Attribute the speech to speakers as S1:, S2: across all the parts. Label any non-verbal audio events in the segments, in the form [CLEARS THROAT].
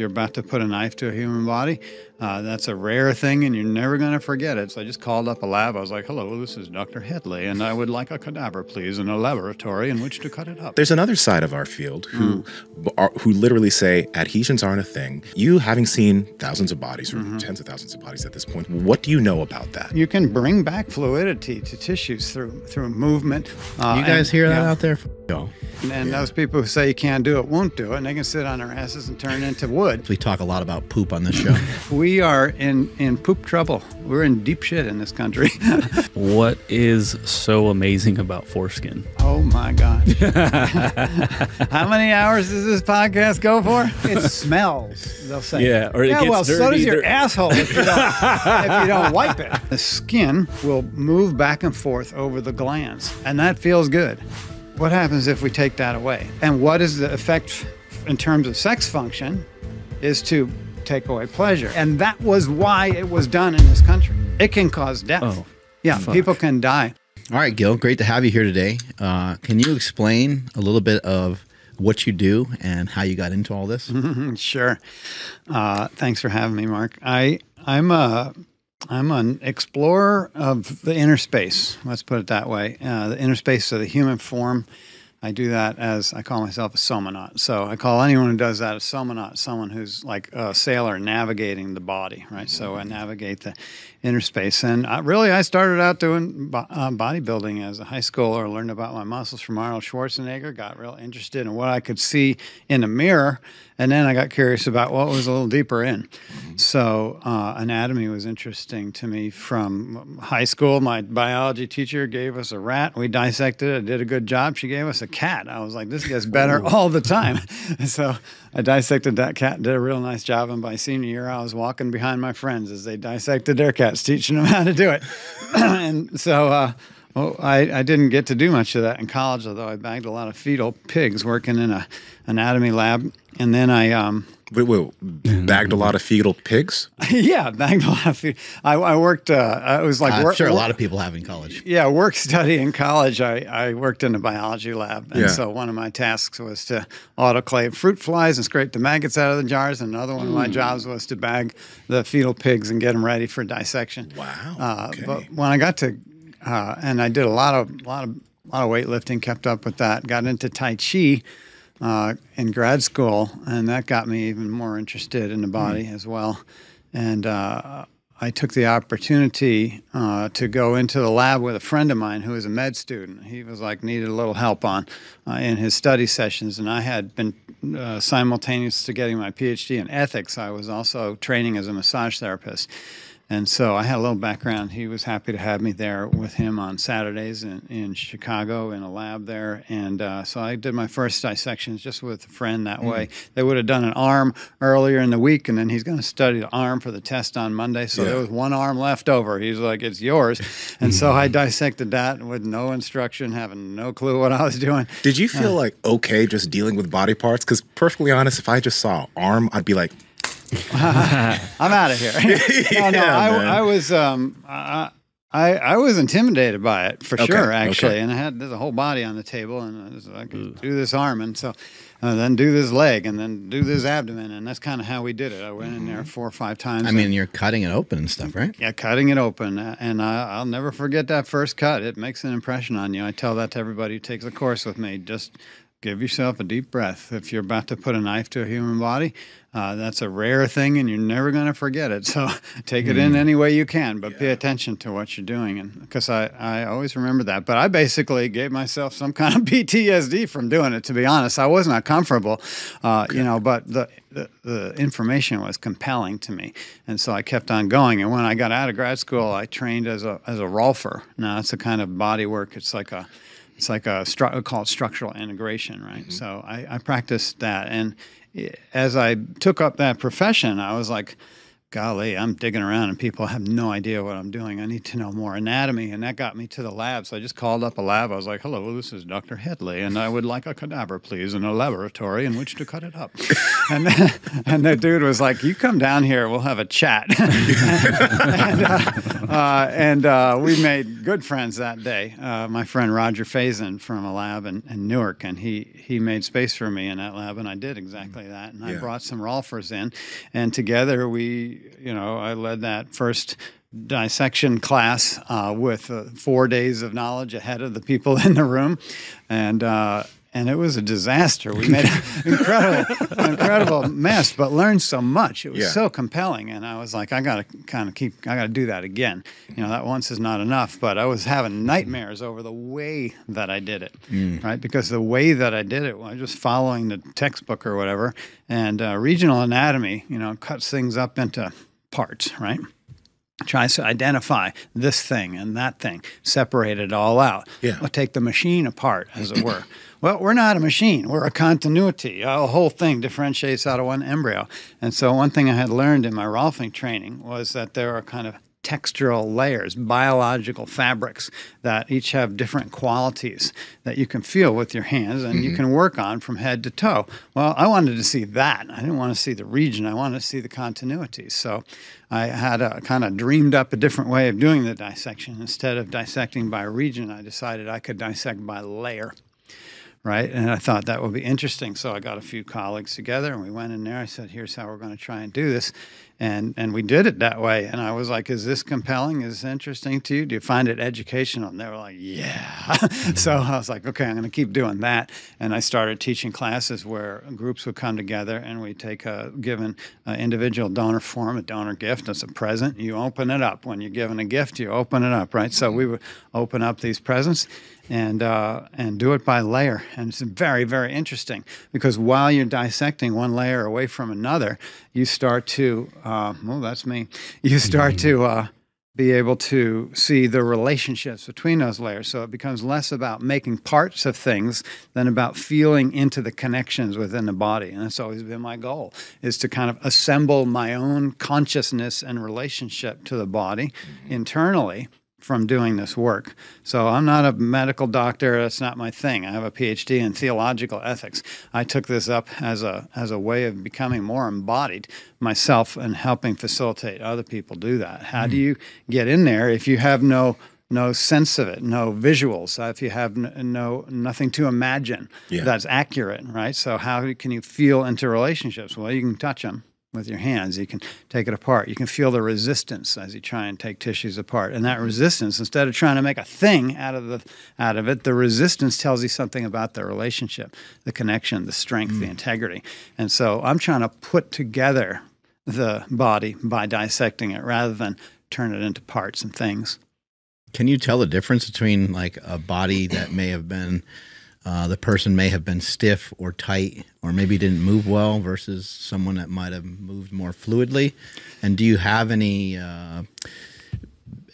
S1: you're about to put a knife to a human body. Uh, that's a rare thing, and you're never going to forget it. So I just called up a lab. I was like, "Hello, this is Dr. Hedley, and I would like a cadaver, please, in a laboratory in which to cut it up."
S2: There's another side of our field who are, who literally say adhesions aren't a thing. You having seen thousands of bodies or tens of thousands of bodies at this point, what do you know about that?
S1: You can bring back fluidity to tissues through through movement. Uh,
S3: You guys
S1: and-
S3: hear that
S1: yeah.
S3: out there? F- y'all.
S1: And, and those people who say you can't do it won't do it, and they can sit on their asses and turn into wood.
S3: We talk a lot about poop on this show. [LAUGHS]
S1: We are in in poop trouble. We're in deep shit in this country. [LAUGHS]
S4: What is so amazing about foreskin?
S1: oh my god! [LAUGHS] How many hours does this podcast go for? It smells. They'll say.
S4: Yeah, or it
S1: yeah.
S4: gets
S1: well, so does your
S4: there-
S1: asshole if you, don't, if you don't wipe it. The skin will move back and forth over the glans, and that feels good. What happens if we take that away? And what is the effect in terms of sex function? Is to take away pleasure, and that was why it was done in this country. It can cause death.
S4: Oh,
S1: yeah,
S4: fuck.
S1: people can die.
S3: All right, Gil, great to have you here today. Uh, can you explain a little bit of what you do and how you got into all this? [LAUGHS]
S1: Sure. Uh, thanks for having me, Mark. I I'm a I'm an explorer of the inner space. Let's put it that way. Uh, the inner space of the human form. I do that as I call myself a somanaut. So I call anyone who does that a somanaut, someone who's like a sailor navigating the body, right? So I navigate the inner space. And uh, really, I started out doing bo- uh, bodybuilding as a high schooler, learned about my muscles from Arnold Schwarzenegger, got real interested in what I could see in the mirror. And then I got curious about what was a little deeper in. So uh, anatomy was interesting to me from high school. My biology teacher gave us a rat. We dissected it. Did a good job. She gave us a cat. I was like, this gets better all the time. [LAUGHS] so I dissected that cat. And did a real nice job. And by senior year, I was walking behind my friends as they dissected their cats, teaching them [LAUGHS] how to do it. [CLEARS THROAT] and so. Uh, well, I, I didn't get to do much of that in college, although I bagged a lot of fetal pigs working in a anatomy lab. And then I, um,
S2: Wait, wait, bagged a lot of fetal pigs? [LAUGHS]
S1: yeah, bagged a lot of feet. I, I worked. Uh, I was like,
S3: I'm
S1: work,
S3: sure a lot of people have in college.
S1: yeah, work study in college. I, I worked in a biology lab, and
S2: Yeah.
S1: so one of my tasks was to autoclave fruit flies and scrape the maggots out of the jars. And another one of my jobs was to bag the fetal pigs and get them ready for dissection.
S2: Wow.
S1: Uh,
S2: okay.
S1: But when I got to, uh, and I did a lot of lot of lot of weightlifting, kept up with that. Got into Tai Chi uh, in grad school, and that got me even more interested in the body as well. And uh, I took the opportunity uh, to go into the lab with a friend of mine who was a med student. He was like needed a little help on uh, in his study sessions, and I had been uh, simultaneous to getting my PhD in ethics. I was also training as a massage therapist. And so I had a little background. He was happy to have me there with him on Saturdays in, in Chicago in a lab there. And uh, so I did my first dissections just with a friend that way. They would have done an arm earlier in the week, and then he's going to study the arm for the test on Monday. So there was one arm left over. He's like, it's yours. [LAUGHS] And so I dissected that with no instruction, having no clue what I was doing.
S2: Did you feel like okay just dealing with body parts? Because perfectly honest, if I just saw arm, I'd be like, [LAUGHS]
S1: I'm out of here. [LAUGHS] no, no,
S2: Yeah,
S1: I. I was, um, I, I, I was intimidated by it for
S2: Okay,
S1: sure, actually.
S2: okay.
S1: And I had there's a whole body on the table, and I was like, do this arm, and so uh, then do this leg, and then do this abdomen, and that's kind of how we did it. I went in there four or five times.
S3: I
S1: and-
S3: mean, you're cutting it open and stuff, right?
S1: yeah, cutting it open, uh, and I, I'll never forget that first cut. It makes an impression on you. I tell that to everybody who takes a course with me. Just give yourself a deep breath. If you're about to put a knife to a human body, uh, that's a rare thing, and you're never going to forget it. [LAUGHS] So take it in any way you can, but pay attention to what you're doing, and because I, I always remember that. But I basically gave myself some [LAUGHS] kind of PTSD from doing it. To be honest, I was not comfortable, uh, you know. But the, the the information was compelling to me, and so I kept on going. And when I got out of grad school, I trained as a as a rolfer. Now it's a kind of body work. It's like a it's like a stru- we call it structural integration, right? Mm-hmm. So I, I practiced that, and eh, as I took up that profession, I was like, golly, I'm digging around and people have no idea what I'm doing. I need to know more anatomy. And that got me to the lab. So I just called up a lab. I was like, hello, this is Dr. Hedley, and I would like a cadaver, please, in a laboratory in which to cut it up. [LAUGHS] and, [LAUGHS] and the dude was like, you come down here, we'll have a chat. [LAUGHS] and uh, uh, and uh, we made good friends that day. Uh, my friend Roger Faison from a lab in, in, Newark, and he, he made space for me in that lab, and I did exactly that. And yeah. I brought some Rolfers in, and together we you know, I led that first dissection class uh, with uh, four days of knowledge ahead of the people [LAUGHS] in the room, and uh, and it was a disaster. We made an [LAUGHS] incredible, incredible mess, but learned so much. It was yeah. so compelling, and I was like, I got to kind of keep, I got to do that again. You know, that once is not enough. But I was having nightmares over the way that I did it, mm. right? Because the way that I did it, well, I was just following the textbook or whatever, and uh, regional anatomy, you know, cuts things up into parts, right? Tries to identify this thing and that thing, separate it all out.
S2: Yeah.
S1: We'll take the machine apart, as it were. [CLEARS THROAT] well, we're not a machine. We're a continuity. A whole thing differentiates out of one embryo. And so one thing I had learned in my Rolfing training was that there are kind of textural layers, biological fabrics that each have different qualities that you can feel with your hands and mm-hmm. you can work on from head to toe. Well, I wanted to see that. I didn't want to see the region, I wanted to see the continuity. So I had a kind of dreamed up a different way of doing the dissection. Instead of dissecting by region, I decided I could dissect by layer right? And I thought that would be interesting. So I got a few colleagues together and we went in there. I said, here's how we're going to try and do this and and we did it that way. And I was like, "Is this compelling? Is this interesting to you? Do you find it educational?" And they were like, "Yeah." [LAUGHS] so I was like, "Okay, I'm going to keep doing that." And I started teaching classes where groups would come together and we take a given uh, individual donor form, a donor gift. It's a present. You open it up when you're given a gift. You open it up, right? So we would open up these presents and uh, and do it by layer. And it's very very interesting because while you're dissecting one layer away from another, you start to uh, well that's me. You start to uh, be able to see the relationships between those layers. So it becomes less about making parts of things than about feeling into the connections within the body. And that's always been my goal is to kind of assemble my own consciousness and relationship to the body mm-hmm. internally from doing this work. So I'm not a medical doctor. That's not my thing. I have a PhD in theological ethics. I took this up as a as a way of becoming more embodied myself and helping facilitate other people do that. How mm do you get in there if you have no no sense of it, no visuals, if you have no, no nothing to imagine yeah. that's accurate, right? So how can you feel into relationships? Well, you can touch them with your hands. You can take it apart. You can feel the resistance as you try and take tissues apart. And that resistance, instead of trying to make a thing out of the out of it, the resistance tells you something about the relationship, the connection, the strength, mm. the integrity. And so I'm trying to put together the body by dissecting it rather than turn it into parts and things.
S3: Can you tell the difference between like a body that may have been uh, the person may have been stiff or tight or maybe didn't move well versus someone that might have moved more fluidly. And do you have any uh,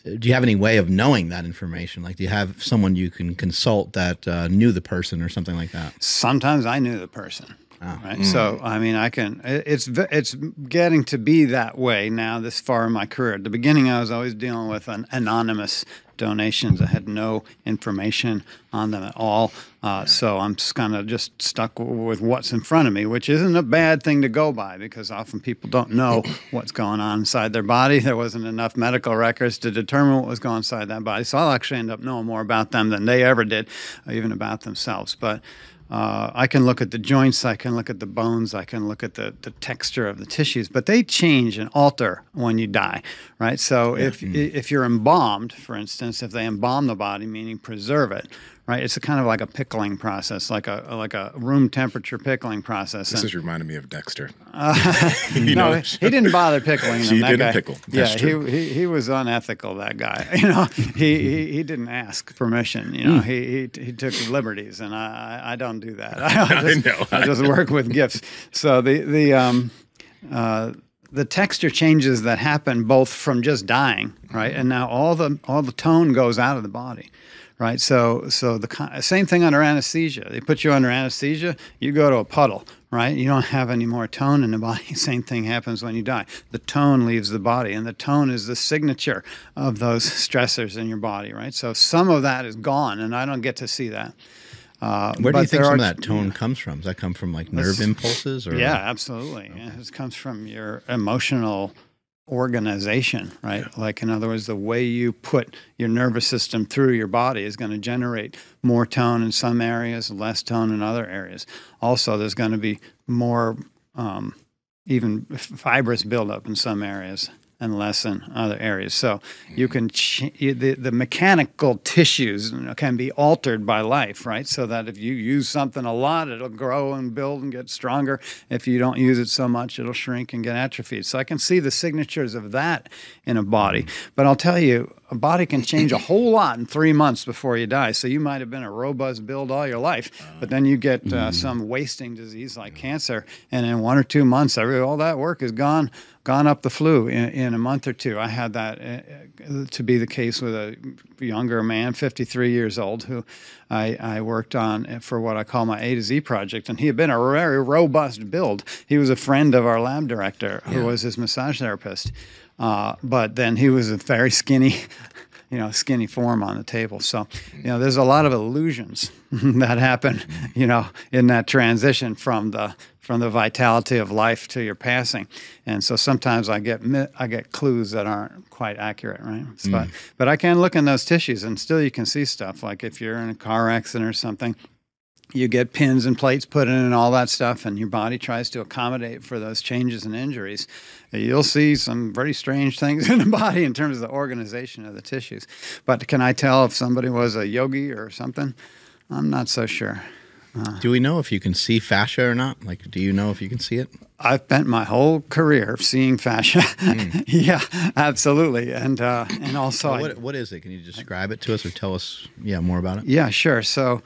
S3: do you have any way of knowing that information? Like do you have someone you can consult that uh, knew the person or something like that?
S1: Sometimes i knew the person Oh. Right. Mm. So, I mean, I can, it's, it's getting to be that way now this far in my career. At the beginning, I was always dealing with an anonymous donations. I had no information on them at all. Uh, so I'm just kind of just stuck with what's in front of me, which isn't a bad thing to go by because often people don't know [COUGHS] what's going on inside their body. There wasn't enough medical records to determine what was going inside that body. So I'll actually end up knowing more about them than they ever did, even about themselves. But uh, I can look at the joints, I can look at the bones, I can look at the, the texture of the tissues, but they change and alter when you die, right? So yeah. if, mm. if you're embalmed, for instance, if they embalm the body, meaning preserve it, right? It's a kind of like a pickling process, like a like a room temperature pickling process.
S2: This and, is reminding me of Dexter.
S1: Uh, [LAUGHS] no, know, he didn't bother pickling [LAUGHS] them.
S2: He didn't
S1: guy,
S2: pickle.
S1: That's yeah, he, he he was unethical. That guy, [LAUGHS] you know, he, he he didn't ask permission. You know, mm. he, he he took liberties, and I I don't do that. I, just, I know. I just work with gifts. So the the um. Uh, the texture changes that happen both from just dying, right, and now all the all the tone goes out of the body right? So, so the same thing under anesthesia. They put you under anesthesia, you go to a puddle, right? You don't have any more tone in the [LAUGHS] body. Same thing happens when you die. The tone leaves the body, and the tone is the signature of those [LAUGHS] stressors in your body, right? So some of that is gone, and I don't get to see that. Uh,
S3: Where do you think some of that tone comes from? Does that come from like nerve impulses or
S1: Yeah, absolutely. Yeah, it comes from your emotional organization, right? Like, in other words, the way you put your nervous system through your body is going to generate more tone in some areas, less tone in other areas. Also, there's going to be more um, even fibrous buildup in some areas and less in other areas. So you mm-hmm. can ch- the the mechanical tissues can be altered by life, right? So that if you use something a lot, it'll grow and build and get stronger. If you don't use it so much, it'll shrink and get atrophied. So I can see the signatures of that in a body. Mm-hmm. But I'll tell you, a body can change a whole lot in three months before you die. So you might have been a robust build all your life, uh-huh. but then you get uh, mm-hmm. some wasting disease like cancer, and in one or two months, every all that work is gone, gone up the flue in, in a month or two. I had that uh, to be the case with a younger man, 53 years old, who I, I worked on for what I call my A to Z project, and he had been a very robust build. He was a friend of our lab director, who was his massage therapist. Uh, but then he was a very skinny, you know, skinny form on the table. So, you know, there's a lot of illusions [LAUGHS] that happen, you know, in that transition from the from the vitality of life to your passing. And so sometimes I get I get clues that aren't quite accurate, right? So, But but I can look in those tissues and still you can see stuff like if you're in a car accident or something you get pins and plates put in and all that stuff, and your body tries to accommodate for those changes and injuries, you'll see some very strange things [LAUGHS] in the body in terms of the organization of the tissues. But can I tell if somebody was a yogi or something? I'm not so sure.
S3: Do we know if you can see fascia or not? Like, do you know if you can see it?
S1: I've spent my whole career seeing fascia. [LAUGHS] yeah, absolutely, and uh, and also I-
S3: What, what is it? Can you describe it to us or tell us, yeah, more about it?
S1: Yeah, sure. So,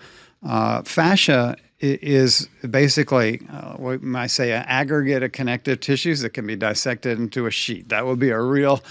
S1: uh, fascia is basically uh, what might say an aggregate of connective tissues that can be dissected into a sheet. That would be a real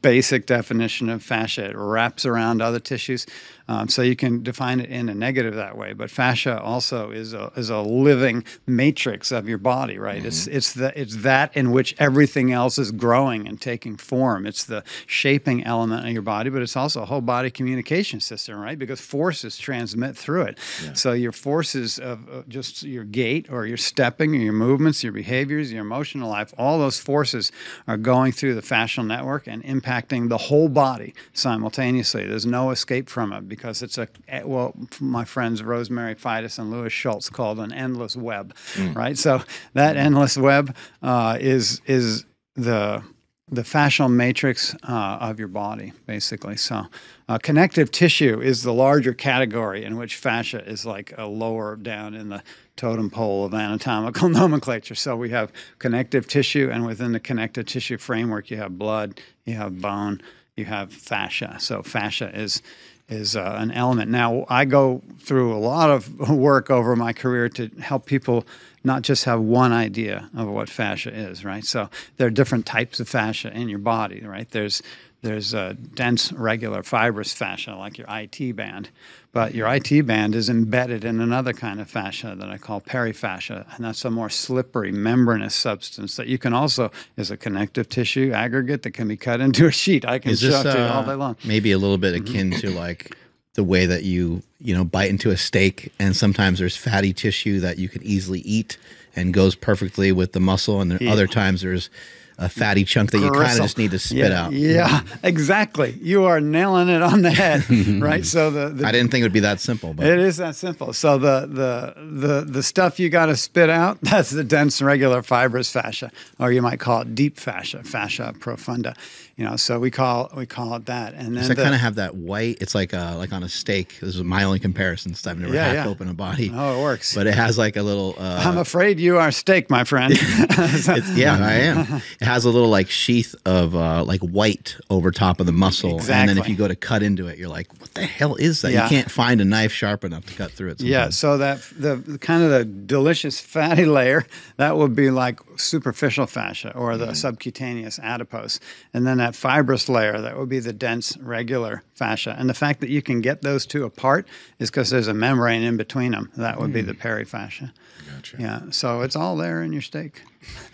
S1: basic definition of fascia. It wraps around other tissues, um, so you can define it in a negative that way. But fascia also is a is a living matrix of your body, right? It's it's the it's that in which everything else is growing and taking form. It's the shaping element of your body, but it's also a whole body communication system, right? Because forces transmit through it. So your forces of uh, just your gait or your stepping or your movements, your behaviors, your emotional life, all those forces are going through the fascial network and impacting the whole body simultaneously. There's no escape from it because it's a eh, well, my friends Rosemary Feitis and Louis Schultz called an endless web, right? So that endless web uh, is is the the fascial matrix uh, of your body, basically. So, uh, connective tissue is the larger category in which fascia is like a lower down in the totem pole of anatomical [LAUGHS] nomenclature. So, we have connective tissue, and within the connective tissue framework, you have blood, you have bone, you have fascia. So, fascia is is uh, an element. Now, I go through a lot of [LAUGHS] work over my career to help people not just have one idea of what fascia is, right? So there are different types of fascia in your body, right? There's there's a dense, regular, fibrous fascia like your IT band, but your IT band is embedded in another kind of fascia that I call perifascia, and that's a more slippery, membranous substance that you can also is a connective tissue aggregate that can be cut into a sheet. I can
S3: Is
S1: show
S3: this
S1: it to you all
S3: uh,
S1: day long.
S3: maybe a little bit akin to like the way that you you know bite into a steak, and sometimes there's fatty tissue that you can easily eat and goes perfectly with the muscle, and there, other times there's a fatty chunk that you kind of just need to spit
S1: yeah,
S3: out.
S1: Yeah, mm-hmm. exactly. You are nailing it on the head, [LAUGHS] right? So the, the
S3: I didn't think it would be that simple, but
S1: It is that simple. So the the the the stuff you got to spit out, [LAUGHS] that's the dense regular fibrous fascia, or you might call it deep fascia, fascia profunda. You know, so we call we call it that. And then
S3: that
S1: the-
S3: kind of have that white? It's like uh, like on a steak. This is my only comparison since I've never
S1: Yeah,
S3: hacked
S1: yeah.
S3: open a body.
S1: Oh, it works.
S3: But it has like a little. Uh,
S1: I'm afraid you are steak, my friend. [LAUGHS]
S3: It's, yeah, I am. It has a little like sheath of uh, like white over top of the muscle, and then if you go to cut into it, you're like, "What the hell is that?"
S1: Yeah.
S3: You can't find a knife sharp enough to cut through it.
S1: Yeah, so that the, the kind of the delicious fatty layer that would be like superficial fascia or the subcutaneous adipose, and then that fibrous layer that would be the dense regular fascia. And the fact that you can get those two apart is because there's a membrane in between them. That would be the perifascia.
S2: Gotcha.
S1: Yeah, so it's all there in your steak.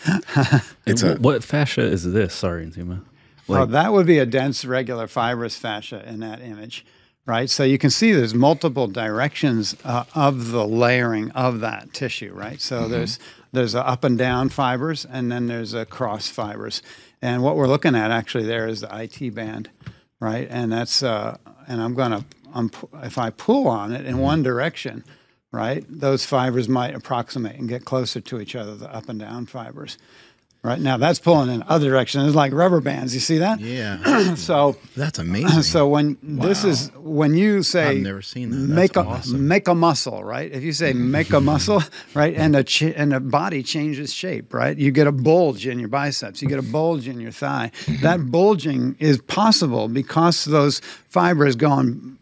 S1: [LAUGHS]
S2: It's a-
S4: what fascia is this? Sorry, Zuma.
S1: Well, that would be a dense, regular fibrous fascia in that image, right? So you can see there's multiple directions uh, of the layering of that tissue, right? So there's there's a up and down fibers, and then there's a cross fibers. And what we're looking at actually there is the IT band, right? And that's uh, and I'm gonna I'm, if I pull on it in one direction, right? Those fibers might approximate and get closer to each other, the up and down fibers. Right now, that's pulling in other direction. It's like rubber bands. You see that?
S3: Yeah, [CLEARS THROAT]
S1: So,
S3: that's [CLEARS THROAT] amazing.
S1: so when this is when you say
S3: I've never seen that. That's
S1: make a
S3: awesome.
S1: make a muscle, right? If you say mm-hmm. make a muscle, [LAUGHS] right, and a ch- and the body changes shape, right? You get a bulge in your biceps, you get a bulge in your thigh. Mm-hmm. That bulging is possible because those fibers going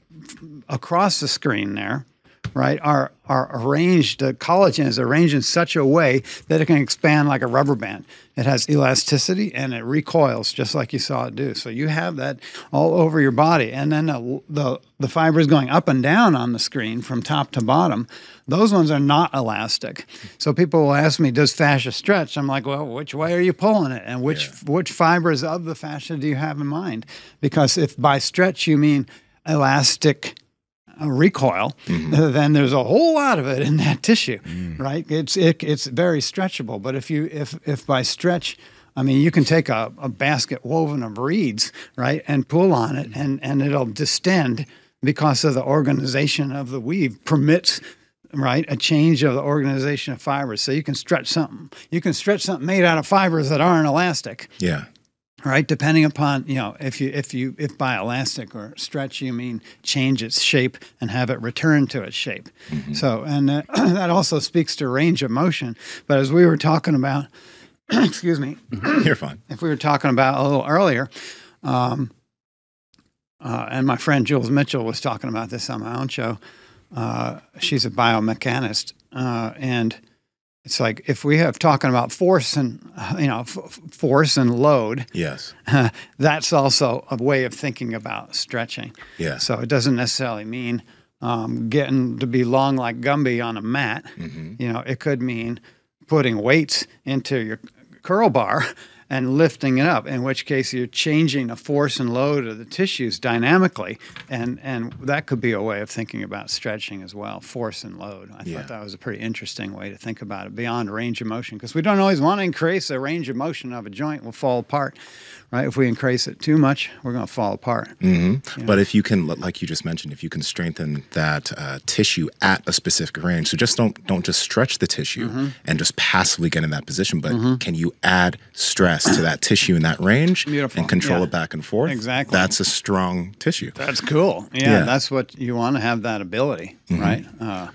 S1: across the screen there, right, are are arranged. The collagen is arranged in such a way that it can expand like a rubber band. It has elasticity and it recoils just like you saw it do. So you have that all over your body, and then the the, the fibers going up and down on the screen from top to bottom. Those ones are not elastic. So people will ask me, "Does fascia stretch?" I'm like, "Well, which way are you pulling it, and which which fibers of the fascia do you have in mind?" Because if by stretch you mean elastic uh, recoil, then there's a whole lot of it in that [LAUGHS] tissue, right? It's it, it's very stretchable. But if you if if by stretch, I mean you can take a, a basket woven of reeds, right, and pull on it, and and it'll distend because of the organization of the weave permits. Right, a change of the organization of fibers. So you can stretch something. You can stretch something made out of fibers that aren't elastic
S2: yeah.
S1: Right? Depending upon you know if you if you if by elastic or stretch you mean change its shape and have it return to its shape. So and uh, [CLEARS THROAT] that also speaks to range of motion. But as we were talking about [CLEARS THROAT] excuse me
S2: You're fine.
S1: if we were talking about a little earlier um, uh, and my friend Jules Mitchell was talking about this on my own show uh, she's a biomechanist uh, and it's like if we have talking about force and you know f- f- force and load
S2: Yes. [LAUGHS]
S1: that's also a way of thinking about stretching.
S2: Yeah.
S1: So it doesn't necessarily mean um, getting to be long like Gumby on a mat.
S2: Mm-hmm.
S1: You know, it could mean putting weights into your curl bar and lifting it up. In which case, you're changing the force and load of the tissues dynamically, and and that could be a way of thinking about stretching as well. Force and load. I
S2: Yeah.
S1: thought that was a pretty interesting way to think about it beyond range of motion because we don't always want to increase the range of motion of a joint. Will fall apart, right? If we increase it too much, we're going to fall apart.
S2: hmm But if you can, like you just mentioned, if you can strengthen that uh, tissue at a specific range, so just don't don't just stretch the tissue
S1: Mm-hmm.
S2: and just passively get in that position, but can you add stress to that tissue in that range
S1: Beautiful.
S2: and control
S1: Yeah.
S2: it back and forth?
S1: Exactly.
S2: That's a strong tissue.
S1: That's cool. Yeah,
S2: Yeah.
S1: that's what you want to have that ability, right? Uh,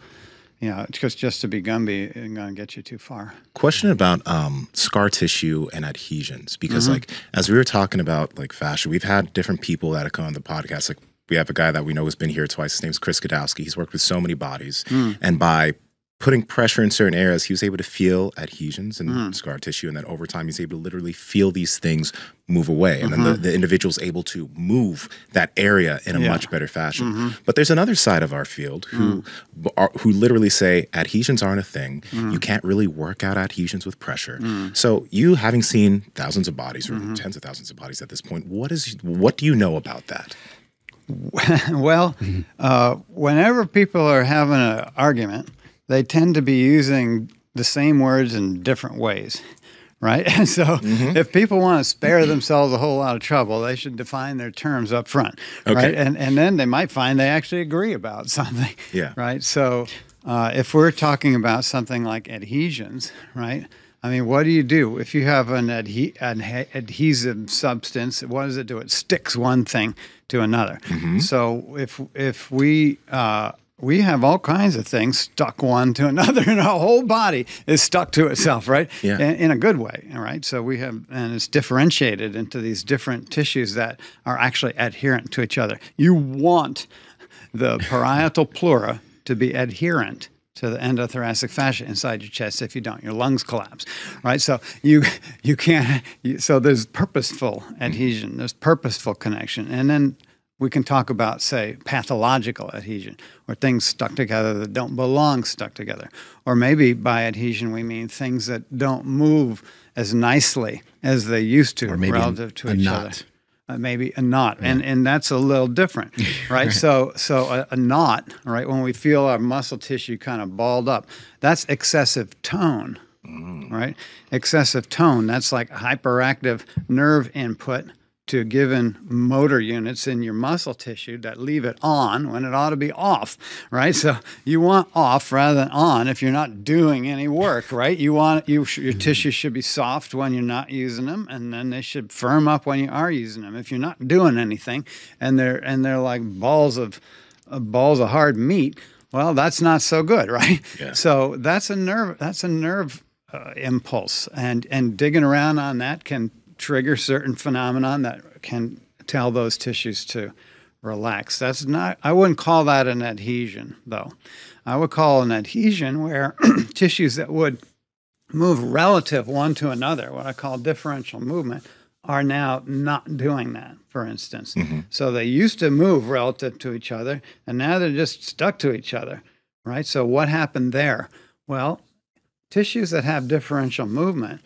S1: know, because just to be Gumby isn't going to get you too far.
S2: Question about um, scar tissue and adhesions, because
S1: Mm-hmm.
S2: like as we were talking about like fascia, we've had different people that have come on the podcast. Like we have a guy that we know has been here twice. His name's Chris Kadowski. He's worked with so many bodies,
S1: Mm.
S2: and by putting pressure in certain areas, he was able to feel adhesions and
S1: Mm.
S2: scar tissue, and then over time, he's able to literally feel these things move away, and then the, the individual's able to move that area in a
S1: Mm-hmm. Yeah. Mm-hmm.
S2: much better fashion. But there's another side of our field who b- are, who literally say adhesions aren't a thing.
S1: Mm.
S2: You can't really work out adhesions with pressure. So you having seen thousands of bodies or
S1: Mm-hmm.
S2: tens of thousands of bodies at this point, what is what do you know about that? [LAUGHS]
S1: well, [LAUGHS] uh, whenever people are having an argument, they tend to be using the same words in different ways, [LAUGHS] right? And [LAUGHS] so,
S2: Mm-hmm.
S1: if people want to spare themselves a whole lot of trouble, they should define their terms up front, right? And and then they might find they actually agree about [LAUGHS] something,
S2: Yeah.
S1: right? So, uh, if we're talking about something like adhesions, right? I mean, what do you do if you have an, adhe- an adhe- adhesive substance? What does it do? It sticks one thing to another. So if if we uh, we have all kinds of things stuck one to [LAUGHS] another, and our whole body is stuck to itself, right?
S2: Yeah.
S1: In, in a good way, all right. So we have, and it's differentiated into these different tissues that are actually adherent to each other. You want the parietal pleura to be adherent to the endothoracic fascia inside your chest. If you don't, your lungs collapse, right? So you you can't. You, so there's purposeful adhesion. There's purposeful connection, and then we can talk about, say, pathological adhesion, or things stuck together that don't belong stuck together. Or maybe by adhesion, we mean things that don't move as nicely as they used to relative to
S3: a
S1: each
S3: knot.
S1: other. Uh, maybe a knot, and and that's a little different, [LAUGHS] right? So so a, a knot, right? When we feel our muscle tissue kind of balled up, that's excessive tone, right? Excessive tone. That's like hyperactive nerve input to given motor units in your muscle tissue that leave it on when it ought to be off, right? So you want off rather than on if you're not doing any work, right? You want you your tissue should be soft when you're not using them, and then they should firm up when you are using them. If you're not doing anything, and they're and they're like balls of uh, balls of hard meat, well, that's not so good, [LAUGHS] right?
S2: Yeah.
S1: So that's a nerve. That's a nerve uh, impulse, and and digging around on that can trigger certain phenomenon that can tell those tissues to relax. That's not. I wouldn't call that an adhesion, though. I would call an adhesion where [CLEARS THROAT] tissues that would move relative one to another, what I call differential movement, are now not doing that, for instance. Mm-hmm. So they used to move relative to each other, and now they're just stuck to each other, right? So what happened there? Well, tissues that have differential movement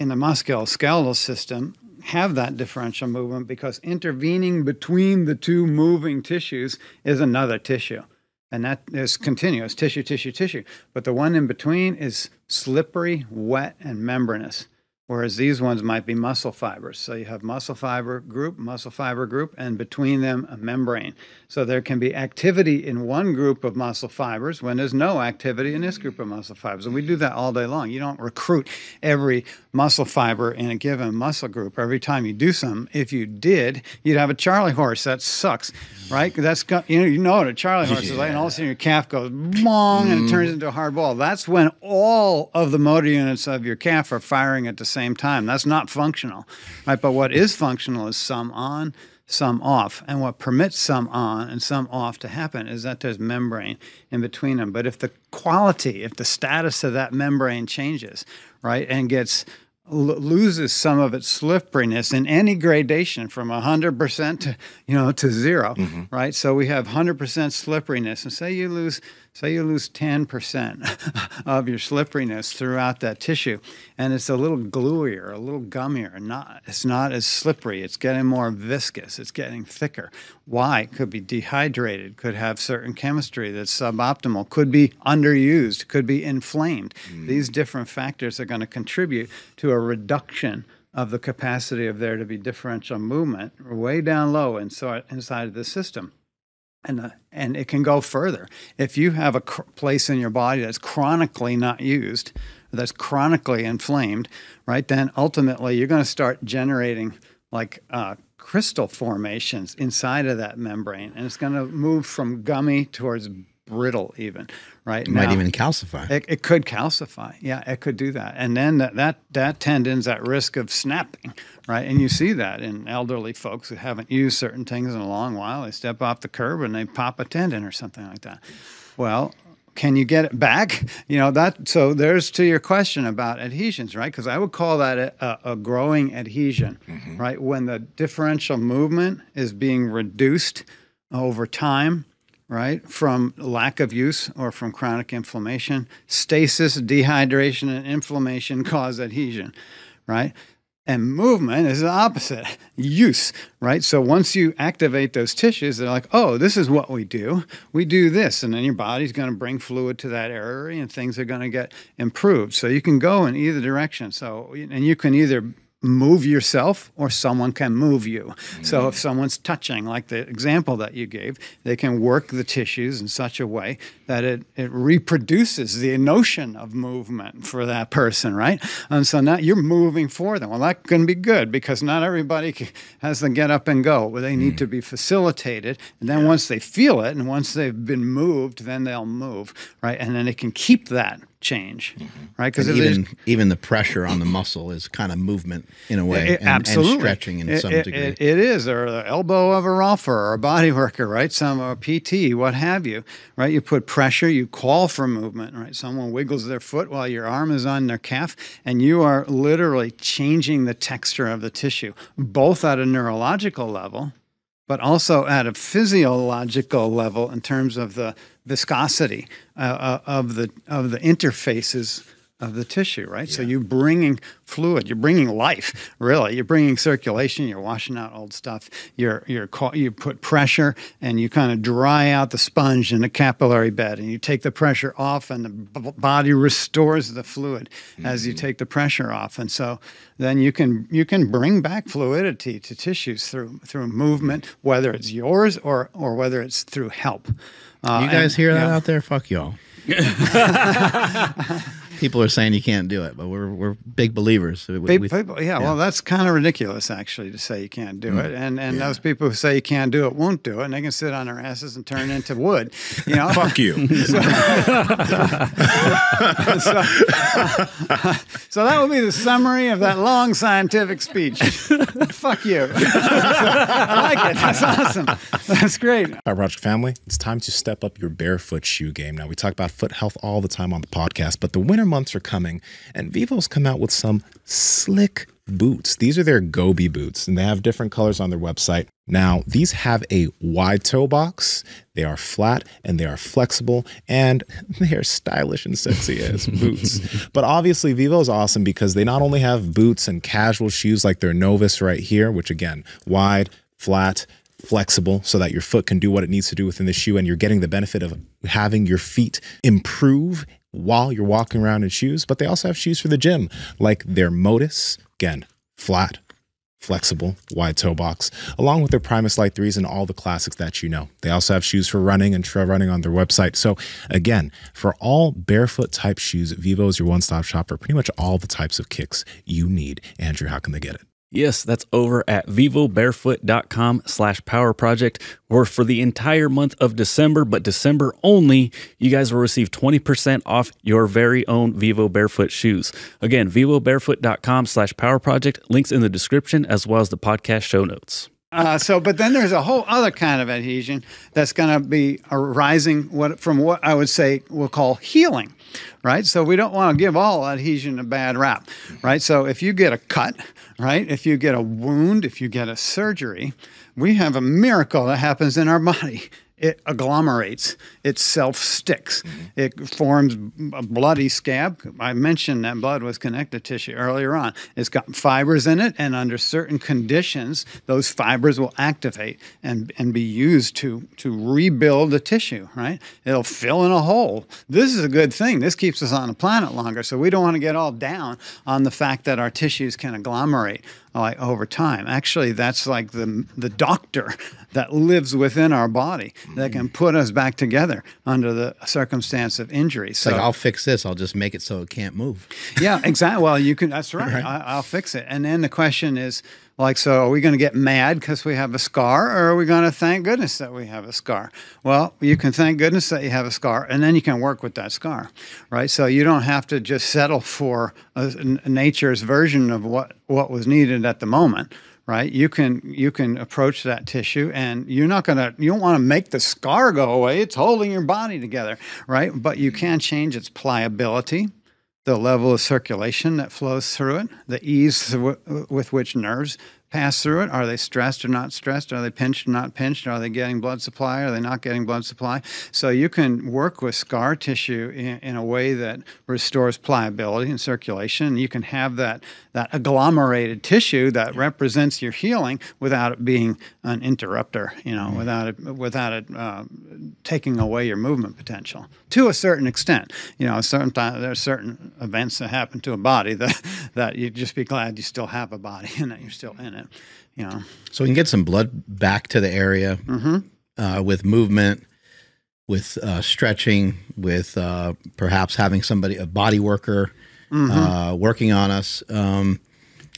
S1: in the musculoskeletal system have that differential movement because intervening between the two moving tissues is another tissue. And that is continuous tissue, tissue, tissue. But the one in between is slippery, wet, and membranous. Whereas these ones might be muscle fibers. So you have muscle fiber group, muscle fiber group, and between them a membrane. So there can be activity in one group of muscle fibers when there's no activity in this group of muscle fibers. And we do that all day long. You don't recruit every muscle fiber in a given muscle group every time you do something. If you did, you'd have a Charlie horse. That sucks, right? That's got, you know you know what a Charlie horse is like, and all of a sudden your calf goes bong and it turns mm. into a hard ball. That's when all of the motor units of your calf are firing at the same time. That's not functional, right? But what is functional is some on, some off. And what permits some on and some off to happen is that there's membrane in between them. But if the quality, if the status of that membrane changes, right, and gets loses some of its slipperiness in any gradation from 100% to you know to 0 mm-hmm. right so we have 100% slipperiness and say you lose say you lose 10% [LAUGHS] of your slipperiness throughout that tissue. And it's a little gluier a little gummier not it's not as slippery. It's getting more viscous. It's getting thicker. Why? It could be dehydrated. Could have certain chemistry that's suboptimal. Could be underused. Could be inflamed. Mm. These different factors are going to contribute to a reduction of the capacity of there to be differential movement way down low inside, inside of the system. And, uh, and it can go further. If you have a cr- place in your body that's chronically not used, that's chronically inflamed, right, then ultimately you're going to start generating like uh, crystal formations inside of that membrane. And it's going to move from gummy towards brittle, even, right?
S3: It might even calcify.
S1: it, it could calcify. Yeah, it could do that. And then that, that, that tendon's at risk of snapping, right? And you see that in elderly folks who haven't used certain things in a long while. They step off the curb and they pop a tendon or something like that. Well, can you get it back? [LAUGHS] You know, that, so there's to your question about adhesions, right? Because I would call that a, a, a growing adhesion, mm-hmm. right? When the differential movement is being reduced over time right? From lack of use or from chronic inflammation. Stasis, dehydration, and inflammation [LAUGHS] cause adhesion, right? And movement is the opposite [LAUGHS] use, right? So once you activate those tissues, they're like, oh, this is what we do. We do this. And then your body's going to bring fluid to that area and things are going to get improved. So you can go in either direction. So, and you can either move yourself or someone can move you. So if mm-hmm. someone's touching, like the example that you gave, they can work the tissues in such a way that it, it reproduces the notion of movement for that person, right? And so now you're moving for them. Well, that can be good because not everybody has to get up and go. Well, they need mm. to be facilitated. And then once they feel it and once they've been moved, then they'll move, right? And then they can keep that change, mm-hmm. right? Because
S3: even even the pressure on the muscle is kind of movement in a way,
S1: it-
S3: and,
S1: absolutely.
S3: and stretching in
S1: It-
S3: some
S1: it-
S3: degree.
S1: it- is, or the elbow of a rolfer or a body worker, right? Some uh, or PT, what have you, right? You put pressure, you call for movement, right? Someone wiggles their foot while your arm is on their calf, and you are literally changing the texture of the tissue, both at a neurological level. but also at a physiological level in terms of the viscosity uh, uh, of the of the interfaces of the tissue, right? So you're bringing fluid, you're bringing life, really. You're bringing circulation, you're washing out old stuff. You're you're you put pressure and you kind of dry out the sponge in the capillary bed and you take the pressure off and the body restores the fluid as you take the pressure off. And so then you can you can bring back fluidity to tissues through through movement, whether it's yours or or whether it's through help. Uh,
S3: You guys
S1: and-
S3: hear that
S1: yeah.
S3: out there? Fuck y'all. [LAUGHS] People are saying you can't do it, but we're we're big believers. We-
S1: Pe-
S3: we-
S1: people, yeah, well, that's kind of ridiculous, actually, to say you can't do mm. it. And and those people who say you can't do it won't do it, and they can sit on their asses and turn into wood. You know,
S2: Fuck you. [LAUGHS]
S1: so, [LAUGHS] so that would be the summary of that long scientific speech. [LAUGHS] Fuck you. I like it. That's awesome. That's great.
S2: All right, Roger Family, it's time to step up your barefoot shoe game. Now, we talk about foot health all the time on the podcast, but the winter months are coming, and Vivo's come out with some slick boots. These are their Gobi boots, and they have different colors on their website. Now, these have a wide toe box, they are flat, and they are flexible, and [LAUGHS] they are stylish and sexy as [LAUGHS] boots. But obviously, Vivo is awesome because they not only have boots and casual shoes like their Novus right here, which again, wide, flat, flexible so that your foot can do what it needs to do within the shoe and you're getting the benefit of having your feet improve while you're walking around in shoes but they also have shoes for the gym like their Motus again flat flexible wide toe box along with their primus lite 3s and all the classics that you know. They also have shoes for running and trail running on their website. So again for all barefoot type shoes vivo is your one-stop shop for pretty much all the types of kicks you need. Andrew how can they get it
S4: Yes, that's over at vivobarefoot.com slash power project, where for the entire month of December, but December only, you guys will receive 20% off your very own Vivo Barefoot shoes. Again, vivobarefoot.com slash power project, links in the description as well as the podcast show notes.
S1: Uh, so, but then there's a whole other kind of adhesion that's going to be arising what, from what I would say we'll call healing, right? So we don't want to give all adhesion a bad rap, right? So if you get a cut, right? If you get a wound, if you get a surgery, we have a miracle that happens in our body. It agglomerates, it self sticks, mm-hmm. it forms a bloody scab. I mentioned that blood was connective tissue earlier on. It's got fibers in it, and under certain conditions, those fibers will activate and, and be used to, to rebuild the tissue, right? It'll fill in a hole. This is a good thing. This keeps us on the planet longer. So we don't want to get all down on the fact that our tissues can agglomerate like over time. Actually, that's like the the doctor [LAUGHS] that lives within our body that can mm. put us back together under the circumstance of injury. So
S3: like I'll fix this. I'll just make it so it can't move.
S1: yeah, exactly. Well, you can. That's [LAUGHS] right. I, I'll fix it. And then the question is, like, so are we going to get mad because we have a scar, or are we going to thank goodness that we have a scar? Well, you can thank goodness that you have a scar, and then you can work with that scar, right? So you don't have to just settle for a, a nature's version of what what was needed at the moment. Right, you can you can approach that tissue, and you're not gonna you don't want to make the scar go away. It's holding your body together, right? But you can change its pliability, the level of circulation that flows through it, the ease with which nerves pass through it. Are they stressed or not stressed? Are they pinched or not pinched? Are they getting blood supply? Are they not getting blood supply? So you can work with scar tissue in, in a way that restores pliability and circulation. You can have that that agglomerated tissue that represents your healing without it being an interrupter. You know, without it without it uh, taking away your movement potential to a certain extent. You know, certain time, there are certain events that happen to a body that that you just be glad you still have a body [LAUGHS] and that you're still in it. You know,
S3: So we can get some blood back to the area uh, with movement, with uh, stretching, with uh, perhaps having somebody, a body worker, uh, working on us. Um,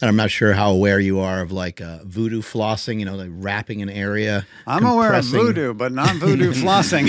S3: and I'm not sure how aware you are of like uh, voodoo flossing, you know, like wrapping an area.
S1: I'm aware of voodoo, but not voodoo [LAUGHS] flossing.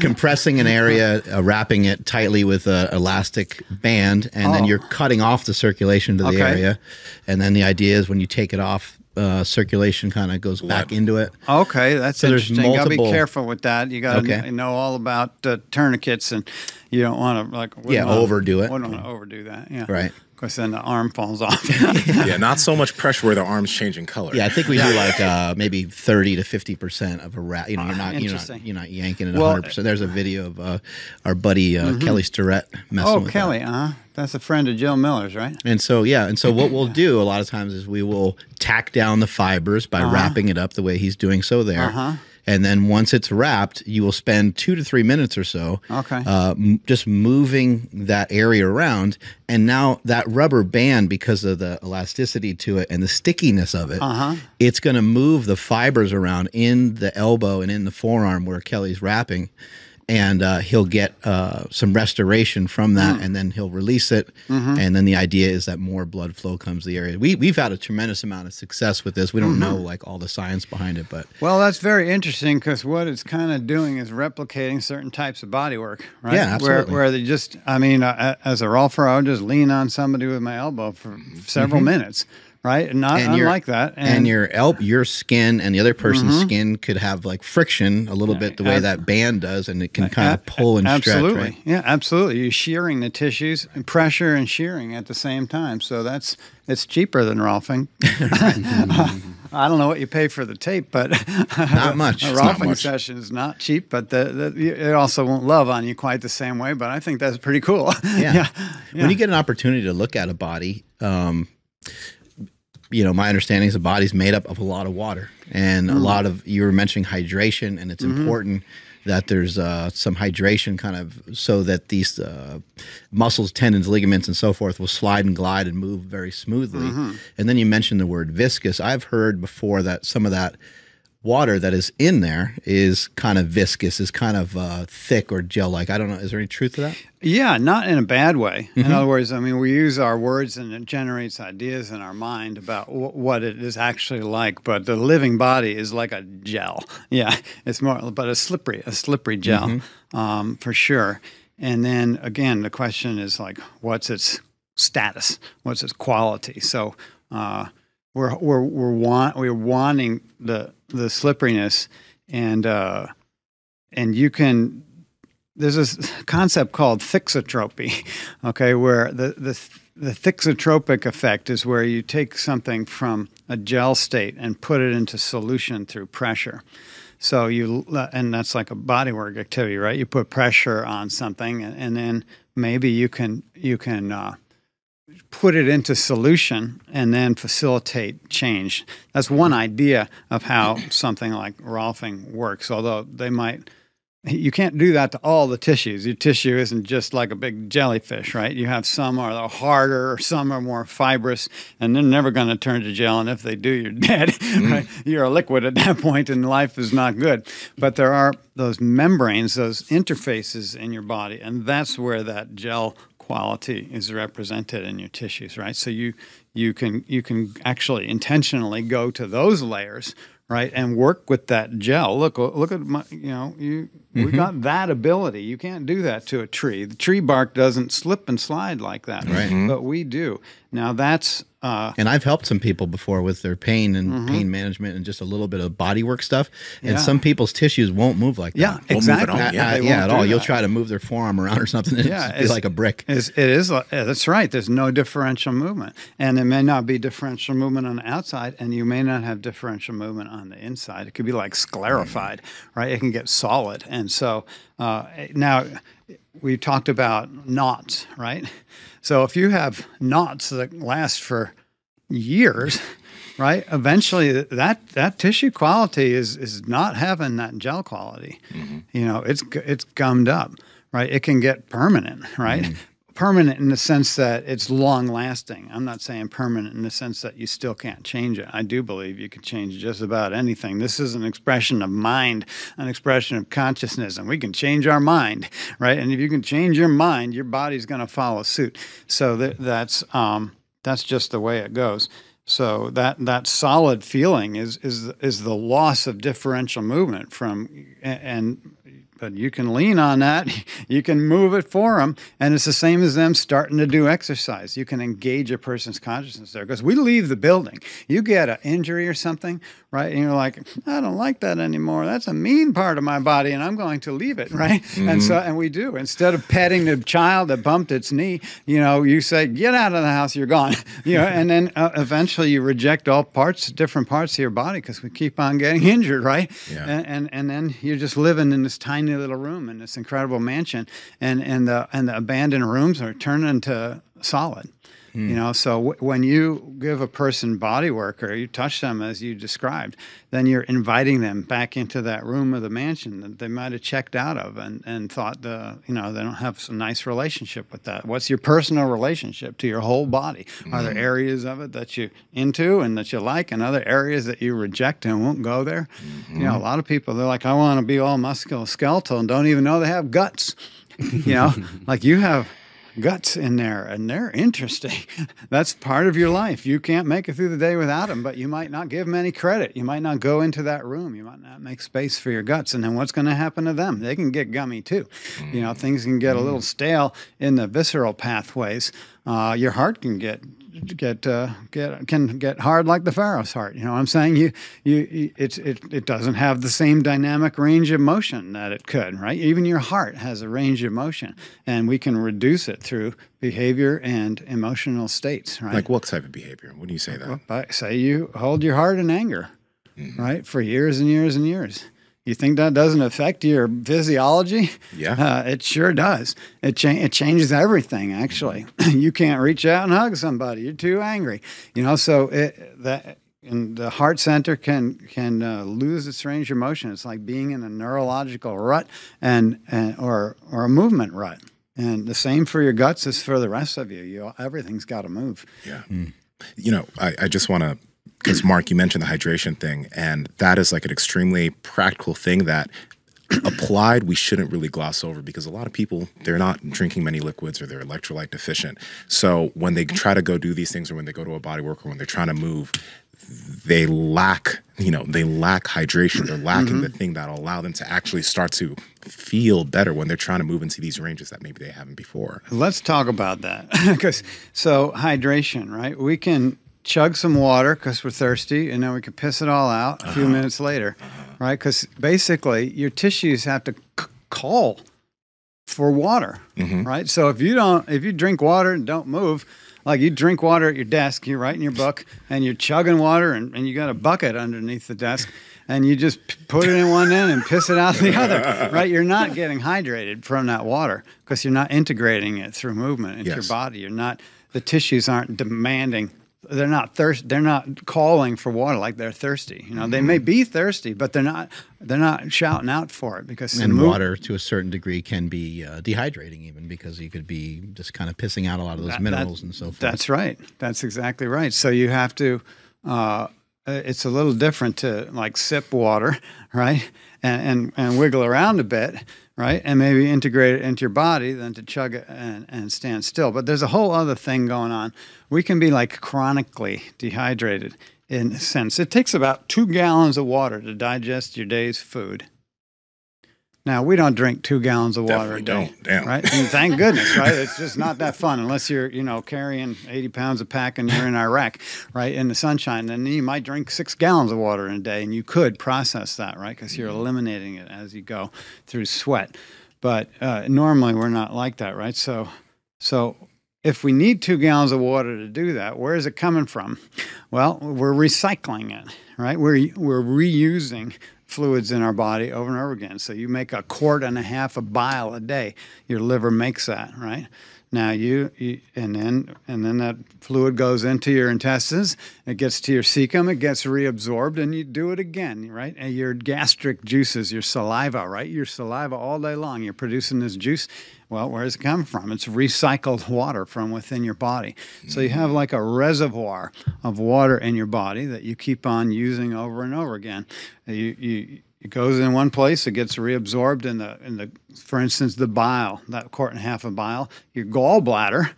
S3: compressing an area, uh, wrapping it tightly with a elastic band, and then
S1: Oh.
S3: you're cutting off the circulation to the
S1: Okay.
S3: area. And then the idea is when you take it off, uh, circulation kind of goes back into it.
S1: Okay, that's
S3: So there's
S1: interesting. You gotta be careful with that. You got to
S3: Okay.
S1: know all about uh, tourniquets, and you don't want to like.
S3: Yeah,
S1: wanna-
S3: overdo it.
S1: Wouldn't want to overdo that. Yeah.
S3: Right.
S1: Because then the arm falls off. [LAUGHS]
S2: yeah, not so much pressure where the arm's changing color.
S3: Yeah, I think we do like uh, maybe thirty to fifty percent of a rat. You know, you're not you're not you're not yanking it
S1: Well,
S3: hundred percent. There's a video of uh, our buddy uh, Kelly Starrett messing
S1: oh,
S3: with that.
S1: Kelly, uh huh. That's a friend of Jill Miller's, right?
S3: And so yeah, and so what we'll [LAUGHS] do a lot of times is we will tack down the fibers by wrapping it up the way he's doing so there.
S1: Uh-huh.
S3: And then once it's wrapped, you will spend two to three minutes or so,
S1: Okay.
S3: uh, m- just moving that area around. And now that rubber band, because of the elasticity to it and the stickiness of it,
S1: Uh-huh.
S3: it's going to move the fibers around in the elbow and in the forearm where Kelly's wrapping. And uh, he'll get uh, some restoration from that,
S1: Mm.
S3: and then he'll release it.
S1: Mm-hmm.
S3: And then the idea is that more blood flow comes to the area. We we've had a tremendous amount of success with this. We don't know like all the science behind it, but
S1: Well, that's very interesting because what it's kind of doing is replicating certain types of body work, right?
S3: Yeah, absolutely.
S1: Where, where they just, I mean, uh, as a rolfer, I would just lean on somebody with my elbow for several minutes, right? And not
S3: and your
S1: that.
S3: and, your elb your skin and the other person's
S1: Mm-hmm.
S3: skin could have like friction a little bit the way that band does, and it can kind of pull and
S1: absolutely.
S3: stretch. Right?
S1: Yeah, absolutely. You're shearing the tissues, and pressure and shearing at the same time. So that's it's cheaper than rolfing. [LAUGHS] I don't know what you pay for the tape, but [LAUGHS]
S3: Not much.
S1: a rolfing
S2: much.
S1: session is not cheap. But the, the, it also won't love on you quite the same way. But I think that's pretty cool. [LAUGHS]
S3: Yeah. When you get an opportunity to look at a body, um, you know, my understanding is the body's made up of a lot of water and
S1: Mm.
S3: a lot of, you were mentioning hydration, and it's
S1: Mm-hmm.
S3: important that there's uh, some hydration kind of so that these uh, muscles, tendons, ligaments, and so forth will slide and glide and move very smoothly.
S1: Mm-hmm.
S3: And then you mentioned the word viscous. I've heard before that some of that water that is in there is kind of viscous, is kind of uh, thick or gel like. I don't know. Is there any truth to that?
S1: Yeah, not in a bad way.
S3: Mm-hmm.
S1: In other words, I mean, we use our words and it generates ideas in our mind about w- what it is actually like. But the living body is like a gel. [LAUGHS] Yeah, it's more, but a slippery, a slippery gel
S3: Mm-hmm.
S1: um, for sure. And then again, the question is like, what's its status? What's its quality? So uh, we're we're we're want we're wanting the the slipperiness and uh, and you can there's this concept called thixotropy, [LAUGHS] okay, where the, the, the thixotropic effect is where you take something from a gel state and put it into solution through pressure. So you, and that's like a bodywork activity, right? You put pressure on something, and, and then maybe you can you can uh, put it into solution and then facilitate change. That's one idea of how something like Rolfing works. Although they might you can't do that to all the tissues. Your tissue isn't just like a big jellyfish, right? You have some are harder, some are more fibrous, and they're never going to turn to gel. And if they do, you're [LAUGHS] dead. Mm-hmm. Right? You're a liquid at that point, and life is not good. But there are those membranes, those interfaces in your body, and that's where that gel quality is represented in your tissues, right? So you you can you can actually intentionally go to those layers right and work with that gel. Look look at my you know you We've mm-hmm. got that ability. You can't do that to a tree. The tree bark doesn't slip and slide like that
S3: Right. Mm-hmm.
S1: but we do. Now that's uh
S3: And I've helped some people before with their pain and
S1: Mm-hmm.
S3: pain management and just a little bit of body work stuff. And
S1: Yeah.
S3: some people's tissues won't move like
S1: yeah
S3: that.
S2: move at
S1: exactly
S2: all,
S3: Uh,
S2: yeah,
S3: uh, yeah, at all.
S1: do
S3: You'll try to move their forearm around or something, [LAUGHS] and
S1: Yeah,
S3: it's,
S1: it's-
S3: like a brick.
S1: It's, it is. that's right. There's no differential movement, and it may not be differential movement on the outside, and you may not have differential movement on the inside. It could be like sclerified, right? It can get solid, and so uh, now we talked about knots, right? So if you have knots that last for years, right? Eventually, that that tissue quality is is not having that gel quality. Mm-hmm. You know, it's it's gummed up, right? It can get permanent, right? Mm-hmm. Permanent in the sense that it's long lasting. I'm not saying permanent in the sense that you still can't change it. I do believe you can change just about anything. This is an expression of mind, an expression of consciousness, and we can change our mind, right? And if you can change your mind, your body's going to follow suit. So that, that's um, that's just the way it goes. So that that solid feeling is is is the loss of differential movement from and but you can lean on that. [LAUGHS] You can move it for them, and it's the same as them starting to do exercise. You can engage a person's consciousness there because we leave the building. You get an injury or something, right? And you're like, I don't like that anymore. That's a mean part of my body, and I'm going to leave it, [LAUGHS] right? And so, and we do. Instead of petting the child that bumped its knee, you know, you say, "Get out of the house. You're gone." [LAUGHS] You know, and then uh, eventually you reject all parts, different parts of your body because we keep on getting [LAUGHS] injured, right?
S2: Yeah.
S1: And, and and then you're just living in this tiny little room in this incredible mansion, and and the and the abandoned rooms are turning into solid. Hmm. You know, so w- when you give a person body work or you touch them as you described, then you're inviting them back into that room of the mansion that they might have checked out of and, and thought the you know they don't have a nice relationship with that. What's your personal relationship to your whole body? Are there hmm. areas of it that you into and that you like, and other areas that you reject and won't go there? You know, a mm-hmm. lot of people they're like, I want to be all musculoskeletal and don't even know they have guts. [LAUGHS] You know, like you have guts in there and they're interesting. [LAUGHS] That's part of your life. You can't make it through the day without them, but you might not give them any credit. You might not go into that room. You might not make space for your guts. And then what's going to happen to them? They can get gummy too. You know, things can get a little stale in the visceral pathways. Uh, your heart can get get uh, get can get hard like the pharaoh's heart. You know what I'm saying? You you, it, it it doesn't have the same dynamic range of motion that it could, right? Even your heart has a range of motion, and we can reduce it through behavior and emotional states, right?
S2: Like what type of behavior? When do you say that?
S1: But say you hold your heart in anger, right, for years and years and years. You think that doesn't affect your physiology?
S2: Yeah.
S1: Uh, it sure does. It, cha- it changes everything, actually. [CLEARS THROAT] you can't reach out and hug somebody. You're too angry. You know, so it, that, and the heart center can can uh, lose its range of motion. It's like being in a neurological rut and, and or or a movement rut. And the same for your guts as for the rest of you. You everything's got to move.
S2: Yeah. You know, I, I just want to, because Mark, you mentioned the hydration thing, and that is like an extremely practical thing that [CLEARS THROAT] applied we shouldn't really gloss over because a lot of people they're not drinking many liquids or they're electrolyte deficient. So when they try to go do these things or when they go to a body work or when they're trying to move they lack you know they lack hydration. They're lacking mm-hmm. the thing that'll allow them to actually start to feel better when they're trying to move into these ranges that maybe they haven't before.
S1: Let's talk about that. [LAUGHS] Because so hydration, right? We can chug some water because we're thirsty, and then we can piss it all out a few uh-huh. minutes later, right? Because basically, your tissues have to c- call for water, mm-hmm. right? So if you don't, if you drink water and don't move, like you drink water at your desk, you're writing your book, and you're chugging water, and, and you got a bucket underneath the desk, and you just p- put it in one end and piss it out the other, [LAUGHS] right? You're not getting hydrated from that water because you're not integrating it through movement into your body. You're not, the tissues aren't demanding. They're not thirst. They're not calling for water like they're thirsty. You know, they may be thirsty, but they're not. They're not shouting out for it because
S3: and water to a certain degree can be uh, dehydrating even because you could be just kind of pissing out a lot of those
S1: That-
S3: minerals
S1: that-
S3: and so forth.
S1: That's right. That's exactly right. So you have to. Uh, it's a little different to like sip water, [LAUGHS] right, and, and and wiggle around a bit, right, and maybe integrate it into your body than to chug it and, and stand still. But there's a whole other thing going on. We can be like chronically dehydrated in a sense. It takes about two gallons of water to digest your day's food. Now we don't drink two gallons of water
S2: Definitely
S1: a day,
S2: don't. Damn.
S1: right? And thank goodness, right? It's just not that fun unless you're, you know, carrying 80 pounds of pack and you're in Iraq, right, in the sunshine. Then you might drink six gallons of water in a day, and you could process that, right, because you're eliminating it as you go through sweat. But uh, normally we're not like that, right? So, so if we need two gallons of water to do that, where is it coming from? Well, we're recycling it, right? We're we're reusing fluids in our body over and over again. So you make a quart and a half of bile a day. Your liver makes that, right? Now you, you and then and then that fluid goes into your intestines. It gets to your cecum. It gets reabsorbed, and you do it again, right? And your gastric juices, your saliva, right? Your saliva all day long. You're producing this juice. Well, where does it come from? It's recycled water from within your body. So you have like a reservoir of water in your body that you keep on using over and over again. You, you, it goes in one place, it gets reabsorbed in the, in the, for instance, the bile, that quart and a half of bile. Your gallbladder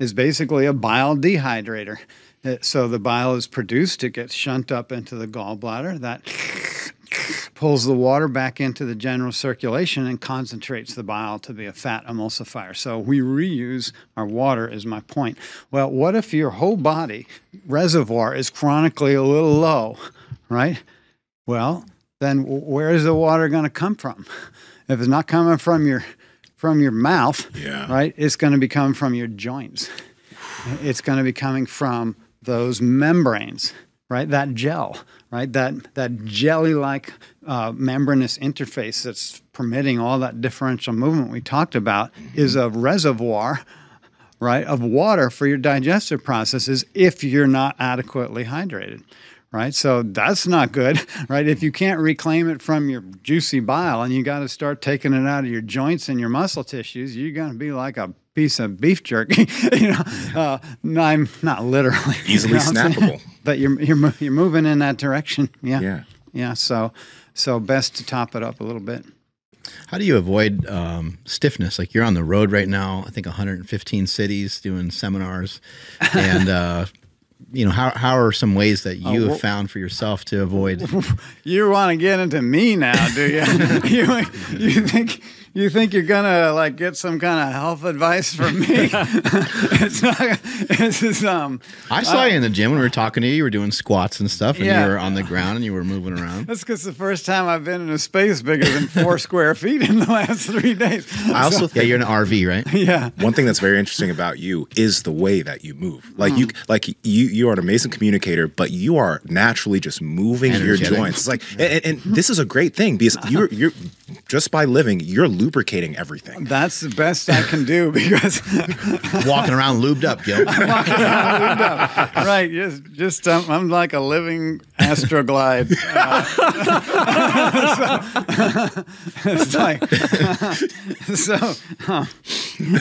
S1: is basically a bile dehydrator. It- so the bile is produced, it gets shunt up into the gallbladder. That [LAUGHS] pulls the water back into the general circulation and concentrates the bile to be a fat emulsifier. So we reuse our water, is my point. Well, what if your whole body reservoir is chronically a little low, right? Well, then where is the water going to come from? [LAUGHS] If it's not coming from your from your mouth,
S2: Yeah.
S1: right, it's going to be coming from your joints. [SIGHS] It's going to be coming from those membranes, right? That gel, right? That that jelly-like uh, membranous interface that's permitting all that differential movement we talked about is a reservoir, right, of water for your digestive processes if you're not adequately hydrated. Right, so that's not good, [LAUGHS] right? If you can't reclaim it from your juicy bile and you got to start taking it out of your joints and your muscle tissues, you're going to be like a piece of beef jerky. [LAUGHS] you know, uh, no, I'm not literally
S2: Easily
S1: you know what I'm saying?
S2: snappable. [LAUGHS]
S1: but you're you're you're moving in that direction. Yeah,
S2: Yeah.
S1: yeah. So so best to top it up a little bit.
S3: How do you avoid um, stiffness? Like you're on the road right now. I think 115 cities doing seminars, and uh, you know how how are some ways that oh, you
S1: well-
S3: have found for yourself to avoid? [LAUGHS]
S1: You want to get into me now, do you? [LAUGHS] [LAUGHS] you you think you think you're gonna like get some kind of health advice from me? [LAUGHS] it's not. This is um.
S3: I saw you in the gym when we were talking to you. You were doing squats and stuff, and
S1: Yeah.
S3: you were on the ground and you were moving around.
S1: That's because the first time I've been in a space bigger than four [LAUGHS] square feet in the last three days.
S3: I also, yeah, you're in an RV, right? [LAUGHS]
S1: Yeah.
S2: One thing that's very interesting about you is the way that you move. Like you, like you, you are an amazing communicator, but you are naturally just moving your joints. It's like, and, and, and this is a great thing because you're, you're just by living, you're lubricating everything.
S1: That's the best I can do because [LAUGHS]
S3: Walking around lubed up, Gil.
S1: right, just just um, I'm like a living astroglide. [LAUGHS] Uh, [LAUGHS] so, it's like so. um,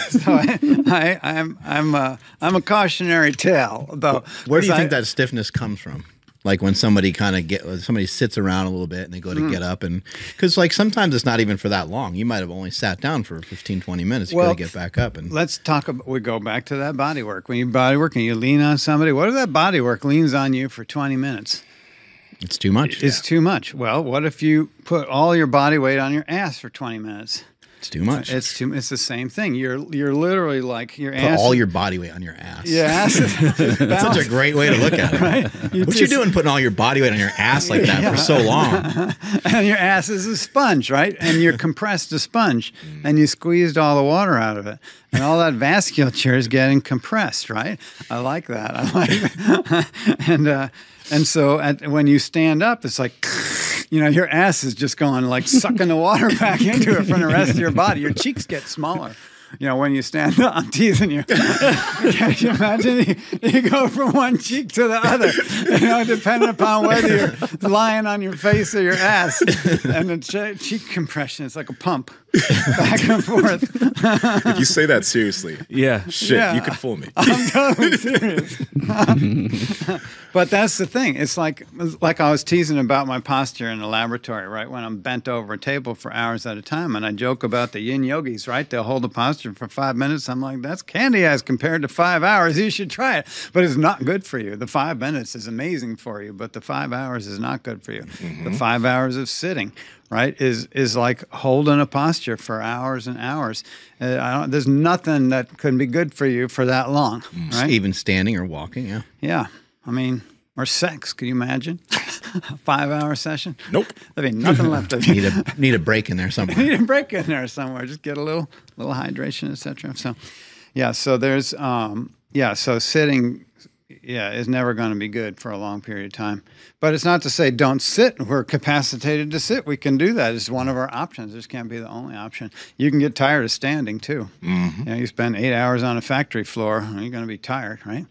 S1: so I, I, I'm I'm a, I'm a cautionary tale though.
S3: Where do you
S1: because
S3: think that stiffness comes from? Like when somebody kind of get somebody sits around a little bit and they go to
S1: Hmm.
S3: get up and because like sometimes it's not even for that long. You might have only sat down for 15, 20 minutes. You
S1: Well,
S3: got to get back up and
S1: Let's talk about. We go back to that body work. When you body work and you lean on somebody, what if that body work leans on you for 20 minutes?
S3: it's too much.
S1: It's too much. Well, what if you put all your body weight on your ass for 20 minutes?
S3: It's too much.
S1: It's too. It's the same thing. You're you're literally like your
S3: Put
S1: ass.
S3: all your body weight on your ass.
S1: your ass. [LAUGHS]
S3: Such a great way to look at it. [LAUGHS]
S1: right? You
S3: What you doing putting all your body weight on your ass like that for so long? [LAUGHS]
S1: And your ass is a sponge, right? And you're compressed a sponge, and you squeezed all the water out of it, and all that vasculature is getting compressed, right? I like that. I like, that. and uh, and so at, when you stand up, it's like. You know, your ass is just going like sucking the water [LAUGHS] back into it from the rest of your body. Your cheeks get smaller. You know, when you stand up, I'm teasing you. [LAUGHS] Can you imagine? You, go from one cheek to the other, you know, depending upon whether you're lying on your face or your ass. And the che- cheek compression is like a pump [LAUGHS] back and forth. [LAUGHS]
S2: If you say that seriously,
S4: Yeah.
S2: shit,
S1: Yeah.
S2: you could fool me.
S1: I'm totally [LAUGHS] serious. but that's the thing. It's like like I was teasing about my posture in the laboratory, right? When I'm bent over a table for hours at a time, and I joke about the yin yogis, right? They'll hold a posture for five minutes. I'm like, that's candy as compared to five hours. You should try it, but it's not good for you. The five minutes is amazing for you, but the five hours is not good for you. The mm-hmm. five hours of sitting. Right is is like holding a posture for hours and hours. Uh, I don't, there's nothing that could be good for you for that long, right?
S3: Even standing or walking, yeah.
S1: Yeah. I mean, or sex. Can you imagine? [LAUGHS] a five hour session?
S2: Nope.
S1: There'd be nothing left of [LAUGHS] you.
S3: Need a need a break in there [LAUGHS] somewhere.
S1: need a break in there somewhere. Just get a little little hydration, etc. So, yeah. So there's um yeah. So sitting, yeah, is never going to be good for a long period of time. But it's not to say don't sit. We're capacitated to sit. We can do that. It's one of our options. This can't be the only option. You can get tired of standing too. Mm-hmm. You know, you spend eight hours on a factory floor, you're going to be tired, right?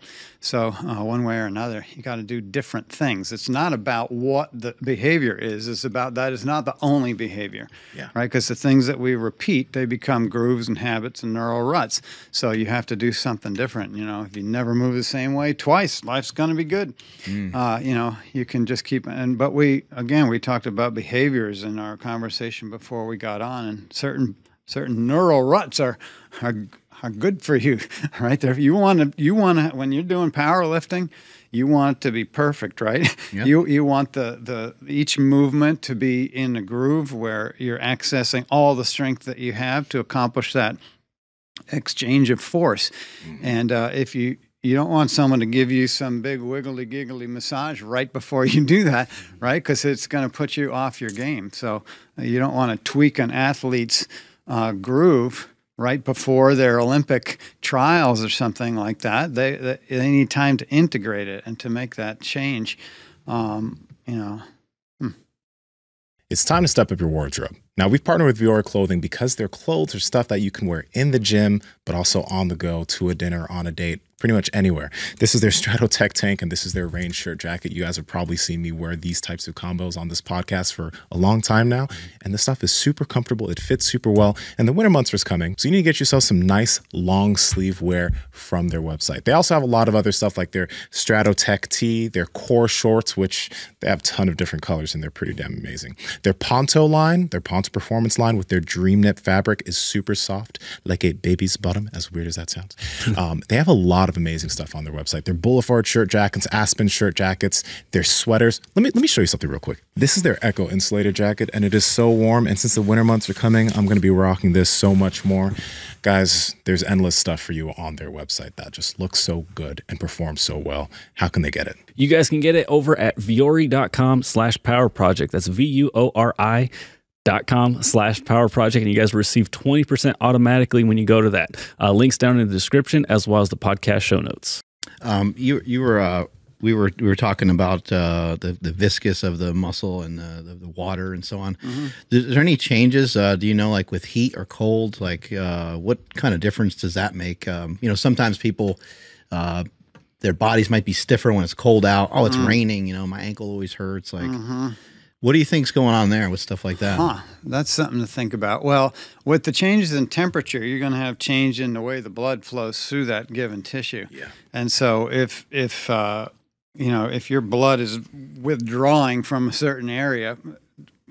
S1: So uh, one way or another, you got to do different things. It's not about what the behavior is. It's about that is not the only behavior,
S2: Yeah.
S1: right? Because the things that we repeat, they become grooves and habits and neural ruts. So you have to do something different. You know, if you never move the same way twice, life's going to be good. Uh, you know, you can just keep. And but we again, we talked about behaviors in our conversation before we got on, and certain certain neural ruts are are good for you, [LAUGHS] right? There, you want to you want to when you're doing powerlifting, you want it to be perfect, right?
S3: Yep.
S1: You you want the the each movement to be in a groove where you're accessing all the strength that you have to accomplish that exchange of force. And uh, if you you don't want someone to give you some big wiggly giggly massage right before you do that, right? Because it's going to put you off your game. So uh, you don't want to tweak an athlete's uh, groove right before their Olympic trials or something like that. They they, they need time to integrate it and to make that change. Um, you know,
S2: It's time to step up your wardrobe. Now, we've partnered with Vuori Clothing because their clothes are stuff that you can wear in the gym, but also on the go to a dinner, on a date, pretty much anywhere. This is their [LAUGHS] Stratotech tank and this is their rain shirt jacket. You guys have probably seen me wear these types of combos on this podcast for a long time now. And the stuff is super comfortable. It fits super well. And the winter months are coming. So you need to get yourself some nice long sleeve wear from their website. They also have a lot of other stuff like their Stratotech tee, their core shorts, which they have a ton of different colors and they're pretty damn amazing. Their Ponto line, their Ponto Performance line with their Dream Knit fabric is super soft, like a baby's bottom, as weird as that sounds. [LAUGHS] um, they have a lot of amazing stuff on their website. Their Boulevard shirt jackets, Aspen shirt jackets, their sweaters. Let me let me show you something real quick. This is their Echo insulated jacket, and it is so warm. And since the winter months are coming, I'm going to be rocking this so much more. Guys, there's endless stuff for you on their website that just looks so good and performs so well. How can they get it?
S4: You guys can get it over at vuori.com slash power project. That's V U O R I dot com slash power project and you guys receive 20% automatically when you go to that uh, links down in the description as well as the podcast show notes
S3: Um, you you were uh, we were we were talking about uh, the the viscous of the muscle and the, the, the water and so on. Is there any changes? Uh, do you know, like with heat or cold, like uh, what kind of difference does that make? Um, you know, sometimes people. Uh, their bodies might be stiffer when it's cold out. Oh, it's raining. You know, my ankle always hurts. Like, what do you think's going on there with stuff like that?
S1: Huh, that's something to think about. Well, with the changes in temperature, you're going to have change in the way the blood flows through that given tissue.
S2: Yeah.
S1: And so if if uh, you know if your blood is withdrawing from a certain area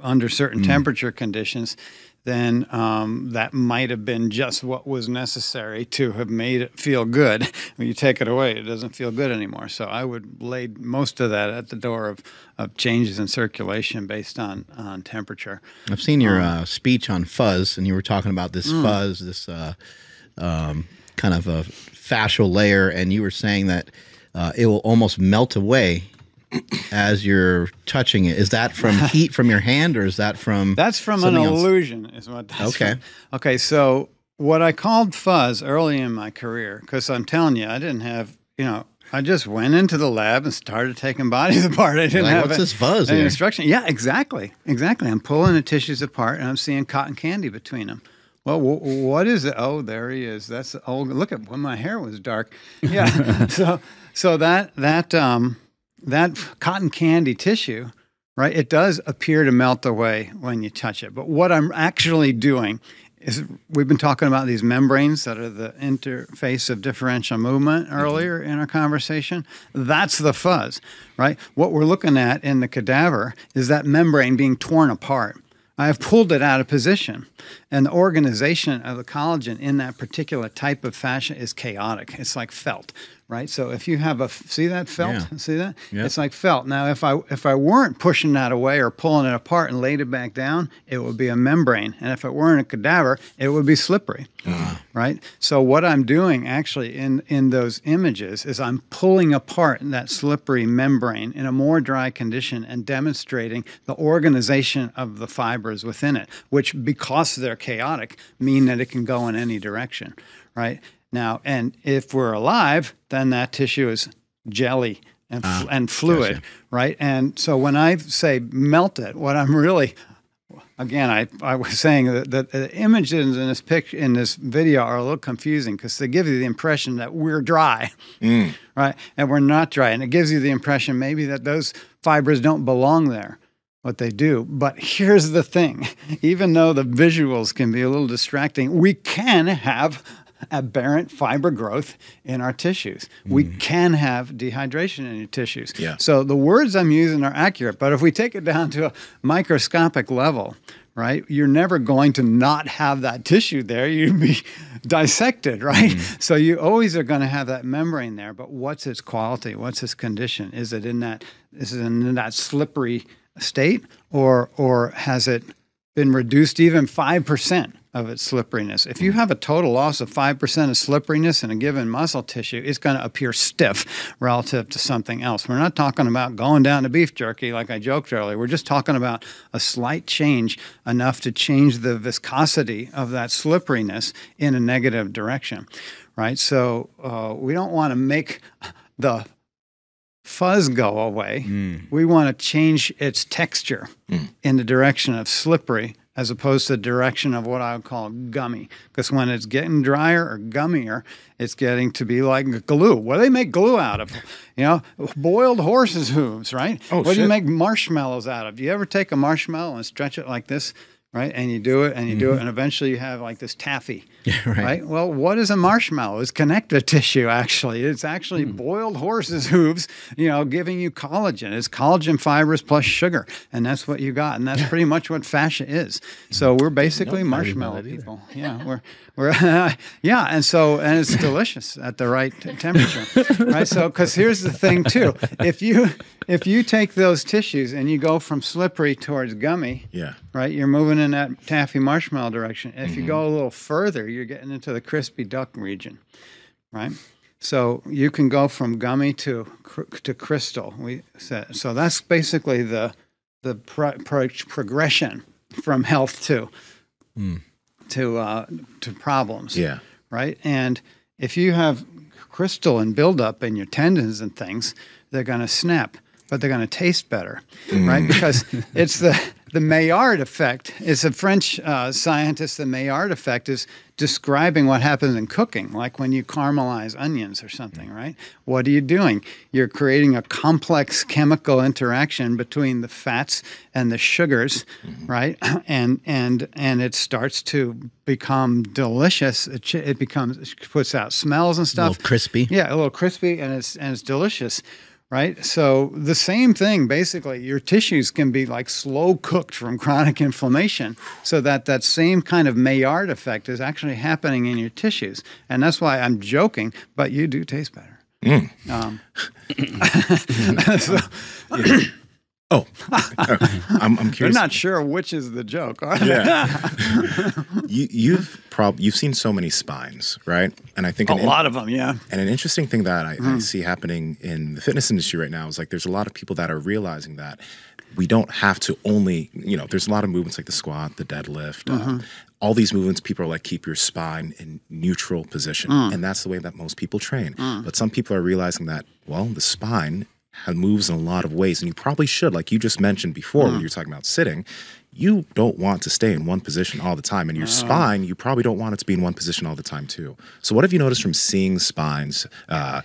S1: under certain temperature conditions, then um, that might have been just what was necessary to have made it feel good. When you take it away, it doesn't feel good anymore. So I would lay most of that at the door of, of changes in circulation based on, on temperature.
S3: I've seen your uh, speech on fuzz, and you were talking about this fuzz, this uh, um, kind of a fascial layer, and you were saying that uh, it will almost melt away as you're touching it. Is that from [LAUGHS] heat from your hand, or is that from
S1: That's from an
S3: else?
S1: illusion, is what that's
S3: Okay.
S1: from. Okay, so what I called fuzz early in my career, because I'm telling you, I didn't have, you know, I just went into the lab and started taking bodies [LAUGHS] apart. I didn't
S3: Like,
S1: have
S3: what's
S1: a-
S3: this fuzz
S1: any
S3: here?
S1: instruction. Yeah, exactly, exactly. I'm pulling the tissues apart and I'm seeing cotton candy between them. Well, w- what is it? Oh, there he is. That's oh, look at when my hair was dark. Yeah. [LAUGHS] so, so that that um, that cotton candy tissue, right? It does appear to melt away when you touch it. But what I'm actually doing is we've been talking about these membranes that are the interface of differential movement mm-hmm. earlier in our conversation. That's the fuzz, right? What we're looking at in the cadaver is that membrane being torn apart. I have pulled it out of position. And the organization of the collagen in that particular type of fascia is chaotic. It's like felt, right? So if you have a see that felt,
S3: Yeah.
S1: see that?
S3: Yeah.
S1: It's like felt. Now if I if I weren't pushing that away or pulling it apart and laid it back down, it would be a membrane. And if it weren't a cadaver, it would be slippery. Uh-huh. Right? So what I'm doing actually in in those images is I'm pulling apart that slippery membrane in a more dry condition and demonstrating the organization of the fibers within it, which because they're chaotic mean that it can go in any direction, right? Now, and if we're alive, then that tissue is jelly and, f- ah, and fluid,
S3: gotcha.
S1: right? And so when I say melt it, what I'm really again, I, I was saying that, that the images in this picture in this video are a little confusing because they give you the impression that we're dry, mm. [LAUGHS] right? And we're not dry, and it gives you the impression maybe that those fibers don't belong there. What they do, but here's the thing: [LAUGHS] even though the visuals can be a little distracting, we can have aberrant fiber growth in our tissues. We mm-hmm. can have dehydration in your tissues.
S2: Yeah.
S1: So the words I'm using are accurate, but if we take it down to a microscopic level, right? You're never going to not have that tissue there. [LAUGHS] You'd be dissected, right? Mm-hmm. So you always are going to have that membrane there. But what's its quality? What's its condition? Is it in that is it in that slippery state, or or has it been reduced even five percent? Of its slipperiness. If you hmm. have a total loss of 5% of slipperiness in a given muscle tissue, it's going to appear stiff relative to something else. We're not talking about going down to beef jerky like I joked earlier. We're just talking about a slight change enough to change the viscosity of that slipperiness in a negative direction, right? So uh, we don't want to make the fuzz go away. Hmm. We want to change its texture hmm. in the direction of slippery as opposed to the direction of what I would call gummy. Because when it's getting drier or gummier, it's getting to be like glue. What do they make glue out of? [LAUGHS] You know, boiled horses' hooves, right?
S2: Oh,
S1: what do you make marshmallows out of? Do you ever take a marshmallow and stretch it like this? Right, and you do it, and you do it, mm-hmm. and eventually you have like this taffy, [LAUGHS]
S3: right.
S1: right. Well, what is a marshmallow? It's connective tissue. Actually, it's actually boiled horses' hooves. You know, giving you collagen. It's collagen fibers plus sugar, and that's what you got. And that's pretty much what fascia is. So we're basically marshmallow people. Yeah, we're we're [LAUGHS] yeah, and so and it's delicious at the right t- temperature, right? So because here's the thing too, if you if you take those tissues and you go from slippery towards gummy,
S2: Yeah.
S1: right? You're moving in that taffy marshmallow direction. If you go a little further, you're getting into the crispy duck region, right? So you can go from gummy to to crystal. We said so. That's basically the the pro- pro- progression from health to to uh, to problems
S2: Yeah.
S1: right? And if you have crystal and buildup in your tendons and things, they're going to snap, but they're going to taste better, right? Because [LAUGHS] it's the the Maillard effect. is a French uh, scientist. The Maillard effect is describing what happens in cooking, like when you caramelize onions or something, right? What are you doing? You're creating a complex chemical interaction between the fats and the sugars, right? [CLEARS THROAT] And and and it starts to become delicious. It, it becomes it puts out smells and stuff.
S3: A little crispy.
S1: Yeah, a little crispy and it's and it's delicious, right? So the same thing basically. Your tissues can be like slow cooked from chronic inflammation, so that that same kind of Maillard effect is actually happening in your tissues, and that's why I'm joking, but you do taste better. Um, [LAUGHS] [LAUGHS] so
S2: Oh, I'm, I'm
S1: you're not sure which is the joke. are you?
S2: Yeah. [LAUGHS] you, you've prob you've seen so many spines, right? And I think
S1: A
S2: an in-
S1: lot of them, yeah.
S2: And an interesting thing that I,
S1: Mm.
S2: I see happening in the fitness industry right now is like there's a lot of people that are realizing that we don't have to only, you know, there's a lot of movements like the squat, the deadlift,
S1: Mm-hmm.
S2: uh, all these movements. People are like keep your spine in neutral position,
S1: Mm.
S2: and that's the way that most people train. But some people are realizing that well, the spine moves in a lot of ways, and you probably should, like you just mentioned before
S1: Mm.
S2: when you're talking about sitting. You don't want to stay in one position all the time, and your
S1: Uh-huh.
S2: spine, you probably don't want it to be in one position all the time too. So, what have you noticed from seeing spines? Uh,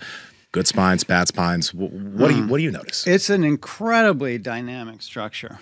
S2: good spines, bad spines. Wh- What do you what do you notice?
S1: It's an incredibly dynamic structure.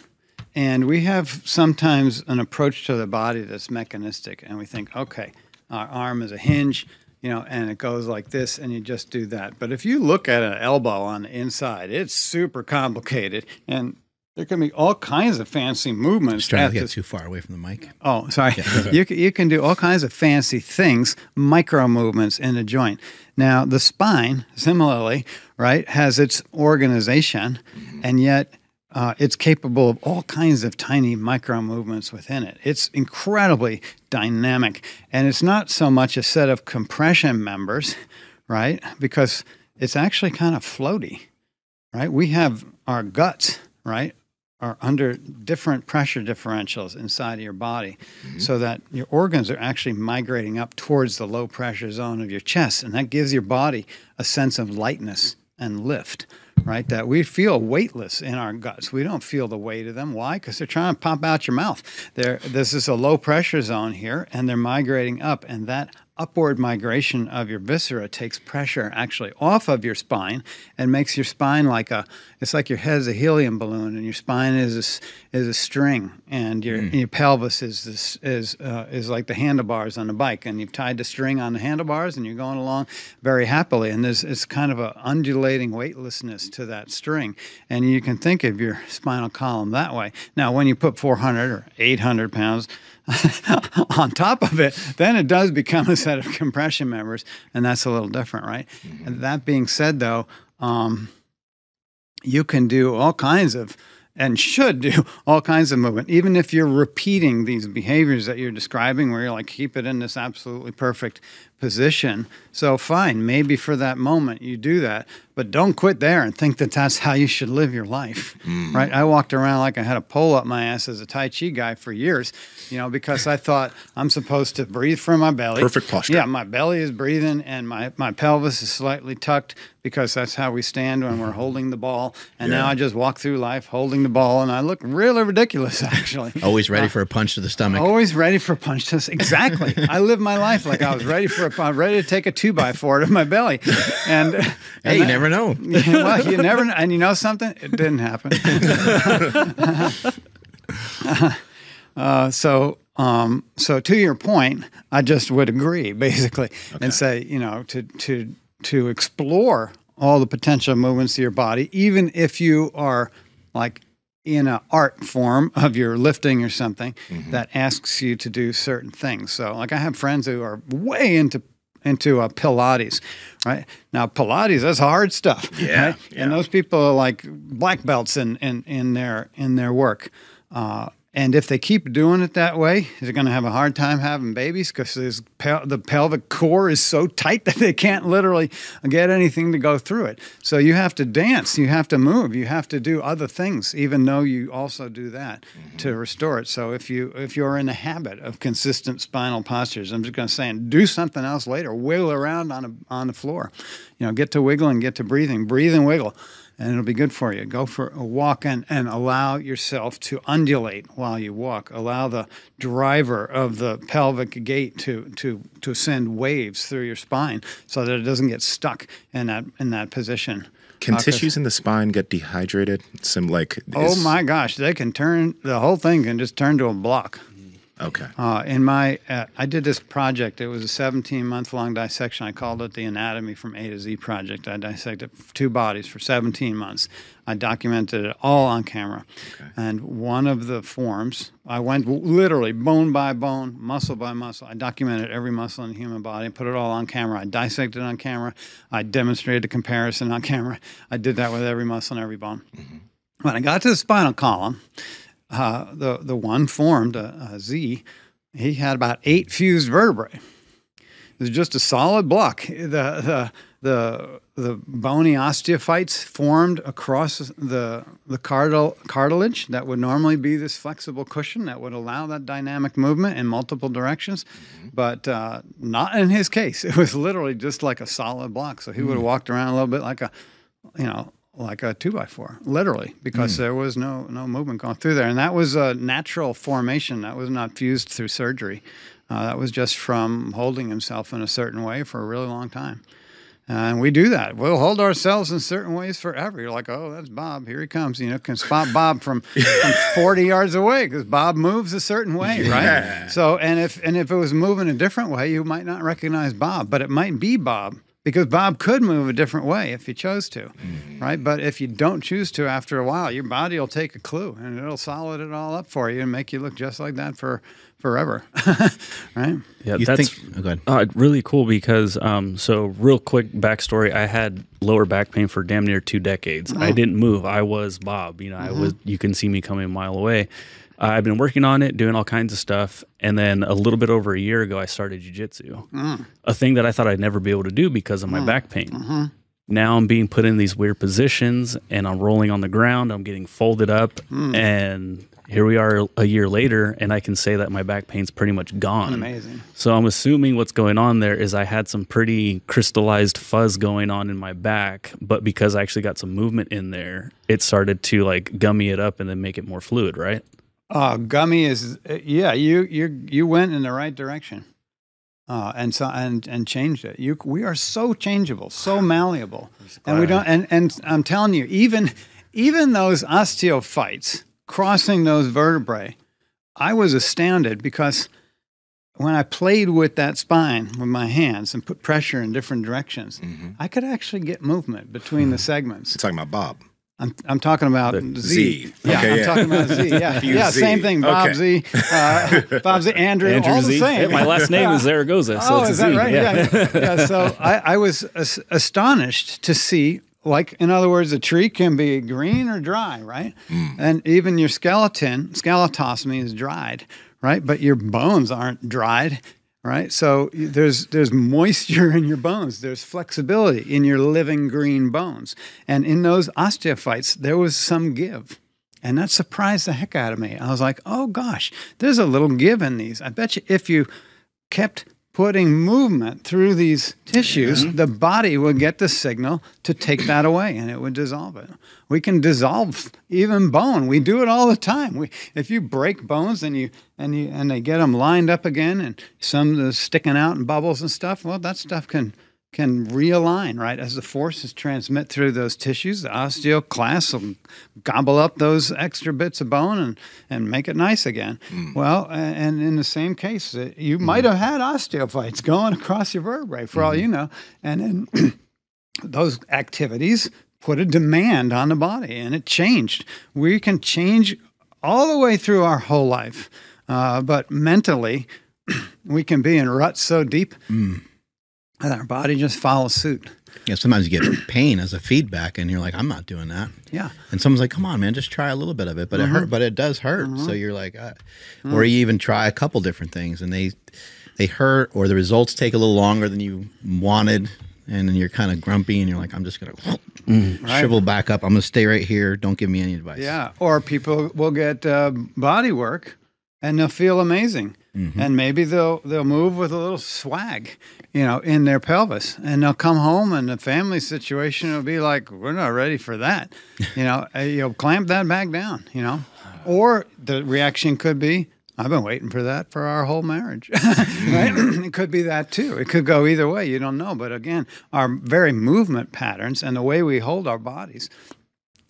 S1: And we have sometimes an approach to the body that's mechanistic. And we think, okay, our arm is a hinge, you know, and it goes like this, and you just do that. But if you look at an elbow on the inside, it's super complicated. And there can be all kinds of fancy movements.
S3: Just trying to get
S1: this-
S3: too far away from the mic.
S1: Oh, sorry. you, can, you can do all kinds of fancy things, micro movements in a joint. Now, the spine, similarly, right, has its organization, and yet uh, it's capable of all kinds of tiny micro movements within it. It's incredibly dynamic, and it's not so much a set of compression members, right, because it's actually kind of floaty right? We have our guts, right, are under different pressure differentials inside of your body so that your organs are actually migrating up towards the low pressure zone of your chest. And that gives your body a sense of lightness and lift, right? That we feel weightless in our guts. We don't feel the weight of them. Why? Because they're trying to pop out your mouth. There, this is a low pressure zone here, and they're migrating up, and that upward migration of your viscera takes pressure actually off of your spine and makes your spine like a it's like your head is a helium balloon and your spine is a, is a string and your your pelvis is this is uh, is like the handlebars on a bike and you've tied the string on the handlebars and you're going along very happily and there's it's kind of a undulating weightlessness to that string and you can think of your spinal column that way. Now when you put 400 or 800 pounds [LAUGHS] on top of it, then it does become a set of compression members, and that's a little different, right? And that being said, though, um, you can do all kinds of and should do [LAUGHS] all kinds of movement, even if you're repeating these behaviors that you're describing, where you're like, keep it in this absolutely perfect position. So, fine, maybe for that moment you do that, but don't quit there and think that that's how you should live your life, mm. right? I walked around like I had a pole up my ass as a Tai Chi guy for years, you know, because I thought I'm supposed to breathe from my belly.
S2: Perfect posture.
S1: Yeah, my belly is breathing and my, my pelvis is slightly tucked because that's how we stand when we're holding the ball. And now I just walk through life holding the ball and I look really ridiculous, [LAUGHS] actually.
S3: Always ready uh, for a punch to the stomach.
S1: Always ready for a punch to the exactly. I live my life like I was ready for punch, ready to take a two by four to my belly, and, [LAUGHS] and
S3: hey, you
S1: that-
S3: never know. [LAUGHS]
S1: Well, you never know. And you know something? It didn't happen. [LAUGHS] uh, so, um, so to your point, I just would agree basically and say, you know, to to to explore all the potential movements of your body, even if you are like in an art form of your lifting or something that asks you to do certain things. So, like I have friends who are way into into uh, Pilates, right? Now, Pilates that's hard stuff,
S2: Yeah,
S1: right?
S2: yeah.
S1: And those people are like black belts in in in their in their work. Uh, and if they keep doing it that way, they're going to have a hard time having babies because pel- the pelvic core is so tight [LAUGHS] that they can't literally get anything to go through it. So you have to dance, you have to move, you have to do other things, even though you also do that to mm-hmm. restore it. So if you if you're in the habit of consistent spinal postures, I'm just going to say, do something else later. Wiggle around on a, on the floor, you know, get to wiggling, get to breathing, breathe and wiggle and it'll be good for you. Go for a walk and, and allow yourself to undulate while you walk. Allow the driver of the pelvic gait to to to send waves through your spine so that it doesn't get stuck in that in that position.
S2: Can
S1: Uh,
S2: tissues in the spine get dehydrated? Some like
S1: Oh my gosh, they can turn the whole thing can just turn to a block.
S2: Okay.
S1: Uh, in my, uh, I did this project. It was a 17 month long dissection. I called it the Anatomy from A to Z project. I dissected two bodies for 17 months. I documented it all on camera. And one of the forms, I went literally bone by bone, muscle by muscle. I documented every muscle in the human body and put it all on camera. I dissected it on camera. I demonstrated the comparison on camera. I did that with every muscle and every bone. When I got to the spinal column, uh, the the one formed a, a Z, he had about eight fused vertebrae. It was just a solid block. The the the the bony osteophytes formed across the the cartil, cartilage that would normally be this flexible cushion that would allow that dynamic movement in multiple directions, but uh, not in his case. [LAUGHS] It was literally just like a solid block. So he would have walked around a little bit like a, you know, like a two by four, literally, because there was no no movement going through there, and that was a natural formation. That was not fused through surgery. Uh, that was just from holding himself in a certain way for a really long time. And we do that. We'll hold ourselves in certain ways forever. You're like, oh, that's Bob. Here he comes. You know, can spot Bob from, from [LAUGHS] 40 yards away because Bob moves a certain way, right? So, and if and if it was moving a different way, you might not recognize Bob, but it might be Bob because Bob could move a different way if he chose to, right? But if you don't choose to, after a while, your body will take a clue and it'll solid it all up for you and make you look just like that for forever, [LAUGHS] right?
S4: Yeah,
S3: You
S4: that's
S3: think? Oh, go ahead.
S4: uh, really cool because, um, so real quick backstory: I had lower back pain for damn near two decades. I didn't move. I was Bob. You know, I was. You can see me coming a mile away. Uh, I've been working on it, doing all kinds of stuff, and then a little bit over a year ago, I started jujitsu, mm. a thing that I thought I'd never be able to do because of my mm. back pain. Mm-hmm. Now I'm being put in these weird positions, and I'm rolling on the ground. I'm getting folded up, mm. and here we are a year later, and I can say that my back pain's pretty much gone.
S1: Amazing.
S4: So I'm assuming what's going on there is I had some pretty crystallized fuzz going on in my back, but because I actually got some movement in there, it started to like gummy it up and then make it more fluid, right?
S1: Uh, gummy is yeah. You you you went in the right direction. uh, and so and and changed it. You, we are so changeable, so [SIGHS] malleable, and we don't. And and I'm telling you, even even those osteophytes crossing those vertebrae, I was astounded because when I played with that spine with my hands and put pressure in different directions, I could actually get movement between the segments.
S2: You're talking about Bob.
S1: I'm, I'm talking about Z.
S2: Z.
S1: Yeah,
S2: Okay,
S1: I'm
S2: yeah.
S1: talking about Z. Yeah, [LAUGHS] yeah,
S2: Z.
S1: same thing. Bob
S2: Okay.
S1: Z. Uh, Bob Z. Andrew.
S4: Andrew
S1: all
S4: Z.
S1: the same.
S4: Yeah, my last name is Zaragoza, so
S1: oh,
S4: it's a
S1: is that right?
S4: Yeah.
S1: Yeah. yeah. So I, I was as- astonished to see, like, in other words, a tree can be green or dry, right? And even your skeleton, skeletosome is dried, right? But your bones aren't dried, right? So there's there's moisture [LAUGHS] in your bones. There's flexibility in your living green bones, and in those osteophytes, there was some give. And that surprised the heck out of me. I was like, oh gosh, there's a little give in these. I bet you if you kept putting movement through these tissues, mm-hmm. the body would get the signal to take that away and it would dissolve it. We can dissolve even bone. We do it all the time. We, if you break bones and you and you and they get them lined up again and some sticking out and bubbles and stuff, well, that stuff can can realign, right? As the forces transmit through those tissues, the osteoclast will gobble up those extra bits of bone and, and make it nice again. Well, and in the same case, uh, you might have had osteophytes going across your vertebrae for all you know. And then [CLEARS THROAT] those activities put a demand on the body and it changed. We can change all the way through our whole life, uh, but mentally, [CLEARS THROAT] we can be in ruts so deep that our body just follows suit.
S3: Yeah, sometimes you get [CLEARS THROAT] pain as a feedback, and you're like, I'm not doing that.
S1: Yeah.
S3: And someone's like, "Come on, man, just try a little bit of it." But it hurt. But it does hurt. So you're like, uh, or you even try a couple different things, and they they hurt, or the results take a little longer than you wanted, and then you're kind of grumpy, and you're like, "I'm just gonna [SNIFFS] shrivel back up. I'm gonna stay right here. Don't give me any advice."
S1: Yeah. Or people will get uh, body work and they'll feel amazing. And maybe they'll they'll move with a little swag, you know, in their pelvis, and they'll come home, and the family situation will be like, "We're not ready for that," you know. uh, [LAUGHS] You'll clamp that back down, you know. Or the reaction could be, "I've been waiting for that for our whole marriage," [LAUGHS] right? it could be that too. It could go either way. You don't know. But again, our very movement patterns and the way we hold our bodies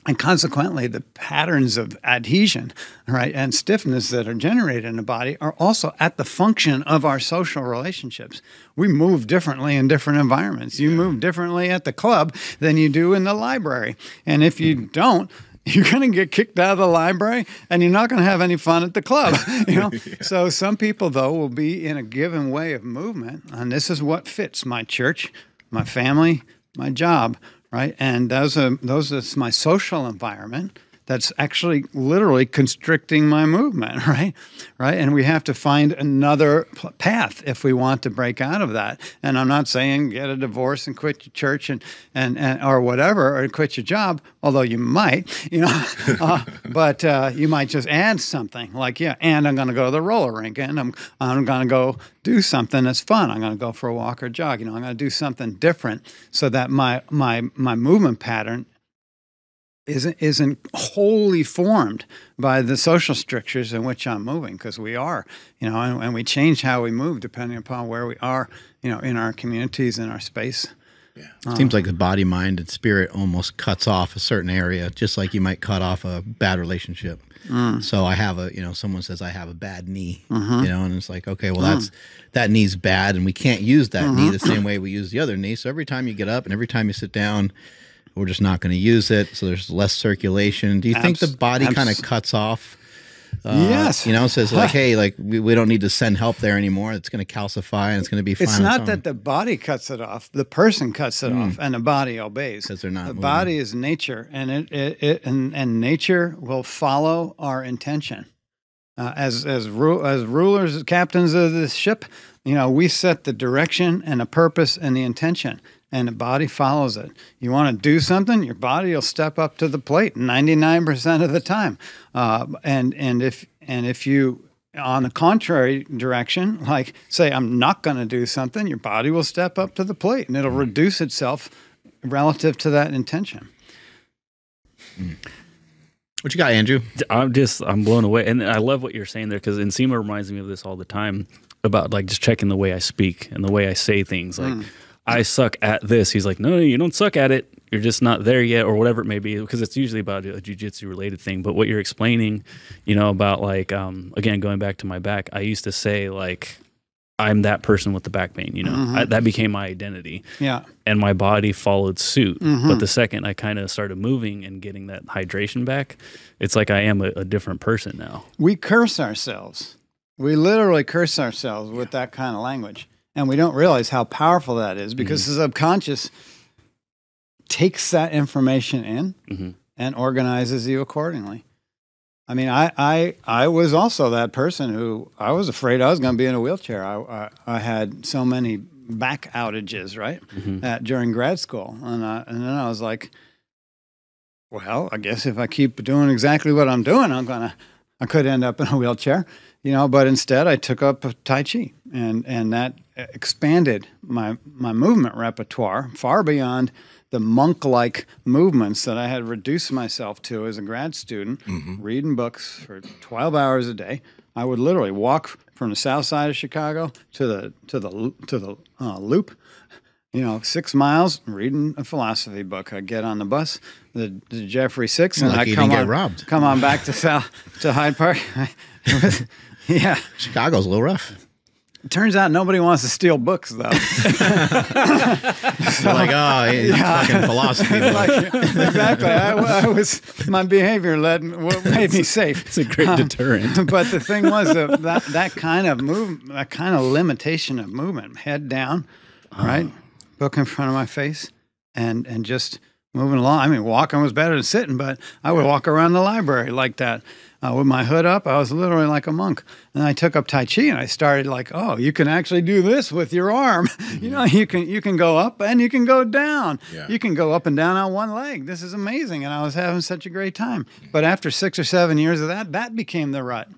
S1: and consequently the patterns of adhesion right and stiffness that are generated in the body are also at the function of our social relationships. We move differently in different environments. You move differently at the club than you do in the library. And if you mm-hmm. don't [LAUGHS] you're going to get kicked out of the library and you're not going to have any fun at the club [LAUGHS] you know? [LAUGHS] So some people though will be in a given way of movement and this is what fits my church my family my job right? And those are those is my social environment that's actually literally constricting my movement, [LAUGHS] right? Right? And we have to find another path if we want to break out of that. And I'm not saying get a divorce and quit your church and and, and or whatever or quit your job, although you might, [LAUGHS] you know. uh, but uh, you might just add something like, yeah, and I'm going to go to the roller rink and I'm I'm going to go do something that's fun. I'm going to go for a walk or jog. You know, I'm going to do something different so that my my my movement pattern isn't isn't wholly formed by the social strictures in which I'm moving because we are, you know, and, and we change how we move depending upon where we are, you know, in our communities, in our space. Yeah.
S3: Seems like the body, mind, and spirit almost cuts off a certain area, just like you might cut off a bad relationship. Mm. So I have a, you know, someone says I have a bad knee, mm-hmm. you know, and it's like, okay, well, mm. that's that knee's bad, and we can't use that knee the mm-hmm. same way we use the other knee. So every time you get up and every time you sit down, we're just not going to use it. So there's less circulation. Do you think the
S1: Abs-
S3: body kind of cuts off? uh,
S1: yes,
S3: You know, says like, [LAUGHS] hey, like we, we don't need to send help there anymore. It's going to calcify and it's going to be fine.
S1: It's not that the body cuts it off; the person cuts it off, and the body obeys.
S3: 'Cause they're not
S1: The
S3: moving.
S1: body is nature, and it, it, it and, and nature will follow our intention. Uh, as as ru- as rulers, captains of this ship, you know, we set the direction and the purpose and the intention, and the body follows it. You want to do something, your body will step up to the plate ninety nine percent of the time, uh, and and if and if you on the contrary direction, like say, I'm not going to do something, your body will step up to the plate and it'll reduce itself relative to that intention.
S3: What you got, Andrew?
S4: I'm just I'm blown away, and I love what you're saying there because Nsima reminds me of this all the time. about like just checking the way I speak and the way I say things. Like I suck at this. He's like, no, no, you don't suck at it. You're just not there yet, or whatever it may be, because it's usually about a jujitsu related thing. But what you're explaining, you know, about like, um, again, going back to my back, I used to say like, I'm that person with the back pain. You know, I, that became my identity
S1: Yeah.
S4: and my body followed suit.
S1: Mm-hmm.
S4: But the second I kind of started moving and getting that hydration back, it's like I am a, a different person now.
S1: We curse ourselves. We literally curse ourselves with that kind of language. And we don't realize how powerful that is because the subconscious takes that information in
S4: Mhm.
S1: and organizes you accordingly. I mean, I, I, I was also that person who I was afraid I was going to be in a wheelchair. I, I, I had so many back outages, right, at, during grad school. And, I, and then I was like, well, I guess if I keep doing exactly what I'm doing, I'm going to, I could end up in a wheelchair, you know, but instead I took up Tai Chi and, and that expanded my, my movement repertoire far beyond the monk like movements that I had reduced myself to as a grad student, reading books for 12 hours a day. I would literally walk from the south side of Chicago to the, to the, to the uh, loop you know, six miles reading a philosophy book. I get on the bus, the, the Jeffrey Six, and I come on,
S3: robbed.
S1: come on back to South to Hyde Park. [LAUGHS] [LAUGHS] yeah,
S3: Chicago's a little rough.
S1: Turns out nobody wants to steal books though.
S3: They're [LAUGHS] like, ah, [LAUGHS] oh, it's fucking philosophy.
S1: Like, exactly. I, I was my behavior led what made me safe.
S4: It's a great um, deterrent. [LAUGHS]
S1: but the thing was that, that that kind of move, that kind of limitation of movement, head down, ah. right, book in front of my face, and and just moving along. I mean, walking was better than sitting, but I would walk around the library like that. Uh, with my hood up, I was literally like a monk. And I took up Tai Chi, and I started like, oh, you can actually do this with your arm. [LAUGHS] you know, you can you can go up and you can go down.
S2: Yeah.
S1: You can go up and down on one leg. This is amazing, and I was having such a great time. But after six or seven years of that, that became the rut.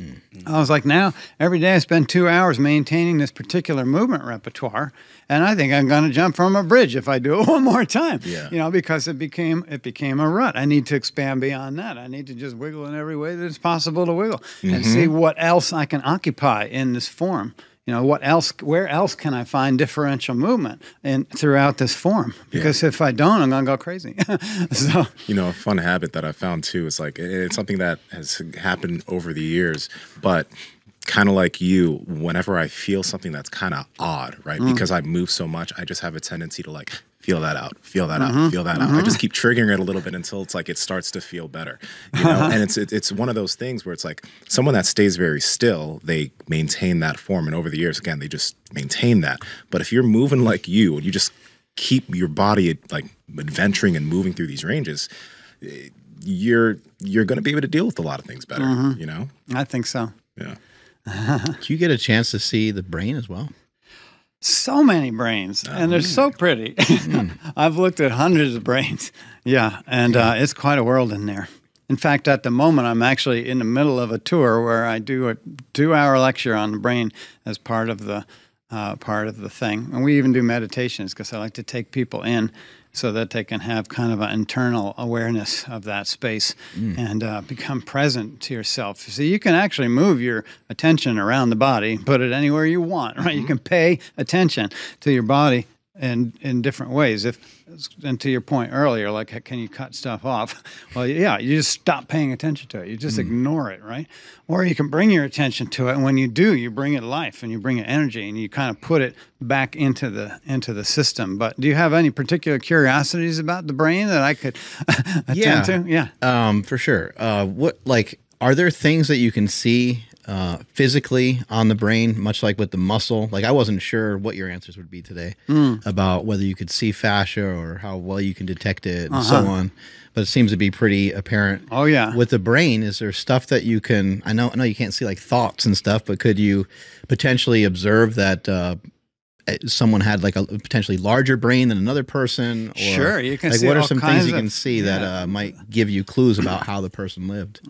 S1: Mm. I was like, now every day I spend two hours maintaining this particular movement repertoire, and I think I'm going to jump from a bridge if I do it [LAUGHS] one more time.
S2: Yeah.
S1: You know, because it became it became a rut. I need to expand beyond that. I need to just wiggle in every way that it's possible to wiggle, and see mm-hmm. what else I can occupy in this form. You know, what else? Where else can I find differential movement in throughout this form? Because if I don't, I'm going to go crazy. [LAUGHS] so
S2: You know, a fun habit that I found too is like it's something that has happened over the years, but kind of like you, whenever I feel something that's kind of odd, right? Mm. Because I move so much, I just have a tendency to like feel that out, feel that out, mm-hmm. feel that out. I mm-hmm. just keep triggering it a little bit until it's like it starts to feel better, you know. [LAUGHS] and it's it, it's one of those things where it's like someone that stays very still, they maintain that form, and over the years, again, they just maintain that. But if you're moving like you, and you just keep your body like adventuring and moving through these ranges, eh, you're you're going to be able to deal with a lot of things better. Mm-hmm. You know?
S1: I think so.
S2: Yeah.
S3: Do [LAUGHS] you get a chance to see the brain as well?
S1: So many brains and they're so pretty. [LAUGHS] I've looked at hundreds of brains. Yeah and uh, it's quite a world in there. In fact at the moment i'm actually in the middle of a tour where i do a two hour lecture on the brain as part of the uh, part of the thing. And we even do meditations because i like to take people in so that they can have kind of an internal awareness of that space and uh, become present to yourself. So you can actually move your attention around the body, put it anywhere you want, right? You can pay attention to your body in in different ways. If and to your point earlier, like can you cut stuff off? [LAUGHS] Well, yeah, you just stop paying attention to it. You just ignore it, right? Or you can bring your attention to it, and when you do, you bring it life and you bring it energy, and you kind of put it back into the into the system. But do you have any particular curiosities about the brain that I could [LAUGHS] attend
S3: Yeah.
S1: to? Yeah.
S3: Um, for sure. Uh, what like are there things that you can see uh, physically on the brain, much like with the muscle? Like I wasn't sure what your answers would be today about whether you could see fascia or how well you can detect it and so on. But it seems to be pretty apparent.
S1: Oh yeah.
S3: With the brain, is there stuff that you can? I know, I know you can't see like thoughts and stuff, but could you potentially observe that uh, eh, someone had like a potentially larger brain than another person? Or,
S1: Sure, you can
S3: like
S1: see
S3: what are some things you
S1: of-
S3: can see that uh, might give you clues about how the person lived?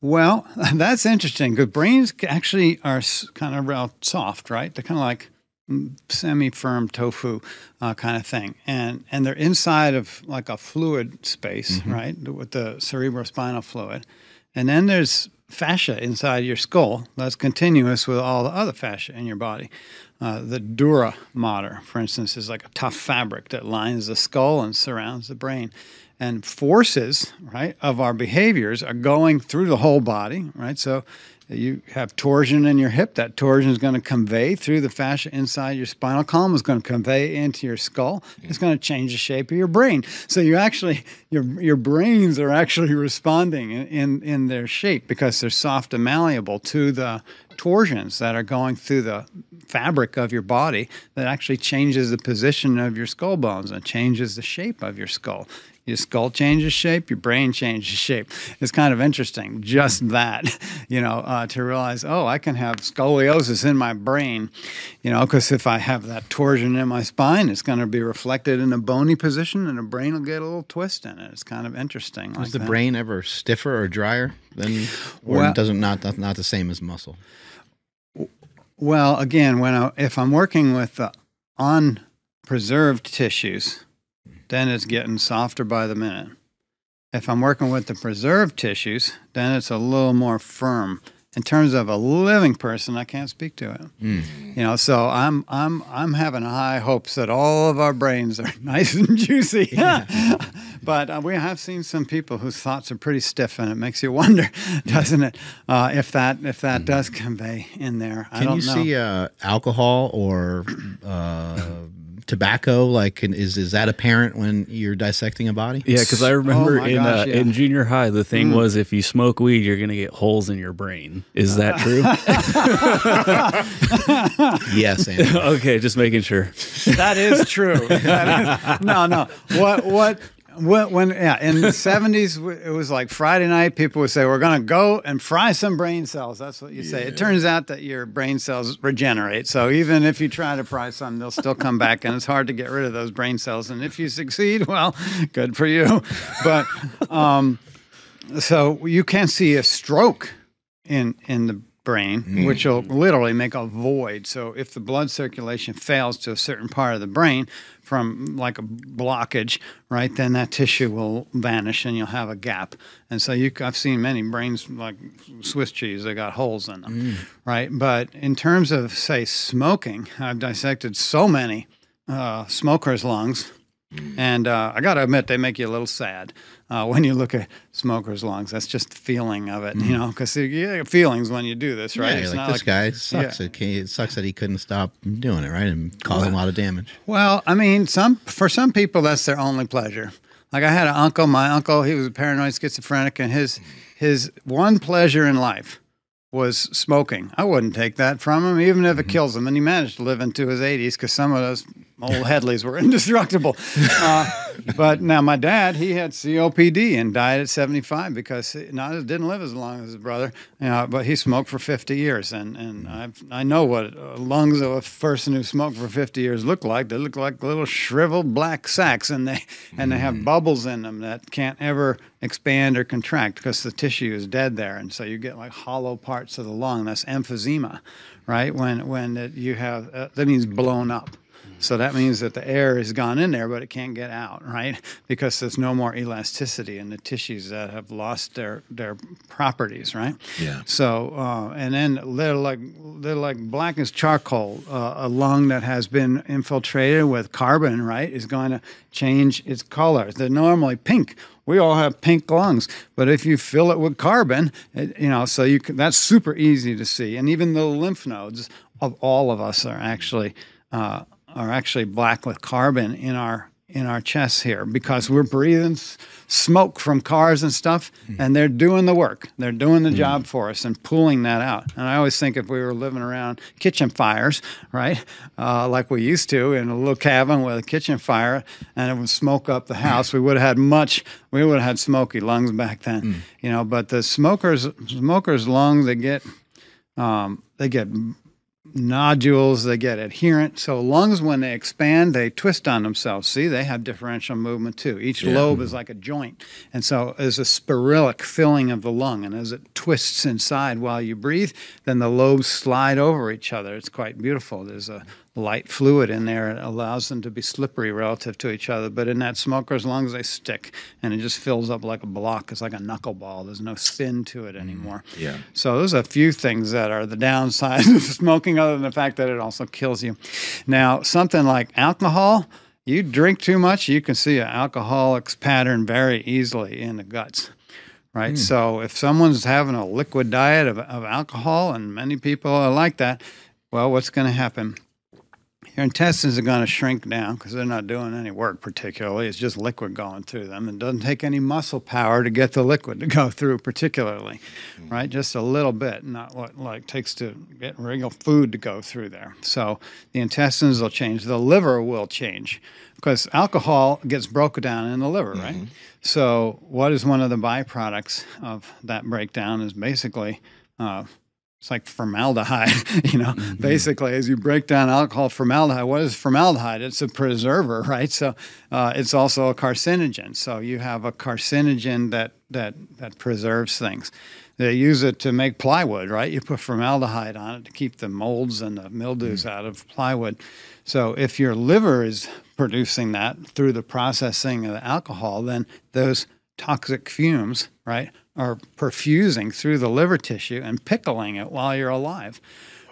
S1: Well, [LAUGHS] that's interesting because brains actually are kind of real soft, right? They're kind of like mm, semi-firm tofu uh, kind of thing, and and they're inside of like a fluid space, right, with the cerebrospinal fluid, And then there's fascia inside your skull that's continuous with all the other fascia in your body. Uh, the dura mater, for instance, is like a tough fabric that lines the skull and surrounds the brain. And forces, right, of our behaviors are going through the whole body, right? So you have torsion in your hip. That torsion is going to convey through the fascia inside your spinal column. Is going to convey into your skull. It's going to change the shape of your brain. So you actually your your brains are actually responding in in, in their shape because they're soft and malleable to the torsions that are going through the fabric of your body that actually changes the position of your skull bones and changes the shape of your skull. Your skull changes shape, your brain changes shape. It's kind of interesting, just that, [LAUGHS] you know, uh, to realize, oh, I can have scoliosis in my brain, you know, because if I have that torsion in my spine, it's going to be reflected in a bony position and the brain will get a little twist in it. It's kind of interesting.
S3: Is
S1: like
S3: the
S1: that.
S3: brain ever stiffer or drier than, or
S1: Well-
S3: doesn't not, not not the same as muscle?
S1: Well, again, when I, if I'm working with the unpreserved tissues, then it's getting softer by the minute. If I'm working with the preserved tissues, then it's a little more firm. In terms of a living person, I can't speak to it. You know, so I'm I'm I'm having high hopes that all of our brains are [LAUGHS] nice and juicy. [LAUGHS] [LAUGHS] but uh, we have seen some people whose thoughts are pretty stiff, and it makes you wonder, doesn't it, uh, if that if that does convey in there? I
S3: Can
S1: don't
S3: you
S1: know.
S3: see uh, alcohol or uh, tobacco? Like, is is that apparent when you're dissecting a body?
S4: Yeah, because I remember
S1: my
S4: in
S1: gosh,
S4: uh,
S1: yeah. Mm.
S4: in junior high, the thing was if you smoke weed, you're gonna get holes in your brain. Is that true? [LAUGHS]
S3: Yes, [LAUGHS]
S4: okay, just making sure.
S1: That is true. That is- no, no. What what what when yeah in the [LAUGHS] seventies it was like Friday night. People would say we're going to go and fry some brain cells. That's what you say. It turns out that your brain cells regenerate. So even if you try to fry some, they'll still come back, and it's hard to get rid of those brain cells. And if you succeed, well, good for you. But um, so you can see a stroke in in the brain, which will literally make a void. So if the blood circulation fails to a certain part of the brain from like a blockage, right, then that tissue will vanish and you'll have a gap. And so you, I've seen many brains like Swiss cheese; they got holes in them, right? But in terms of say smoking, I've dissected so many uh, smokers' lungs. And uh, I got to admit, they make you a little sad uh, when you look at smokers' lungs. That's just the feeling of it, you know, because you get feelings when you do this, right?
S3: Right,
S1: It's
S3: like
S1: not
S3: this guy sucks.
S1: Yeah.
S3: It, can't- it sucks that he couldn't stop doing it, right, and causing a lot of damage.
S1: Well, I mean, some for some people that's their only pleasure. Like I had an uncle, my uncle, he was a paranoid schizophrenic, and his his one pleasure in life was smoking. I wouldn't take that from him, even if it kills him. And he managed to live into his 80s because some of those old Hedleys were [LAUGHS] indestructible. Uh, but now my dad, he had COPD and died at 75 because he not didn't live as long as his brother, you know, but he smoked for 50 years. And, and I've, I know what uh, lungs of a person who smoked for 50 years look like. They look like little shriveled black sacks and they, and they have bubbles in them that can't ever expand or contract because the tissue is dead there. And so you get like hollow parts of the lung. That's emphysema, right? When, when it, you have, uh, that means blown up. So that means that the air has gone in there, but it can't get out, right? Because there's no more elasticity in the tissues that have lost their their properties, right?
S2: Yeah.
S1: So uh, and then they're like they're like black as charcoal. Uh, a lung that has been infiltrated with carbon, right, is going to change its color. They're normally pink. We all have pink lungs, but if you fill it with carbon, it, you know, so you can, that's super easy to see. And even the lymph nodes of all of us are actually uh, are actually black with carbon in our in our chests here because we're breathing smoke from cars and stuff, and they're doing the work. They're doing the job for us and pulling that out. And I always think if we were living around kitchen fires, right, uh, like we used to in a little cabin with a kitchen fire, and it would smoke up the house, we would have had much. We would have had smoky lungs back then, you know. But the smokers smokers' lungs, they get um, they get nodules, they get adherent. So lungs, when they expand, they twist on themselves. See, they have differential movement too. Each lobe is like a joint, and so there's a spirillic filling of the lung, and as it twists inside while you breathe, then the lobes slide over each other. It's quite beautiful. There's a light fluid in there. It allows them to be slippery relative to each other. But in that smoker, as long as they stick, and it just fills up like a block, it's like a knuckleball. There's no spin to it mm, anymore.
S2: Yeah.
S1: So there's a few things that are the downside of [LAUGHS] smoking, other than the fact that it also kills you. Now, something like alcohol, you drink too much, you can see an alcoholic's pattern very easily in the guts. Right. Mm. So if someone's having a liquid diet of, of alcohol, and many people are like that, well, what's going to happen? Your intestines are going to shrink down because they're not doing any work particularly. It's just liquid going through them. It doesn't take any muscle power to get the liquid to go through, particularly, right? Just a little bit, not what like takes to get regular food to go through there. So the intestines will change. The liver will change because alcohol gets broken down in the liver, right? So what is one of the byproducts of that breakdown is basically uh, it's like formaldehyde, [LAUGHS] you know. Basically, as you break down alcohol, formaldehyde. What is formaldehyde? It's a preserver, [LAUGHS] right? So uh, it's also a carcinogen. So you have a carcinogen that that that preserves things. They use it to make plywood, right? You put formaldehyde on it to keep the molds and the mildews out of plywood. So if your liver is producing that through the processing of the alcohol, then those toxic fumes, right, are perfusing through the liver tissue and pickling it while you're alive,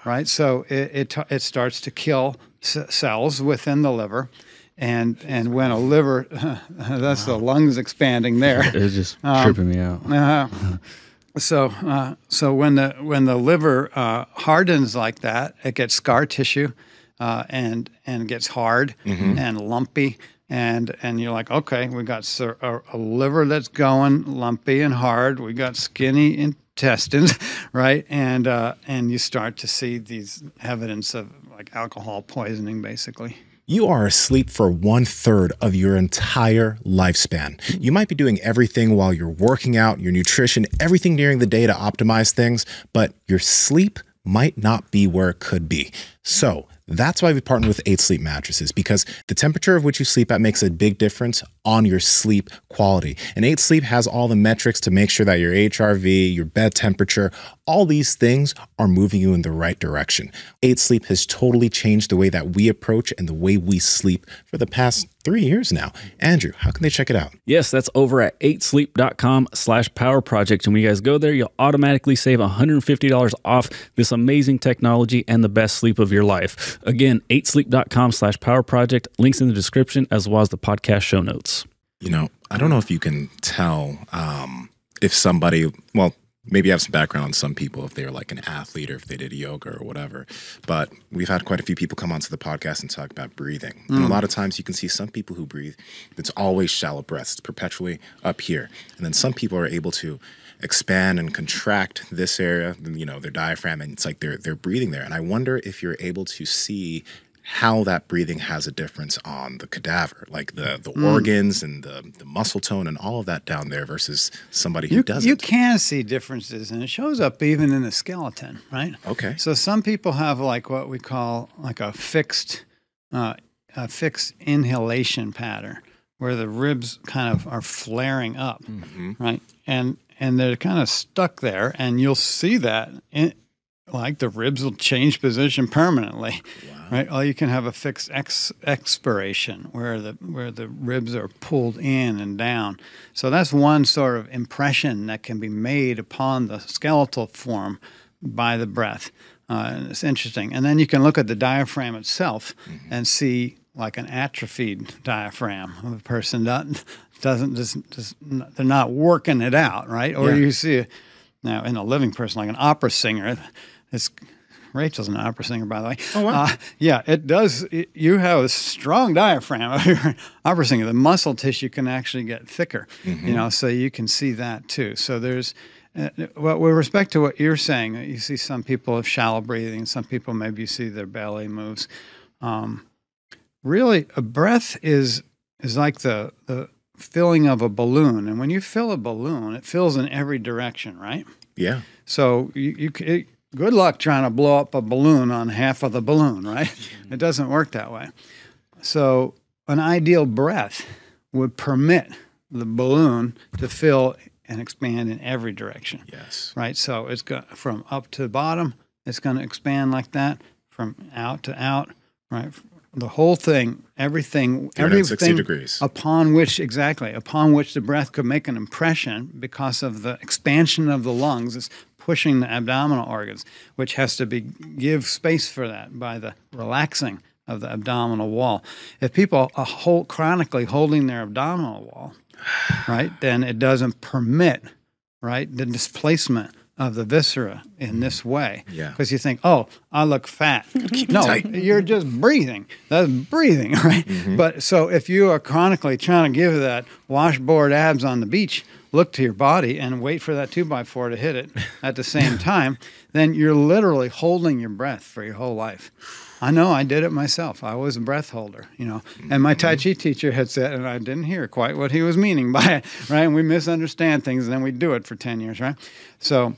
S1: right? So it it, it starts to kill c- cells within the liver, and and when a liver, [LAUGHS] that's the lungs expanding there. [LAUGHS]
S4: It's just
S1: Um,
S4: tripping me out.
S1: Uh, so, uh, so when the when the liver uh, hardens like that, it gets scar tissue, uh, and and gets hard and lumpy, and and you're like, okay, we got a, a liver that's going lumpy and hard. We got skinny intestines, [LAUGHS] right? And uh, and you start to see these evidence of like alcohol poisoning, basically.
S2: You are asleep for one third of your entire lifespan. You might be doing everything while you're working out, your nutrition, everything during the day to optimize things, but your sleep might not be where it could be. So that's why we partner with 8 Sleep Mattresses because the temperature of which you sleep at makes a big difference on your sleep quality. And 8 Sleep has all the metrics to make sure that your HRV, your bed temperature, all these things are moving you in the right direction. 8 Sleep has totally changed the way that we approach and the way we sleep for the past three years now. Andrew, how can they check it out?
S4: Yes, that's over at 8sleep.com slash power project. And when you guys go there, you'll automatically save $150 off this amazing technology and the best sleep of your life. Again, 8sleep.com slash power project. Links in the description as well as the podcast show notes.
S2: You know, I don't know if you can tell um, if somebody, well, maybe I have some background on some people, if they're like an athlete or if they did yoga or whatever. But we've had quite a few people come onto the podcast and talk about breathing. And a lot of times you can see some people who breathe, it's always shallow breaths, it's perpetually up here. And then some people are able to expand and contract this area, you know, their diaphragm, and it's like they're they're breathing there. And I wonder if you're able to see how that breathing has a difference on the cadaver, like the the organs and the the muscle tone and all of that down there versus somebody who
S1: You,
S2: doesn't.
S1: you can see differences, and it shows up even in the skeleton, right?
S2: Okay.
S1: So some people have like what we call like a fixed, uh, a fixed inhalation pattern, where the ribs kind of are flaring up, right? And and they're kind of stuck there, and you'll see that in, like the ribs will change position permanently, right? Or you can have a fixed ex, expiration where the where the ribs are pulled in and down. So that's one sort of impression that can be made upon the skeletal form by the breath. Uh, and it's interesting. And then you can look at the diaphragm itself and see like an atrophied diaphragm of a person that doesn't just, just they're not working it out, right? Or
S2: Yeah.
S1: you see now in a living person like an opera singer. It's Rachel's an opera singer, by the way. Oh
S2: wow.
S1: Uh, yeah, it does. It, you have a strong diaphragm. If you're an opera singer, the muscle tissue can actually get thicker. You know, so you can see that too. So there's. Uh, well, with respect to what you're saying, you see some people have shallow breathing, some people maybe you see their belly moves. Um, really, a breath is is like the the filling of a balloon, and when you fill a balloon, it fills in every direction, right?
S2: Yeah.
S1: So you, you it, good luck trying to blow up a balloon on half of the balloon, right? [LAUGHS] It doesn't work that way. So an ideal breath would permit the balloon to fill and expand in every direction.
S2: Yes.
S1: Right. So it's go from up to bottom. It's going to expand like that from out to out. Right. The whole thing, everything, everything
S2: degrees.
S1: upon which exactly upon which the breath could make an impression because of the expansion of the lungs is pushing the abdominal organs, which has to be give space for that by the relaxing of the abdominal wall. If people are hold, chronically holding their abdominal wall, right, then it doesn't permit right the displacement of the viscera in this way.
S2: Yeah.
S1: Because you think, oh, I look fat. [LAUGHS] no,
S2: tight.
S1: you're just breathing. That's breathing, [LAUGHS] right? Mm-hmm. But so if you are chronically trying to give that washboard abs on the beach, look to your body and wait for that two by four to hit it at the same [LAUGHS] time, then you're literally holding your breath for your whole life. I know I did it myself. I was a breath holder, you know. And my Tai mm-hmm. Chi teacher had said, and I didn't hear quite what he was meaning [LAUGHS] by it, right? And we misunderstand things and then we do it for 10 years, right? So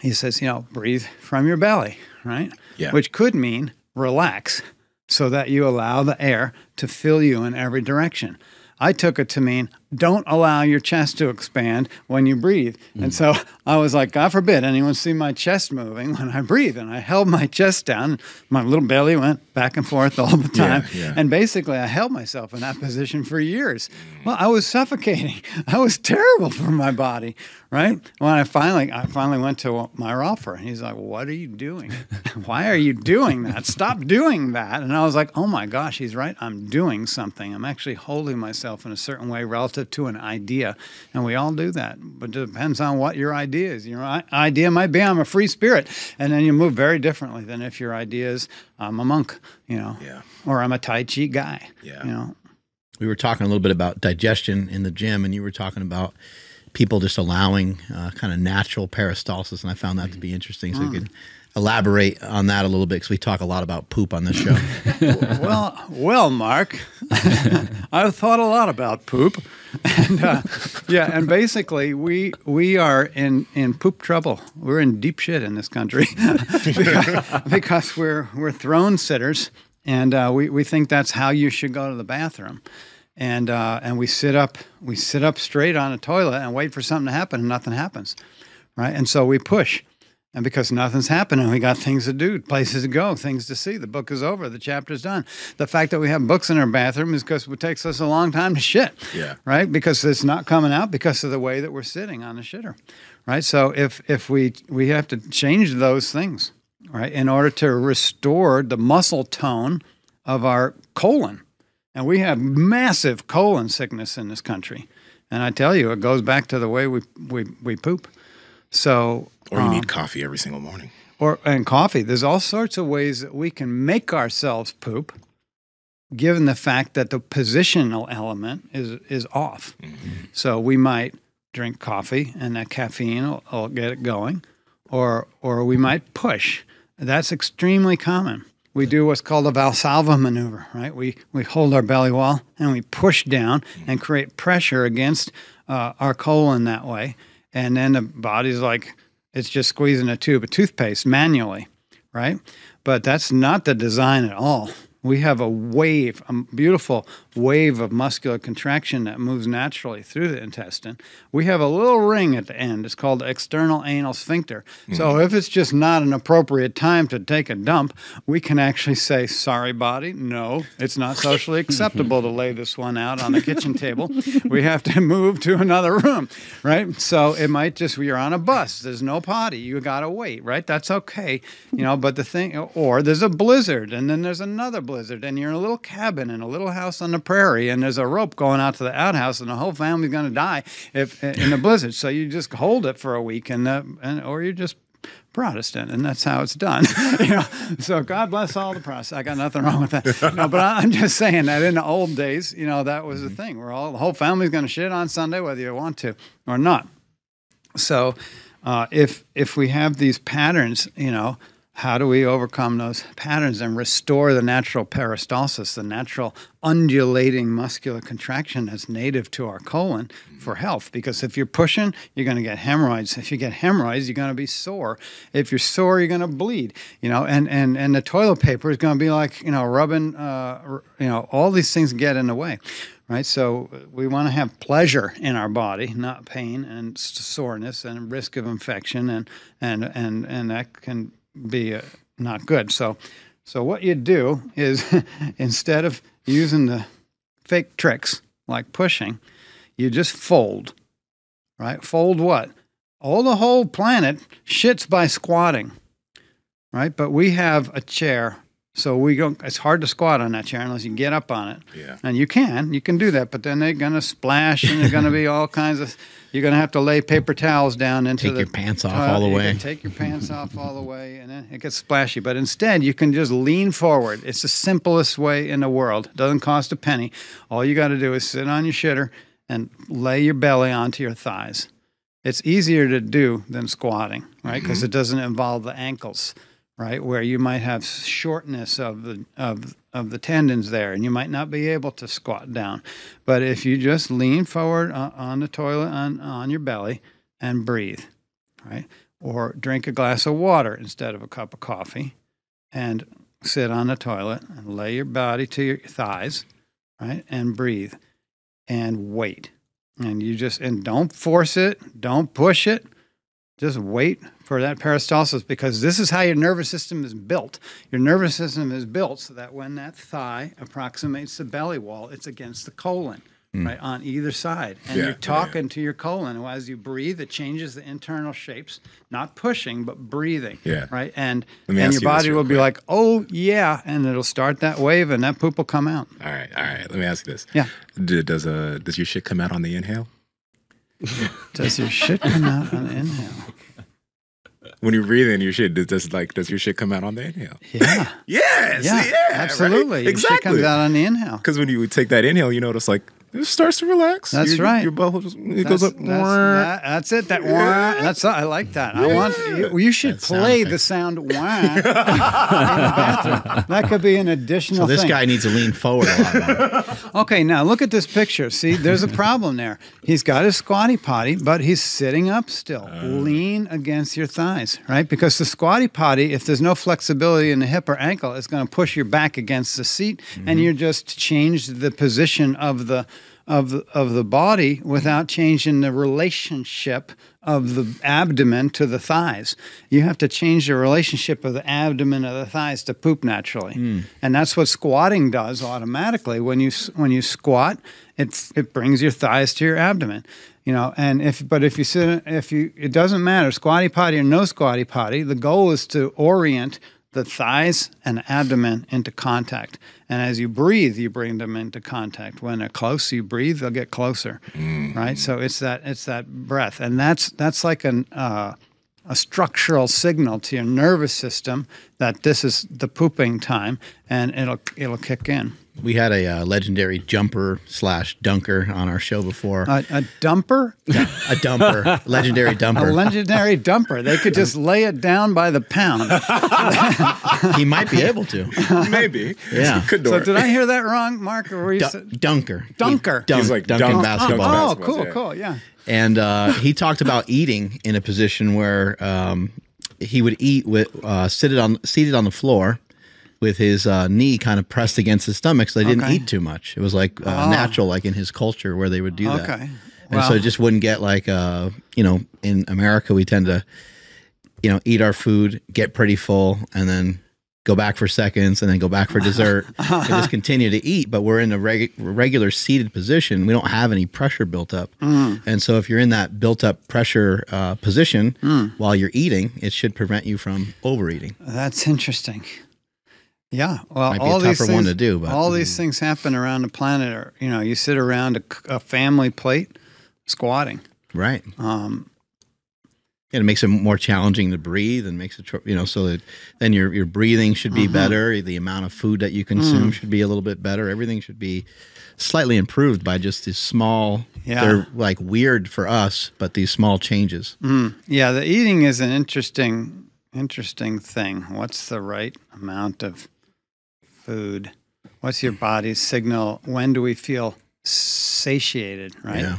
S1: he says, you know, breathe from your belly, right?
S2: Yeah.
S1: Which could mean relax so that you allow the air to fill you in every direction. I took it to mean don't allow your chest to expand when you breathe. And mm. so I was like, God forbid anyone see my chest moving when I breathe. And I held my chest down. My little belly went back and forth all the time.
S2: yeah.
S1: And basically, I held myself in that position for years. Well, I was suffocating. [LAUGHS] I was terrible for my body, right? When I finally, I finally went to my Rolfer, and he's like, "What are you doing? [LAUGHS] Why are you doing that? Stop doing that!" And I was like, "Oh my gosh, he's right. I'm doing something. I'm actually holding myself in a certain way relative to an idea, and we all do that. But it depends on what your idea is. Your i- idea might be I'm a free spirit, and then you move very differently than if your idea is I'm a monk, you know,
S2: Yeah.
S1: or I'm a Tai Chi guy,
S2: Yeah.
S1: you know."
S3: we were talking a little bit about digestion in the gym, and you were talking about people just allowing uh, kind of natural peristalsis, and I found that to be interesting. So you could elaborate on that a little bit because we talk a lot about poop on this show. [LAUGHS]
S1: well, well, Mark, [LAUGHS] I've thought a lot about poop, [LAUGHS] and uh, yeah, and basically we we are in in poop trouble. We're in deep shit in this country because, because we're we're throne sitters, and uh, we we think that's how you should go to the bathroom. And uh, and we sit up we sit up straight on a toilet and wait for something to happen, and nothing happens, right? And so we push, and because nothing's happening, we got things to do, places to go, things to see. The book is over, the chapter's done. The fact that we have books in our bathroom is because it takes us a long time to shit.
S2: Yeah.
S1: Right? Because it's not coming out because of the way that we're sitting on the shitter. Right? So if if we we have to change those things, right, in order to restore the muscle tone of our colon. And we have massive colon sickness in this country. And I tell you, it goes back to the way we we, we poop. So
S2: Or you need um, coffee every single morning.
S1: or and coffee. There's all sorts of ways that we can make ourselves poop, given the fact that the positional element is is off. Mm-hmm. So we might drink coffee, and that caffeine will, will get it going, or or we might push. That's extremely common. We do what's called a Valsalva maneuver, right? We we hold our belly wall and we push down mm. and create pressure against uh, our colon that way, and then the body's like it's just squeezing a tube of toothpaste manually, right? But that's not the design at all. We have a wave, a beautiful wave of muscular contraction that moves naturally through the intestine. We have a little ring at the end. It's called the external anal sphincter. Mm-hmm. So if it's just not an appropriate time to take a dump, we can actually say, sorry, body, no, it's not socially [LAUGHS] acceptable to lay this one out on the kitchen table. We have to [LAUGHS] move to another room, right? So it might just, you're on a bus, there's no potty, you got to wait, right? That's okay, you know, but the thing, or there's a blizzard and then there's another blizzard and you're in a little cabin in a little house on the prairie and there's a rope going out to the outhouse and the whole family's going to die if in the blizzard. So you just hold it for a week and, uh, and or you just Protestant, and that's how it's done. [LAUGHS] you know, so God bless all the Protestants. I got nothing wrong with that. No, but I- I'm just saying that in the old days, you know, that was the thing. We're all the whole family's going to shit on Sunday, whether you want to or not. So, uh, if if we have these patterns, you know, how do we overcome those patterns and restore the natural peristalsis, the natural undulating muscular contraction that's native to our colon for health? Because if you're pushing, you're going to get hemorrhoids. If you get hemorrhoids, you're going to be sore. If you're sore, you're going to bleed. You know, and and and the toilet paper is going to be like you know rubbing. Uh, you know, all these things get in the way. right? So uh, we want to have pleasure in our body, not pain and soreness and risk of infection, and and and and that can be uh, not good. So, so what you do is [LAUGHS] instead of using the fake tricks like pushing, you just fold, right? Fold what? All the whole planet shits by squatting, right? But we have a chair, so we go. It's hard to squat on that chair unless you get up on it.
S2: Yeah.
S1: And you can, you can do that, but then they're gonna splash, and there's gonna be all kinds of. You're gonna have to lay paper towels down into
S3: Take
S1: the
S3: your pants off all the
S1: You
S3: way.
S1: can Take your pants off all the way, and then it gets splashy. But instead, you can just lean forward. It's the simplest way in the world. Doesn't cost a penny. All you got to do is sit on your shitter and lay your belly onto your thighs. It's easier to do than squatting, right? Because mm-hmm. it doesn't involve the ankles, right? Where you might have shortness of the of of the tendons there, and you might not be able to squat down. But if you just lean forward on, on the toilet on on your belly and breathe, right? Or drink a glass of water instead of a cup of coffee, and sit on the toilet and lay your body to your thighs, right? And breathe and wait. And you just and don't force it, don't push it. Just wait for that peristalsis because this is how your nervous system is built. Your nervous system is built so that when that thigh approximates the belly wall, it's against the colon, right on either side. And
S2: Yeah,
S1: you're
S2: yeah,
S1: talking to your colon. As you breathe, it changes the internal shapes, not pushing, but breathing.
S2: Yeah.
S1: Right. And and your
S2: you
S1: body will be like, oh yeah, and it'll start that wave and that poop will come out.
S2: All right, all right. Let me ask you this.
S1: Yeah.
S2: Does uh does your shit come out on the inhale? [LAUGHS]
S1: Does your shit come out on the inhale?
S2: When you breathe in your shit does, does like does your shit come out on the inhale? [LAUGHS]
S1: Yeah. [LAUGHS]
S2: Yes.
S1: Yeah,
S2: Yeah.
S1: absolutely.
S2: Right?
S1: Shit comes
S2: Exactly.
S1: out on the inhale.
S2: Because when you take that inhale, you notice like it starts to relax.
S1: That's
S2: Your-
S1: right.
S2: Your butthole just, it
S1: That's,
S2: goes up.
S1: that's, that- that's it. That wah. That's I like that. I want you, you should
S3: That
S1: play
S3: effect.
S1: the sound wah [LAUGHS] in the bathroom. That could be an additional
S3: So this
S1: thing.
S3: guy needs to lean forward a lot. [LAUGHS]
S1: Okay, now look at this picture. See, there's a problem there. He's got his squatty potty, but he's sitting up still. Oh. Lean against your thighs, right? Because the squatty potty, if there's no flexibility in the hip or ankle, it's going to push your back against the seat, and mm-hmm. you're just changed the position of the of the, of the body without changing the relationship of the abdomen to the thighs. You have to change the relationship of the abdomen of the thighs to poop naturally, hmm. and that's what squatting does automatically. When you when you squat, it it brings your thighs to your abdomen. You know, and if but if you sit if you it doesn't matter squatty potty or no squatty potty. The goal is to orient the thighs and abdomen into contact. And as you breathe, you bring them into contact. When they're close, you breathe, they'll get closer, right? So it's that it's that breath, and that's that's like an uh, a structural signal to your nervous system that this is the pooping time, and it'll it'll kick in.
S3: We had a uh, legendary jumper slash dunker on our show before.
S1: A, a dumper,
S3: a dumper, [LAUGHS] legendary dumper.
S1: a legendary dumper. They could just lay it down by the pound. [LAUGHS]
S3: he might be able to.
S2: Maybe.
S3: Yeah. [LAUGHS]
S2: Could
S1: So did I hear that wrong, Mark? Or were you
S3: Du-
S1: sa-
S3: dunker.
S1: Dunker.
S3: Dunk,
S2: He's like
S3: dunking
S2: dunk-
S3: basketball.
S1: Oh,
S2: basketballs,
S1: cool,
S2: yeah.
S1: cool, yeah.
S3: and uh, he talked about eating in a position where um, he would eat with uh, seated on seated on the floor with his uh, knee kind of pressed against his stomach, so they didn't
S1: Okay.
S3: eat too much. It was like uh,
S1: Oh.
S3: natural, like in his culture where they would do that.
S1: Okay.
S3: And so it just wouldn't get like uh, you know, in America we tend to, you know, eat our food, get pretty full, and then go back for seconds and then go back for dessert [LAUGHS] and just continue to eat. But we're in a reg- regular seated position. We don't have any pressure built up.
S1: Mm.
S3: And so if you're in that built up pressure uh, position
S1: Mm.
S3: while you're eating, it should prevent you from overeating.
S1: That's interesting. Yeah, well, all these things,
S3: one to do, but-
S1: all these things happen around the planet. Or you know, you sit around a, a family plate, squatting.
S3: Right.
S1: Um,
S3: And it makes it more challenging to breathe and makes it, you know, so that then your, your breathing should
S1: Mm-hmm.
S3: be better. The amount of food that you consume
S1: Mm.
S3: should be a little bit better. Everything should be slightly improved by just these small,
S1: Yeah.
S3: they're like weird for us, but these small changes.
S1: mm, yeah, the eating is an interesting, interesting thing. What's the right amount of food? What's your body's signal? When do we feel satiated? Right.
S3: Yeah.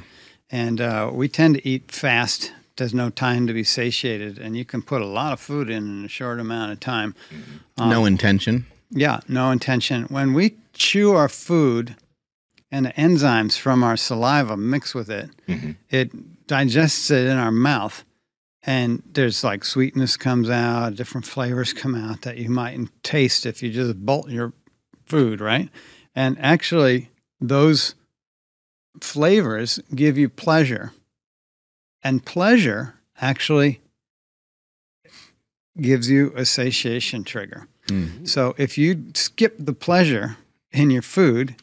S1: And uh, we tend to eat fast. There's no time to be satiated, and you can put a lot of food in in a short amount of time.
S3: no intention.
S1: Yeah, no intention. When we chew our food, and the enzymes from our saliva mix with it. It digests it in our mouth, and there's like sweetness comes out, different flavors come out that you mightn't taste if you just bolt your food, right? And actually, those flavors give you pleasure, and pleasure actually gives you a satiation trigger. Mm-hmm. So if you skip the pleasure in your food,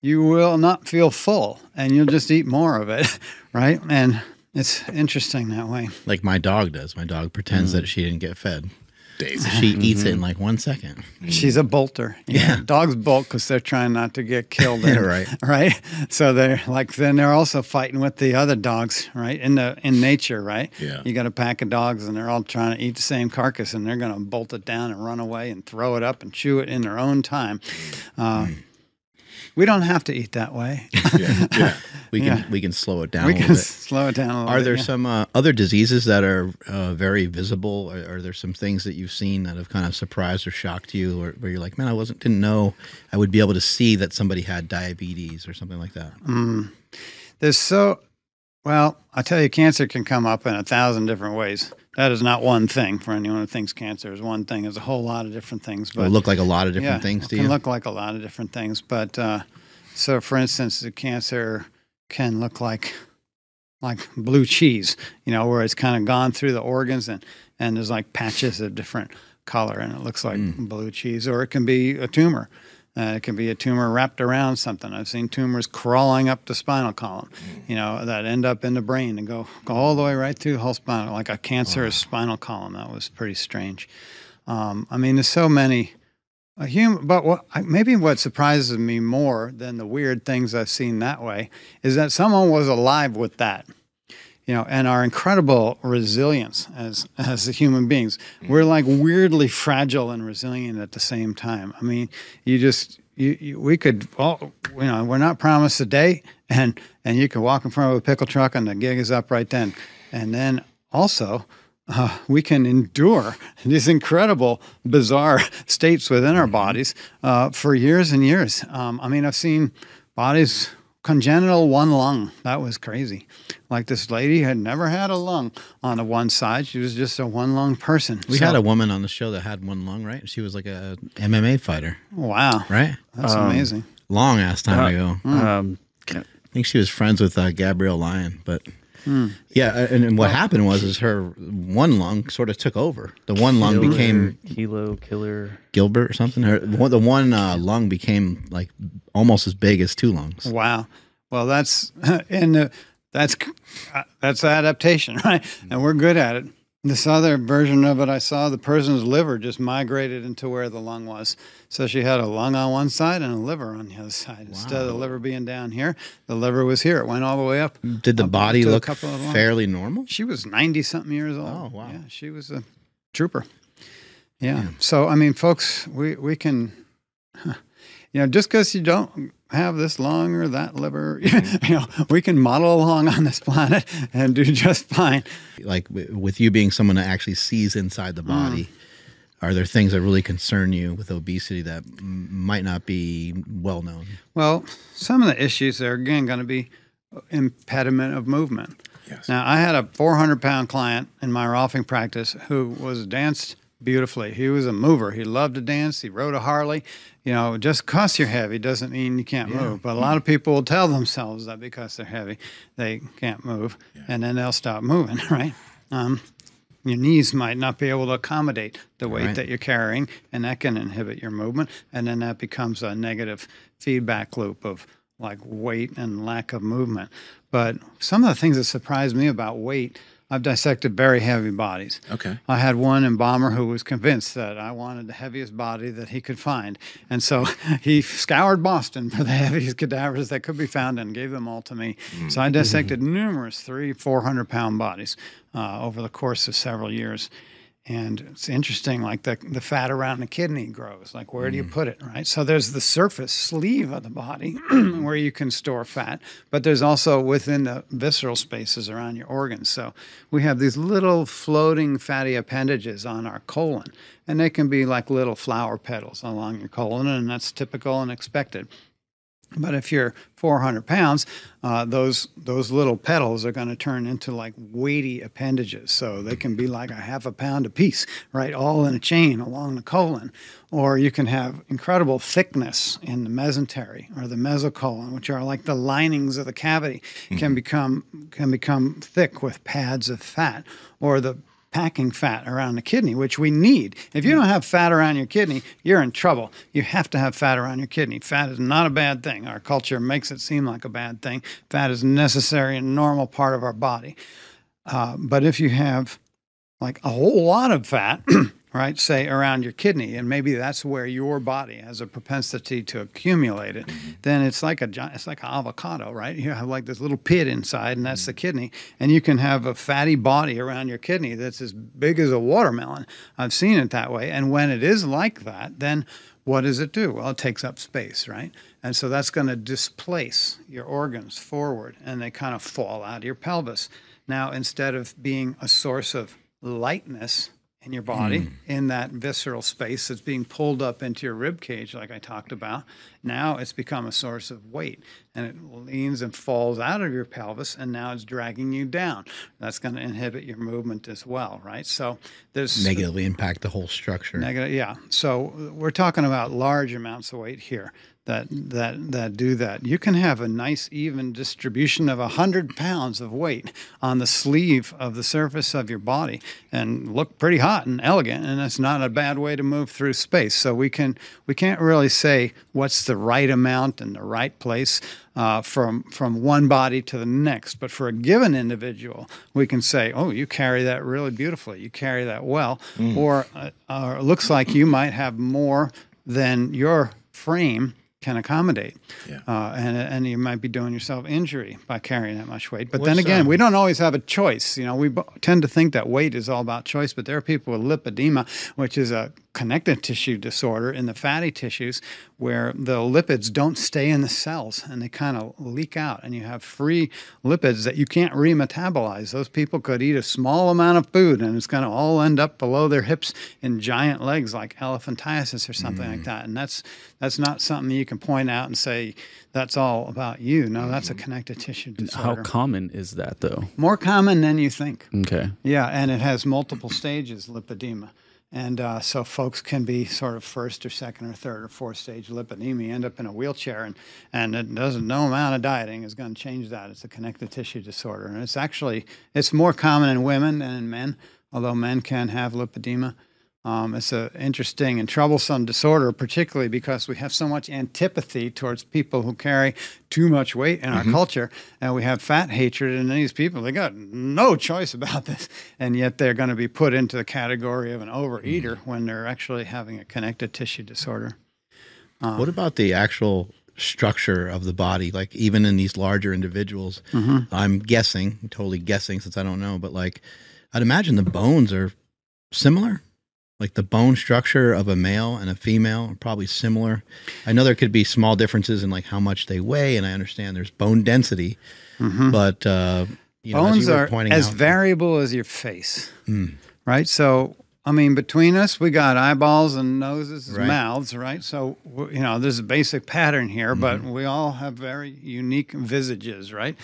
S1: you will not feel full and you'll just eat more of it, [LAUGHS] right? And it's interesting that way.
S3: Like my dog does. My dog pretends that mm. she didn't get fed.
S2: Daisy.
S3: She eats it in mm-hmm. like one second.
S1: She's a bolter. you know.
S3: Yeah.
S1: Dogs bolt because they're trying not to get killed. [LAUGHS]
S3: Yeah, right.
S1: Right. So they're like, then they're also fighting with the other dogs, right? In the in nature, right?
S2: Yeah.
S1: You got a pack of dogs and they're all trying to eat the same carcass and they're going to bolt it down and run away and throw it up and chew it in their own time. Mm. Uh, mm. We don't have to eat that way. [LAUGHS]
S2: yeah, yeah. [LAUGHS]
S3: We can
S1: Yeah.
S3: we can slow it down
S1: we
S3: a
S1: can
S3: little bit.
S1: slow it down a little
S3: Are
S1: bit,
S3: there
S1: yeah.
S3: some uh, other diseases that are uh, very visible? Are, are there some things that you've seen that have kind of surprised or shocked you, or where you're like, man, I wasn't didn't know I would be able to see that somebody had diabetes or something like that?
S1: Mm. There's so well, I tell you, cancer can come up in a thousand different ways. That is not one thing for anyone who thinks cancer is one thing. There's a whole lot of different things.
S3: Will it look like a lot of different
S1: yeah,
S3: things
S1: it
S3: to
S1: can
S3: you?
S1: look like a lot of different things. But uh, so, for instance, the cancer can look like like blue cheese, you know, where it's kind of gone through the organs and and there's like patches of different color and it looks like
S3: Mm.
S1: blue cheese, or it can be a tumor. Uh, it can be a tumor wrapped around something. I've seen tumors crawling up the spinal column, you know, that end up in the brain and go, go all the way right through the whole spinal, like a cancerous spinal column. That was pretty strange. Um, I mean, there's so many a human, but what maybe what surprises me more than the weird things I've seen that way is that someone was alive with that, you know, and our incredible resilience as as human beings. We're like weirdly fragile and resilient at the same time. I mean, you just you, you we could all you know we're not promised a day, and and you can walk in front of a pickle truck and the gig is up right then, and then also uh, we can endure [LAUGHS] these incredible, bizarre [LAUGHS] states within our bodies uh, for years and years. Um, I mean, I've seen bodies congenital one lung. That was crazy. Like this lady had never had a lung on the one side. She was just a one lung person.
S3: We
S1: So-
S3: had a woman on the show that had one lung, right? She was like a MMA fighter,
S1: wow.
S3: right?
S1: That's
S4: Um,
S1: amazing.
S3: Long ass time
S4: Uh,
S3: ago.
S4: Um,
S3: I think she was friends with uh, Gabrielle Lyon, but
S1: Hmm.
S3: yeah, and, and what happened was is her one lung sort of took over. The one lung became
S4: kilo killer.
S3: Gilbert or something. Her, the one, the one uh, lung became like almost as big as two lungs.
S1: Wow. Well, that's [LAUGHS] and uh, that's uh, that's adaptation, [LAUGHS] right? And we're good at it. This other version of it, I saw the person's liver just migrated into where the lung was. So she had a lung on one side and a liver on the other side. Instead of the liver being down here, the liver was here. It went all the way up.
S3: Did the
S1: Up
S3: body look fairly normal?
S1: She was 90 something years old.
S3: Oh, wow.
S1: Yeah, she was a trooper. Yeah. So, I mean, folks, we, we can, you know, just because you don't have this lung or that liver, [LAUGHS] you know, we can model along on this planet and do just fine.
S3: Like with you being someone that actually sees inside the
S1: Hmm.
S3: body, are there things that really concern you with obesity that might not be well known?
S1: Well, some of the issues are, again, going to be impediment of movement.
S2: Yes.
S1: Now, I had a 400 pound client in my rolfing practice who was danced beautifully. He was a mover. He loved to dance. He rode a Harley. You know, just because you're heavy doesn't mean you can't move. But a lot of people will tell themselves that because they're heavy, they can't move, and then they'll stop moving, [LAUGHS] right? Um, your knees might not be able to accommodate the weight
S3: Right.
S1: that you're carrying, and that can inhibit your movement. And then that becomes a negative feedback loop of like weight and lack of movement. But some of the things that surprised me about weight, I've dissected very heavy bodies.
S2: Okay.
S1: I had one embalmer who was convinced that I wanted the heaviest body that he could find. And so [LAUGHS] he scoured Boston for the [LAUGHS] heaviest cadavers that could be found and gave them all to me. So I dissected numerous three, 400 pound bodies uh, over the course of several years. And it's interesting, like the, the fat around the kidney grows. Like, where do you mm. put it, right? So there's the surface sleeve of the body [CLEARS THROAT] where you can store fat, but there's also within the visceral spaces around your organs. So we have these little floating fatty appendages on our colon, and they can be like little flower petals along your colon, and that's typical and expected. But if you're 400 pounds, uh, those those little petals are going to turn into like weighty appendages. So they can be like a half a pound apiece, right, all in a chain along the colon. Or you can have incredible thickness in the mesentery or the mesocolon, which are like the linings of the cavity, can become can become thick with pads of fat. Or the packing fat around the kidney, which we need. If you don't have fat around your kidney, you're in trouble. You have to have fat around your kidney. Fat is not a bad thing. Our culture makes it seem like a bad thing. Fat is necessary and normal part of our body. Uh, but if you have like a whole lot of fat, [CLEARS THROAT] right, say around your kidney, and maybe that's where your body has a propensity to accumulate it, mm-hmm. then it's like a it's like an avocado, right? You have like this little pit inside, and that's the mm-hmm. kidney, and you can have a fatty body around your kidney that's as big as a watermelon. I've seen it that way, and when it is like that, then what does it do? Well, it takes up space, right? And so that's going to displace your organs forward, and they kind of fall out of your pelvis. Now, instead of being a source of lightness in your body, hmm. in that visceral space that's being pulled up into your rib cage, like I talked about, now it's become a source of weight, and it leans and falls out of your pelvis, and now it's dragging you down. That's going to inhibit your movement as well, right? So there's
S3: Negatively impact the whole structure.
S1: Negative, yeah. So we're talking about large amounts of weight here that that that do that. You can have a nice even distribution of hundred pounds of weight on the sleeve of the surface of your body and look pretty hot and elegant, and it's not a bad way to move through space. So we can we can't really say what's the right amount and the right place. Uh, from from one body to the next, but for a given individual, we can say, "Oh, you carry that really beautifully. You carry that well," or uh, uh, it looks like you might have more than your frame can accommodate.
S2: Yeah.
S1: Uh, and, and you might be doing yourself injury by carrying that much weight. But then again,
S2: um,
S1: we don't always have a choice. You know, we b- tend to think that weight is all about choice, but there are people with lipedema, which is a connective tissue disorder in the fatty tissues where the lipids don't stay in the cells and they kind of leak out and you have free lipids that you can't remetabolize those people could eat a small amount of food and it's going to all end up below their hips in giant legs like elephantiasis or something like mm. that and that's that's not something you can point out and say that's all about you no that's a mm-hmm. connective tissue disorder.
S4: How common is that though?
S1: more common than you think
S4: Okay.
S1: yeah, and it has multiple stages, lipedema. And uh, so folks can be sort of first or second or third or fourth stage lipedema, end up in a wheelchair, and, and it doesn't, no amount of dieting is going to change that. It's a connective tissue disorder. And it's actually, it's more common in women than in men, although men can have lipedema. Um, it's an interesting and troublesome disorder, particularly because we have so much antipathy towards people who carry too much weight in our mm-hmm. culture, and we have fat hatred. And these people, they got no choice about this, and yet they're going to be put into the category of an overeater mm. when they're actually having a connective tissue disorder.
S3: Um, what about the actual structure of the body? Like even in these larger individuals, mm-hmm. I'm guessing, totally guessing since I don't know, but like I'd imagine the bones are similar. Like the bone structure of a male and a female are probably similar. I know there could be small differences in like how much they weigh, and I understand there's bone density, but uh, you know, as
S1: Bones
S3: you
S1: are
S3: pointing
S1: as
S3: out,
S1: variable as your face, right? So, I mean, between us, we got eyeballs and noses and
S3: Right.
S1: mouths, right? So, you know, there's a basic pattern here, but
S3: Mm-hmm.
S1: we all have very unique visages, right?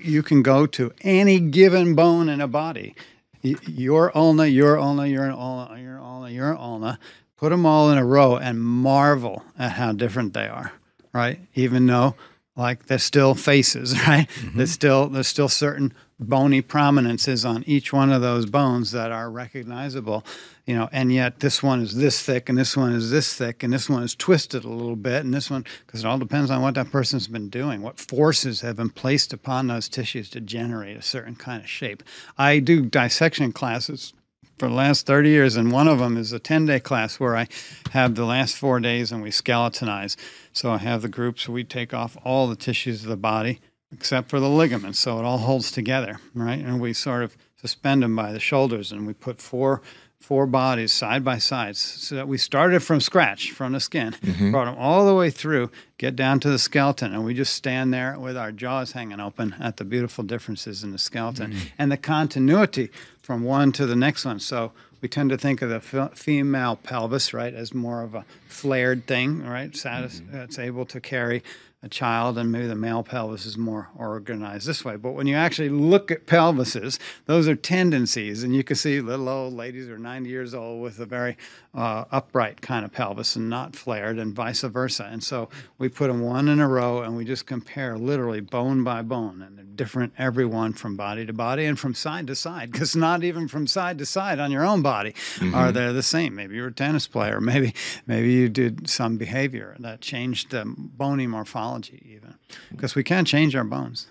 S1: You can go to any given bone in a body, your ulna, your ulna, your ulna, your ulna, your ulna, put them all in a row and marvel at how different they are, right? Even though like they're still faces, [LAUGHS] right? There's mm-hmm. still there's still certain bony prominences on each one of those bones that are recognizable, you know, and yet this one is this thick and this one is this thick and this one is twisted a little bit and this one because it all depends on what that person's been doing, what forces have been placed upon those tissues to generate a certain kind of shape. I do dissection classes for the last 30 years, and one of them is a 10 day class where I have the last four days and we skeletonize. So I have the groups, we take off all the tissues of the body except for the ligaments, so it all holds together, right? And we sort of suspend them by the shoulders and we put four. Four bodies side by side, so that we started from scratch, from the skin, mm-hmm. brought them all the way through, get down to the skeleton, and we just stand there with our jaws hanging open at the beautiful differences in the skeleton mm. and the continuity from one to the next one. So we tend to think of the f- female pelvis, right, as more of a flared thing, right? Satis- mm-hmm. It's able to carry a child, and maybe the male pelvis is more organized this way. But when you actually look at pelvises, those are tendencies, and you can see little old ladies who are 90 years old with a very uh, upright kind of pelvis and not flared, and vice versa. And so we put them one in a row, and we just compare literally bone by bone, and they're different every one from body to body and from side to side, because not even from side to side on your own body are they the same. Maybe you're a tennis player, [LAUGHS] maybe maybe you did some behavior that changed the bony morphology even, because we can't change our bones.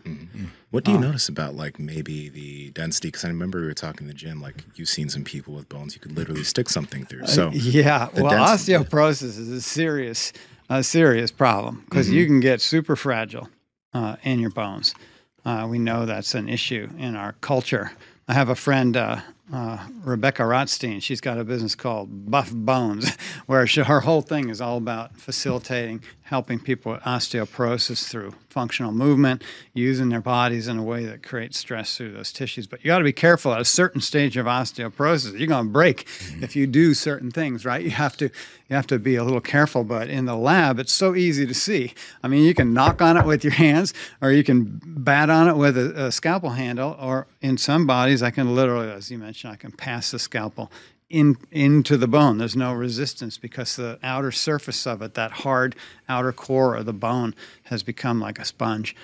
S2: What do you notice about like maybe the density? Because I remember we were talking in the gym, like you've seen some people with bones you could literally stick something through. So
S1: Uh, Yeah, well,
S2: density-
S1: osteoporosis is a serious, a serious problem because you can get super fragile uh, in your bones. Uh, we know that's an issue in our culture. I have a friend, uh, Rebekah Rotstein. She's got a business called Buff Bones, [LAUGHS] where she, her whole thing is all about facilitating, helping people with osteoporosis through functional movement, using their bodies in a way that creates stress through those tissues. But you got to be careful at a certain stage of osteoporosis. You're going to break if you do certain things, right? You have to you have to be a little careful. But in the lab, it's so easy to see. I mean, you can knock on it with your hands, or you can bat on it with a, a scalpel handle, or in some bodies, I can literally, as you mentioned, I can pass the scalpel in into the bone. There's no resistance because the outer surface of it, that hard outer core of the bone, has become like a sponge.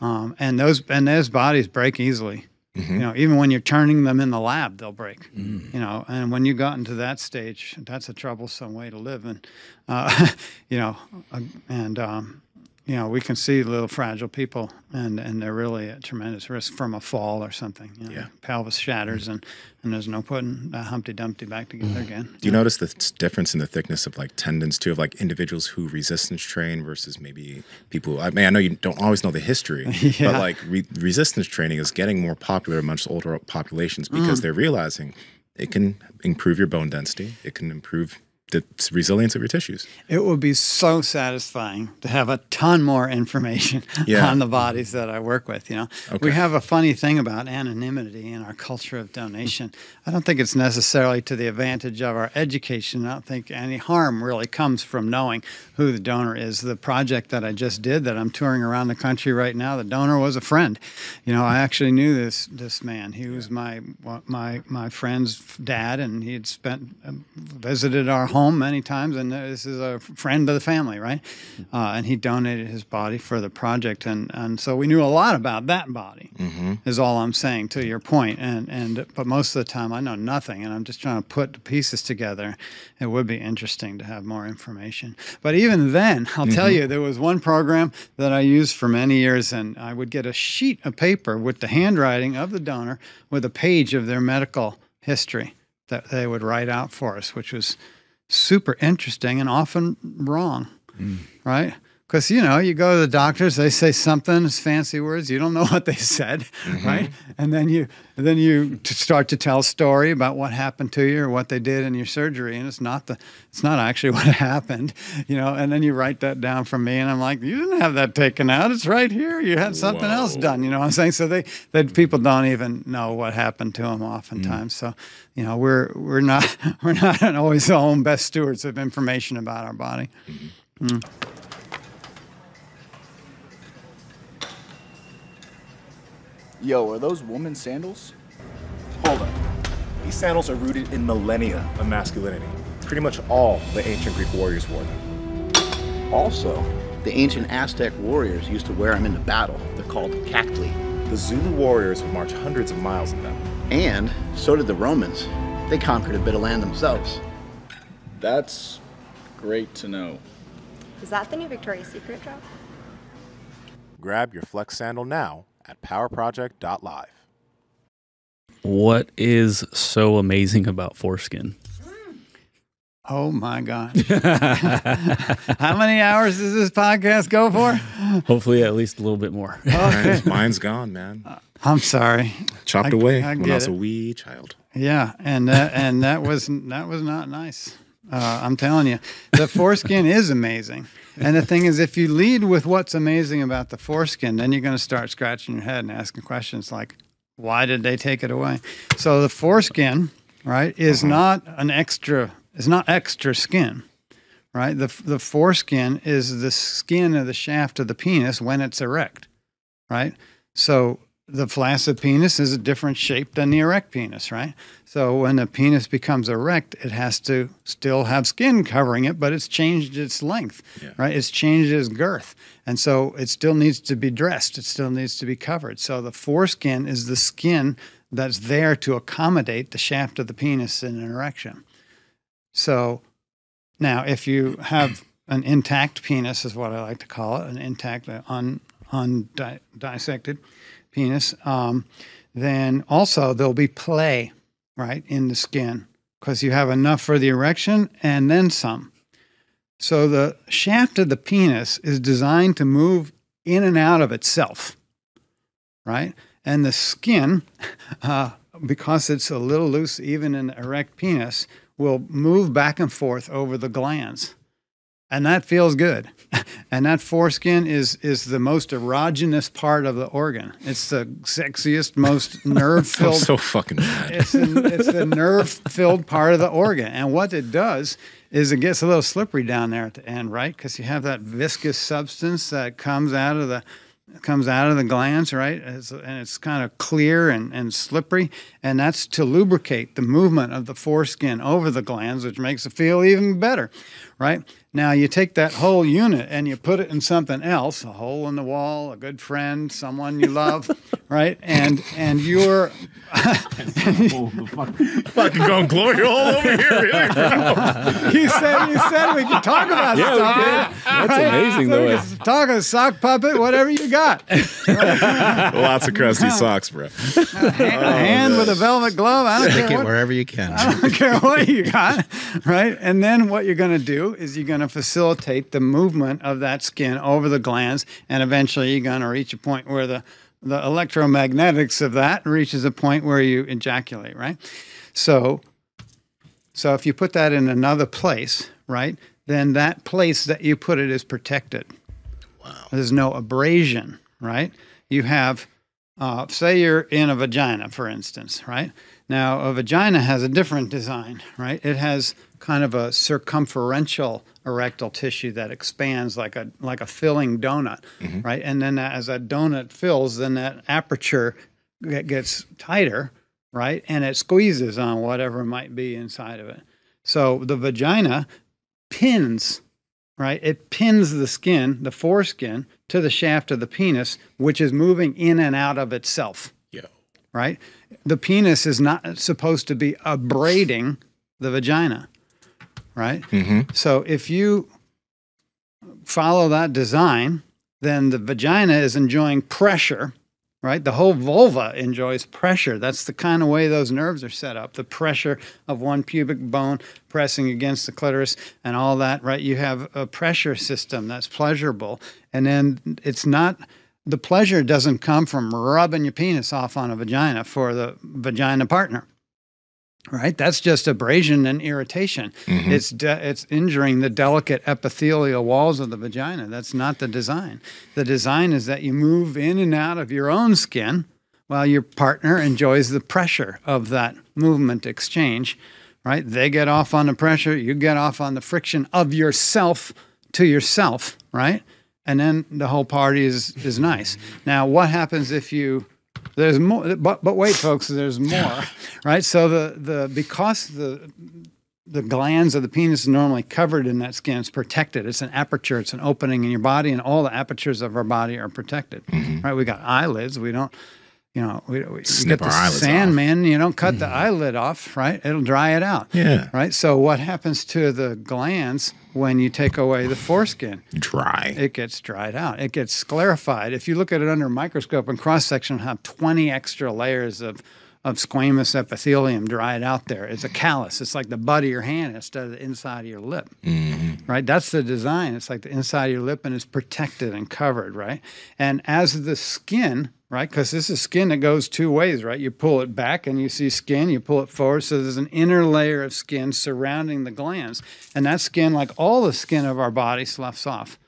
S1: Um, and those and those bodies break easily. You know, even when you're turning them in the lab, they'll break. You know, and when you got into that stage, that's a troublesome way to live. And uh, [LAUGHS] you know, uh, and um, you know, we can see little fragile people, and, and they're really at tremendous risk from a fall or something. You know,
S2: Yeah.
S1: pelvis shatters, and, and there's no putting that Humpty Dumpty back together mm-hmm. again.
S2: Do you notice the difference in the thickness of like tendons too, of like individuals who resistance train versus maybe people? I mean, I know you don't always know the history, [LAUGHS]
S1: Yeah.
S2: but like re- resistance training is getting more popular amongst older populations because mm. they're realizing it can improve your bone density, it can improve the resilience of your tissues.
S1: It would be so satisfying to have a ton more information [LAUGHS]
S2: Yeah.
S1: on the bodies that I work with. You know,
S2: Okay.
S1: we have a funny thing about anonymity in our culture of donation. I don't think it's necessarily to the advantage of our education. I don't think any harm really comes from knowing who the donor is. The project that I just did, that I'm touring around the country right now, the donor was a friend. You know, I actually knew this this man. He was my my my friend's dad, and he had spent visited our home many times. And this is a friend of the family, right? Mm-hmm. Uh, and he donated his body for the project, and and so we knew a lot about that body. Mm-hmm. Is all I'm saying to your point. And and but most of the time I know nothing, and I'm just trying to put the pieces together. It would be interesting to have more information. But even then, I'll tell mm-hmm. you, there was one program that I used for many years, and I would get a sheet of paper with the handwriting of the donor with a page of their medical history that they would write out for us, which was super interesting and often wrong, mm. right? Because you know, you go to the doctors, they say something, it's fancy words, you don't know [LAUGHS] what they said, mm-hmm. right? And then you then you start to tell a story about what happened to you or what they did in your surgery, and it's not the it's not actually [LAUGHS] what happened, you know. And then you write that down for me, and I'm like, you didn't have that taken out, it's right here. You had something else done, you know what I'm saying? So they that people don't even know what happened to them oftentimes. Mm. So you know, we're we're not [LAUGHS] we're not always the own best stewards of information about our body. Mm-hmm. Mm.
S5: Yo, are those woman sandals?
S6: Hold up. These sandals are rooted in millennia of masculinity. Pretty much all the ancient Greek warriors wore them.
S5: Also, the ancient Aztec warriors used to wear them into battle. They're called cacti.
S6: The Zulu warriors would march hundreds of miles in them.
S5: And so did the Romans. They conquered a bit of land themselves.
S7: That's great to know.
S8: Is that the new Victoria's Secret drop?
S2: Grab your Flex sandal now at powerproject.live.
S4: What is so amazing about foreskin?
S1: Oh my God! [LAUGHS] How many hours does this podcast go for?
S4: Hopefully, at least a little bit more. [LAUGHS]
S2: Mine's, mine's gone, man.
S1: I'm sorry.
S2: Chopped
S1: I-
S2: away
S1: I
S2: when I was a wee child.
S1: Yeah, and that and that was that was not nice. Uh, I'm telling you, the foreskin is amazing. And the thing is, if you lead with what's amazing about the foreskin, then you're going to start scratching your head and asking questions like, why did they take it away? So the foreskin, right, is uh-huh. not an extra, is not extra skin, right? The, the foreskin is the skin of the shaft of the penis when it's erect, right? So the flaccid penis is a different shape than the erect penis, right? So when the penis becomes erect, it has to still have skin covering it, but it's changed its length, right? It's changed its girth. And so it still needs to be dressed, it still needs to be covered. So the foreskin is the skin that's there to accommodate the shaft of the penis in an erection. So now, if you have [CLEARS THROAT] an intact penis, is what I like to call it, an intact, un, undissected penis, um, then also there'll be play, right, in the skin because you have enough for the erection and then some. So the shaft of the penis is designed to move in and out of itself, right? And the skin, [LAUGHS] uh, because it's a little loose, even in erect penis, will move back and forth over the glans. And that feels good. [LAUGHS] And that foreskin is, is the most erogenous part of the organ. It's the sexiest, most [LAUGHS] nerve filled.
S2: so fucking mad.
S1: it's the, it's the [LAUGHS] nerve filled part of the organ. And what it does is it gets a little slippery down there at the end, right? Because you have that viscous substance that comes out of the comes out of the glans, right? It's- and it's kind of clear and, and slippery. And that's to lubricate the movement of the foreskin over the glans, which makes it feel even better, right? Now you take that whole unit and you put it in something else, a hole in the wall, a good friend, someone you love, [LAUGHS] right? And and you're [LAUGHS] [LAUGHS]
S2: fucking going glory all over here, really,
S1: you said you said we could talk about
S4: Yeah,
S1: stuff.
S4: did.
S1: man.
S4: That's amazing,
S1: So
S4: the
S1: we
S4: way-
S1: talk a sock puppet, whatever you got.
S2: Lots of crusty socks, bro.
S1: a oh, hand with a velvet glove. I don't
S3: Take
S1: care
S3: it
S1: what,
S3: wherever you can.
S1: I don't care what you got, right? And then what you're going to do is you're going to facilitate the movement of that skin over the glans, and eventually you're going to reach a point where the the electromagnetics of that reaches a point where you ejaculate, right? So, so if you put that in another place, right, then that place that you put it is protected. Wow. There's no abrasion, right? You have, uh, say you're in a vagina, for instance, right? Now, a vagina has a different design, right? It has kind of a circumferential erectile tissue that expands like a like a filling donut, mm-hmm. right? And then as that donut fills, then that aperture gets tighter, right? And it squeezes on whatever might be inside of it. So the vagina pins, right? It pins the skin, the foreskin, to the shaft of the penis, which is moving in and out of itself,
S2: Yo.
S1: right? The penis is not supposed to be abrading the vagina, right? Mm-hmm. So if you follow that design, then the vagina is enjoying pressure, right? The whole vulva enjoys pressure. That's the kind of way those nerves are set up. The pressure of one pubic bone pressing against the clitoris and all that, right? You have a pressure system that's pleasurable. And then it's not the pleasure doesn't come from rubbing your penis off on a vagina for the vagina partner right? That's just abrasion and irritation. Mm-hmm. It's de- it's injuring the delicate epithelial walls of the vagina. That's not the design. The design is that you move in and out of your own skin while your partner enjoys the pressure of that movement exchange, right? They get off on the pressure, you get off on the friction of yourself to yourself, right? And then the whole party is is nice. Now, what happens if you there's more, but but wait, folks, there's [LAUGHS] more, right? So the the because the the glans of the penis are normally covered in that skin. It's protected. It's an aperture. It's an opening in your body, and all the apertures of our body are protected, mm-hmm. right? We got eyelids. We don't, you know, we, we
S2: Snip
S1: get the
S2: off.
S1: Sandman. You don't cut the mm-hmm. eyelid off, right? It'll dry it out.
S2: Yeah.
S1: Right. So what happens to the glans when you take away the foreskin?
S2: Dry.
S1: it gets dried out. It gets sclerified. If you look at it under a microscope and cross section, have 20 extra layers of, of squamous epithelium dried out there. It's a callus. It's like the butt of your hand instead of the inside of your lip. Mm-hmm. Right? That's the design. It's like the inside of your lip and it's protected and covered, right? And as the skin right? Because this is skin that goes two ways, right? You pull it back and you see skin, you pull it forward. So there's an inner layer of skin surrounding the glans. And that skin, like all the skin of our body, sloughs off,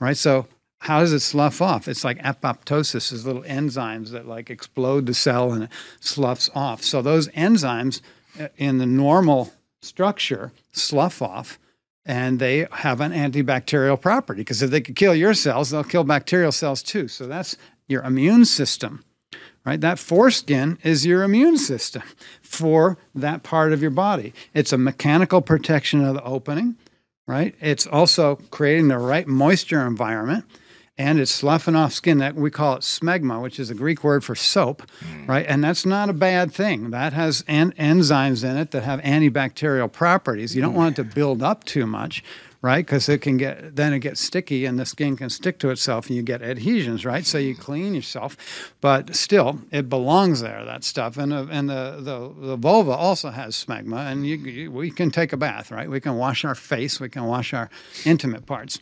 S1: right? So how does it slough off? It's like apoptosis, is little enzymes that like explode the cell and it sloughs off. So those enzymes uh, in the normal structure slough off and they have an antibacterial property because if they could kill your cells, they'll kill bacterial cells too. So that's your immune system, right? That foreskin is your immune system for that part of your body. It's a mechanical protection of the opening, right? It's also creating the right moisture environment and it's sloughing off skin that we call it smegma, which is a Greek word for soap, hmm. right? And that's not a bad thing. That has en- enzymes in it that have antibacterial properties. You don't hmm. want it to build up too much, right? Because it can get then it gets sticky and the skin can stick to itself and you get adhesions, right? So you clean yourself, but still it belongs there. That stuff and the, and the, the the vulva also has smegma, and you, you, we can take a bath, right? We can wash our face, we can wash our intimate parts.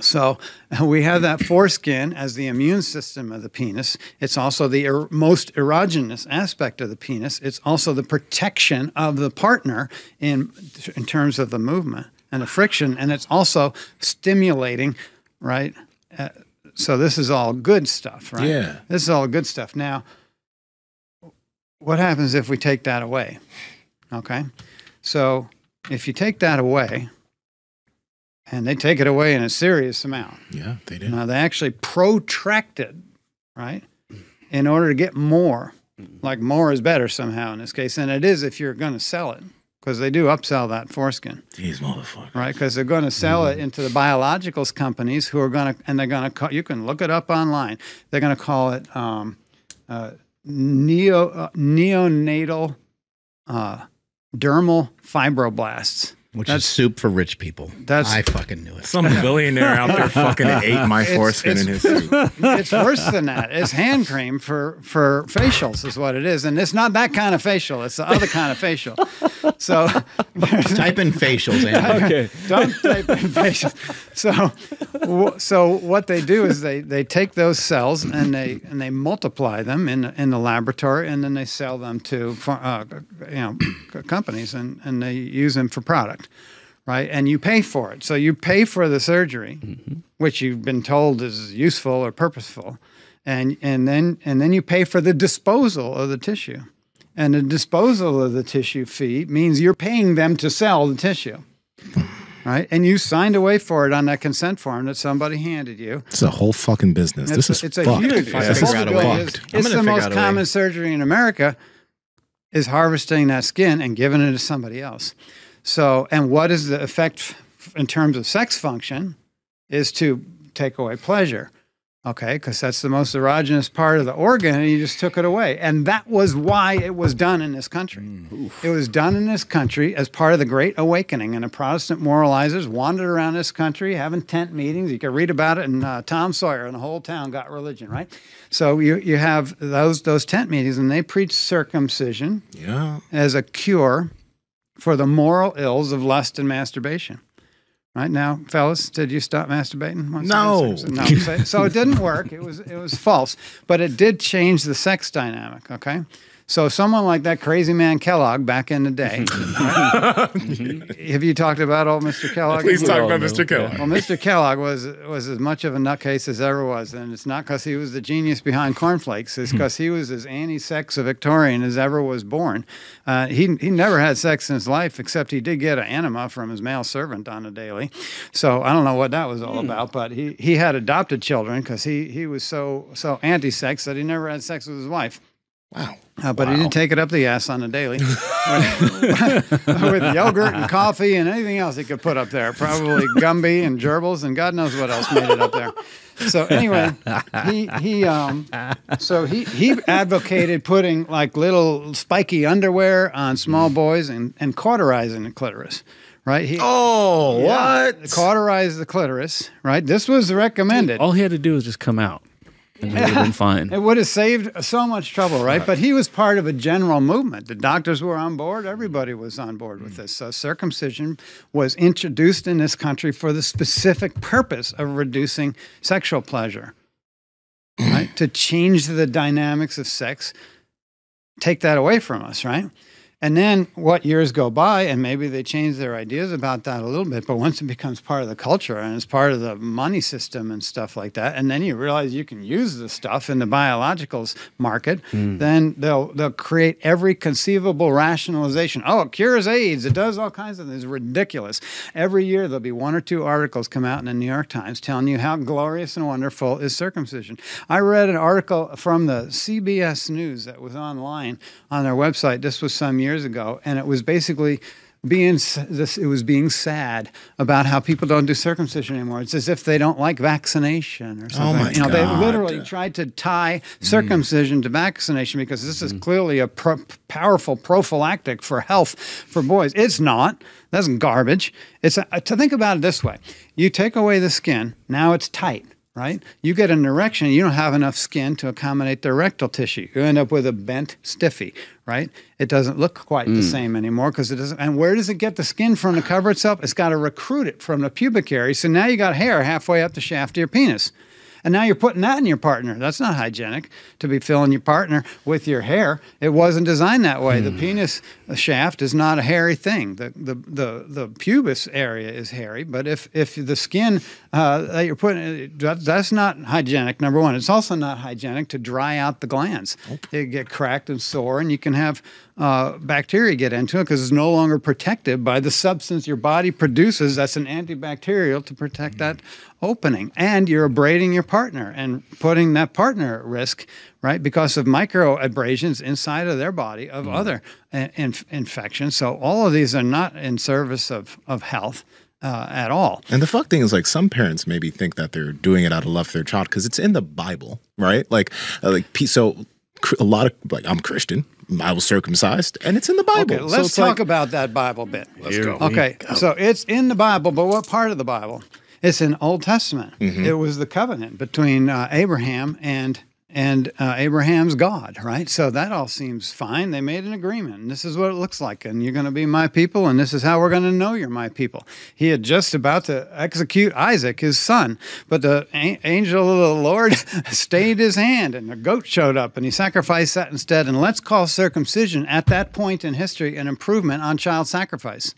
S1: So [LAUGHS] we have that foreskin as the immune system of the penis. It's also the er- most erogenous aspect of the penis. It's also the protection of the partner in in terms of the movement and the friction, and it's also stimulating, right? Uh, so this is all good stuff, right?
S2: Yeah.
S1: This is all good stuff. Now, what happens if we take that away? Okay, so if you take that away, and they take it away in a serious amount.
S2: Yeah, they did.
S1: Now they actually protracted, right, in order to get more. Like more is better somehow in this case, and it is if you're going to sell it, because they do upsell that foreskin,
S2: These motherfuckers.
S1: right? Because they're going to sell it into the biologicals companies who are going to, and they're going to call. You can look it up online. They're going to call it um, uh, neo uh, neonatal uh, dermal fibroblasts.
S3: Which
S1: That's-
S3: is soup for rich people.
S1: That's-
S3: I fucking knew it.
S2: Some billionaire out there [LAUGHS] fucking ate my
S1: It's-
S2: foreskin in his soup. [LAUGHS]
S1: it's worse than that. It's hand cream for for facials is what it is, and it's not that kind of facial. It's the other kind of facial. So [LAUGHS]
S3: Type in facials, Andy.
S4: Okay.
S1: don't type in facials. So so what they do is they they take those cells and they and they multiply them in in the laboratory, and then they sell them to uh, you know companies, and and they use them for product. Right, and you pay for it. So you pay for the surgery, mm-hmm. which you've been told is useful or purposeful, and and then and then you pay for the disposal of the tissue, and the disposal of the tissue fee means you're paying them to sell the tissue, right? And you signed away for it on that consent form that somebody handed you.
S2: It's a whole fucking business.
S1: It's,
S2: this is
S1: it's a
S2: fucked.
S1: huge.
S3: Yeah,
S2: This is
S3: out a way.
S1: possibility.
S3: I'm
S1: It's the most
S3: out
S1: common surgery in America is harvesting that skin and giving it to somebody else. So, and what is the effect in terms of sex function is to take away pleasure. Okay, because that's the most erogenous part of the organ, and you just took it away. And that was why it was done in this country.
S3: Mm,
S1: It was done in this country as part of the Great Awakening, and the Protestant moralizers wandered around this country having tent meetings. You can read about it in uh, Tom Sawyer, and the whole town got religion, right? So you you have those those tent meetings, and they preach circumcision
S2: Yeah.
S1: as a cure for the moral ills of lust and masturbation. Right now, fellas, did you stop masturbating? once
S2: No.
S1: no. So, so it didn't work. It was it was false, but it did change the sex dynamic. Okay, so someone like that crazy man Kellogg back in the day. [LAUGHS] Have you talked about old Mr. Kellogg?
S2: Please talk about Mr. Kellogg.
S1: Well, Mr. Kellogg was was as much of a nutcase as ever was, and it's not because he was the genius behind cornflakes. It's because he was as anti-sex a Victorian as ever was born. Uh, he he never had sex in his life, except he did get an enema from his male servant on a daily. So I don't know what that was all about, but he he had adopted children because he he was so so anti-sex that he never had sex with his wife.
S2: Wow.
S1: Uh, but he didn't take it up the ass on a daily [LAUGHS] with yogurt and coffee and anything else he could put up there. Probably Gumby and gerbils and God knows what else made it up there. So anyway, he he um so he he advocated putting like little spiky underwear on small boys and and cauterizing the clitoris. Right? He,
S2: Oh,
S1: yeah,
S2: what?
S1: Cauterize the clitoris, right? This was recommended.
S4: All he had to do was just come out, and it would have been [LAUGHS] fine.
S1: It would have saved so much trouble, right? But he was part of a general movement. The doctors were on board. Everybody was on board with mm. this. So circumcision was introduced in this country for the specific purpose of reducing sexual pleasure. Right? [CLEARS THROAT] to change the dynamics of sex, take that away from us, right? And then what years go by, and maybe they change their ideas about that a little bit. But once it becomes part of the culture and it's part of the money system and stuff like that, and then you realize you can use the stuff in the biologicals market, hmm. then they'll they'll create every conceivable rationalization. Oh, it cures AIDS. It does all kinds of things. It's ridiculous. Every year there'll be one or two articles come out in the New York Times telling you how glorious and wonderful is circumcision. I read an article from the CBS News that was online on their website. This was some years ago, and it was basically being this it was being sad about how people don't do circumcision anymore. It's as if they don't like vaccination or oh something.
S2: oh my
S1: you know,
S2: God.
S1: they literally tried to tie hmm. circumcision to vaccination because this is hmm. clearly a pro- powerful prophylactic for health for boys. It's not. That's garbage. It's a, to think about it this way: you take away the skin, now it's tight right? You get an erection, you don't have enough skin to accommodate the erectile tissue. You end up with a bent stiffy, right? It doesn't look quite the hmm. same anymore because it doesn't. And where does it get the skin from to cover itself? It's got to recruit it from the pubic area. So now you got hair halfway up the shaft of your penis. And now you're putting that in your partner. That's not hygienic to be filling your partner with your hair. It wasn't designed that way. The penis shaft is not a hairy thing. The, the, the, the pubis area is hairy, but if, if the skin uh, that you're putting, that, that's not hygienic, number one. It's also not hygienic to dry out the glans. They get cracked and sore, and you can have uh, bacteria get into it because it's no longer protected by the substance your body produces that's an antibacterial to protect that opening. And you're abrading your partner and putting that partner at risk, right, because of micro abrasions inside of their body of other uh, inf- infections. So all of these are not in service of, of health. Uh, at all.
S2: And the fuck thing is, like, some parents maybe think that they're doing it out of love for their child because it's in the Bible, right? Like, uh, like so a lot of like I'm Christian, I was circumcised, and it's in the Bible.
S1: Okay, let's
S2: it's
S1: talk
S2: like-
S1: about that Bible bit.
S2: Let's go.
S1: Okay, so it's in the Bible, but what part of the Bible? It's in Old Testament. It was the covenant between uh, Abraham and and uh, Abraham's God, right? So that all seems fine. They made an agreement, and this is what it looks like, and you're going to be my people, and this is how we're going to know you're my people. He had just about to execute Isaac, his son, but the a- angel of the Lord [LAUGHS] stayed his hand, and a goat showed up, and he sacrificed that instead. And let's call circumcision at that point in history an improvement on child sacrifice.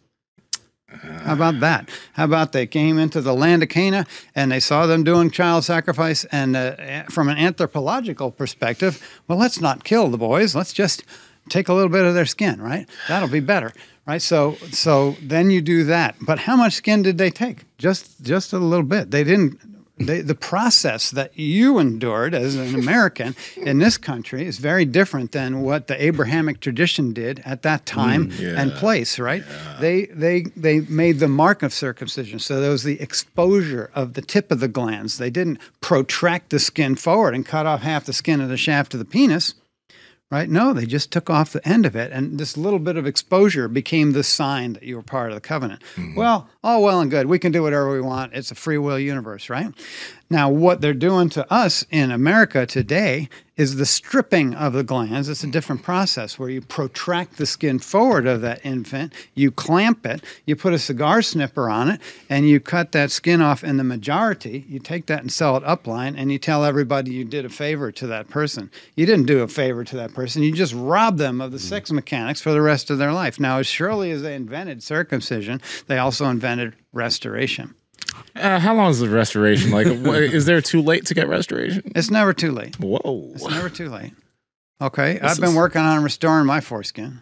S1: How about that? How about they came into the land of Cana and they saw them doing child sacrifice, and uh, from an anthropological perspective, well, let's not kill the boys. Let's just take a little bit of their skin, right? That'll be better, right? So, so then you do that. But how much skin did they take? Just, just a little bit. They didn't. They, the process that you endured as an American in this country is very different than what the Abrahamic tradition did at that time mm, and place, right? They they they made the mark of circumcision. So there was the exposure of the tip of the glans. They didn't protract the skin forward and cut off half the skin of the shaft of the penis. Right? No, they just took off the end of it, and this little bit of exposure became the sign that you were part of the covenant. Mm-hmm. Well, all well and good. We can do whatever we want. It's a free will universe, right? Now, what they're doing to us in America today is the stripping of the glans. It's a different process where you protract the skin forward of that infant, you clamp it, you put a cigar snipper on it, and you cut that skin off in the majority. You take that and sell it upline, and you tell everybody you did a favor to that person. You didn't do a favor to that person, you just robbed them of the sex mechanics for the rest of their life. Now, as surely as they invented circumcision, they also invented restoration.
S2: Uh, how long is the restoration? Like, [LAUGHS] wh- is there too late to get restoration?
S1: It's never too late.
S2: Whoa.
S1: It's never too late. Okay, I've been working on restoring my foreskin.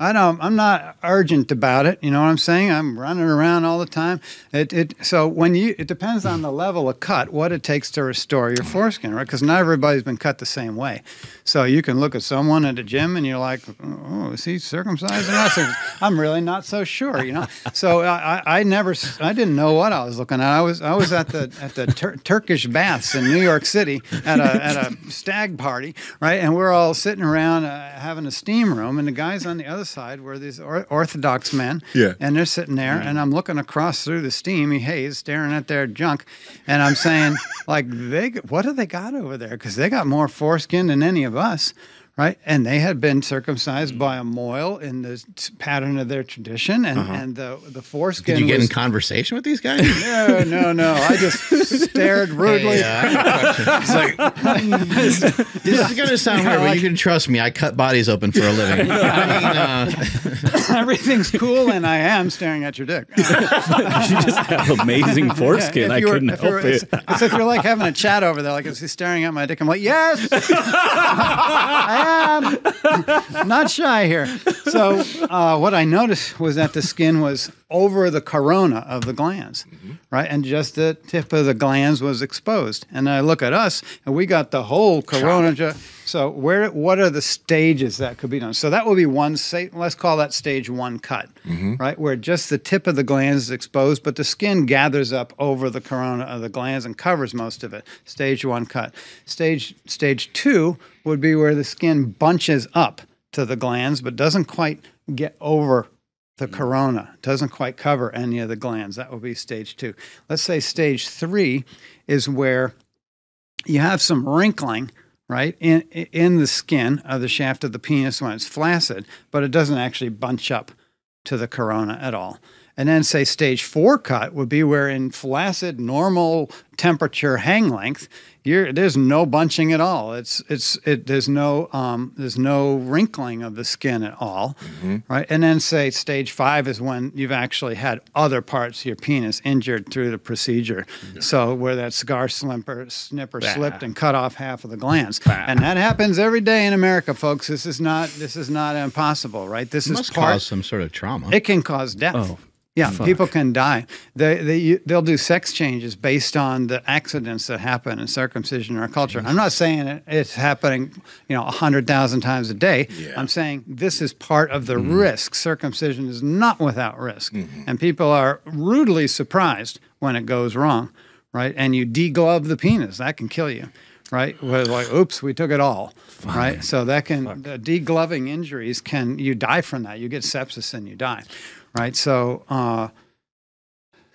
S1: I don't. I'm not urgent about it. You know what I'm saying? I'm running around all the time. It. it so when you, it depends on the level of cut, what it takes to restore your foreskin, right? Because not everybody's been cut the same way. So you can look at someone at a gym and you're like, oh, is he circumcised or not? [LAUGHS] I'm really not so sure. You know. So I, I, I never. I didn't know what I was looking at. I was. I was at the at the Tur- Turkish baths in New York City at a at a stag party, right? And we're all sitting around uh, having a steam room, and the guys on the other side were these or- Orthodox men,
S2: Yeah.
S1: and they're sitting there, mm-hmm. and I'm looking across through the steamy haze, staring at their junk, and I'm saying, [LAUGHS] like, they what do they got over there? Because they got more foreskin than any of us. Right? And they had been circumcised by a mohel in the t- pattern of their tradition, and, and the the foreskin.
S3: Did you get
S1: was,
S3: in conversation with these guys? [LAUGHS]
S1: no, no, no. I just stared [LAUGHS] rudely.
S3: Hey, uh, I have a question. [LAUGHS] this is going to sound weird, but you can trust me. I cut bodies open for a living. I mean, uh,
S1: Everything's cool, and I am staring at your dick.
S4: you just have amazing foreskin.
S1: If
S4: I couldn't
S1: were-
S4: help it.
S1: It's, it's if you're like having a chat over there, like is he staring at my dick? I'm like, yes, I am. Not shy here. So uh, what I noticed was that the skin was over the corona of the glans, right, and just the tip of the glans was exposed. And I look at us, and we got the whole corona. So where? What are the stages that could be done? So that will be one. Say, let's call that stage one cut, mm-hmm. right, where just the tip of the glans is exposed, but the skin gathers up over the corona of the glans and covers most of it. Stage one cut. Stage stage two would be where the skin bunches up to the glans, but doesn't quite get over the mm-hmm. corona doesn't quite cover any of the glans. That would be stage two. Let's say stage three is where you have some wrinkling, right, in in the skin of the shaft of the penis when it's flaccid, but it doesn't actually bunch up to the corona at all. And then say stage four cut would be where in flaccid, normal temperature hang length, you're, there's no bunching at all. It's it's it there's no um, there's no wrinkling of the skin at all, right? And then say stage five is when you've actually had other parts of your penis injured through the procedure. So where that scar snipper snipper slipped and cut off half of the glans, and that happens every day in America, folks. This is not this is not impossible, right? This is
S3: must
S1: part.
S3: cause some sort of trauma.
S1: It can cause death.
S4: Oh,
S1: yeah, people can die. They, they, they'll do sex changes based on the accidents that happen in circumcision in our culture. I'm not saying it, it's happening, you know, 100,000 times a day. I'm saying this is part of the risk. Circumcision is not without risk. And people are rudely surprised when it goes wrong, right? And you deglove the penis, that can kill you. Right, Where like, oops, we took it all. Right, so that can the degloving injuries can you die from that. You get sepsis and you die right? So, uh,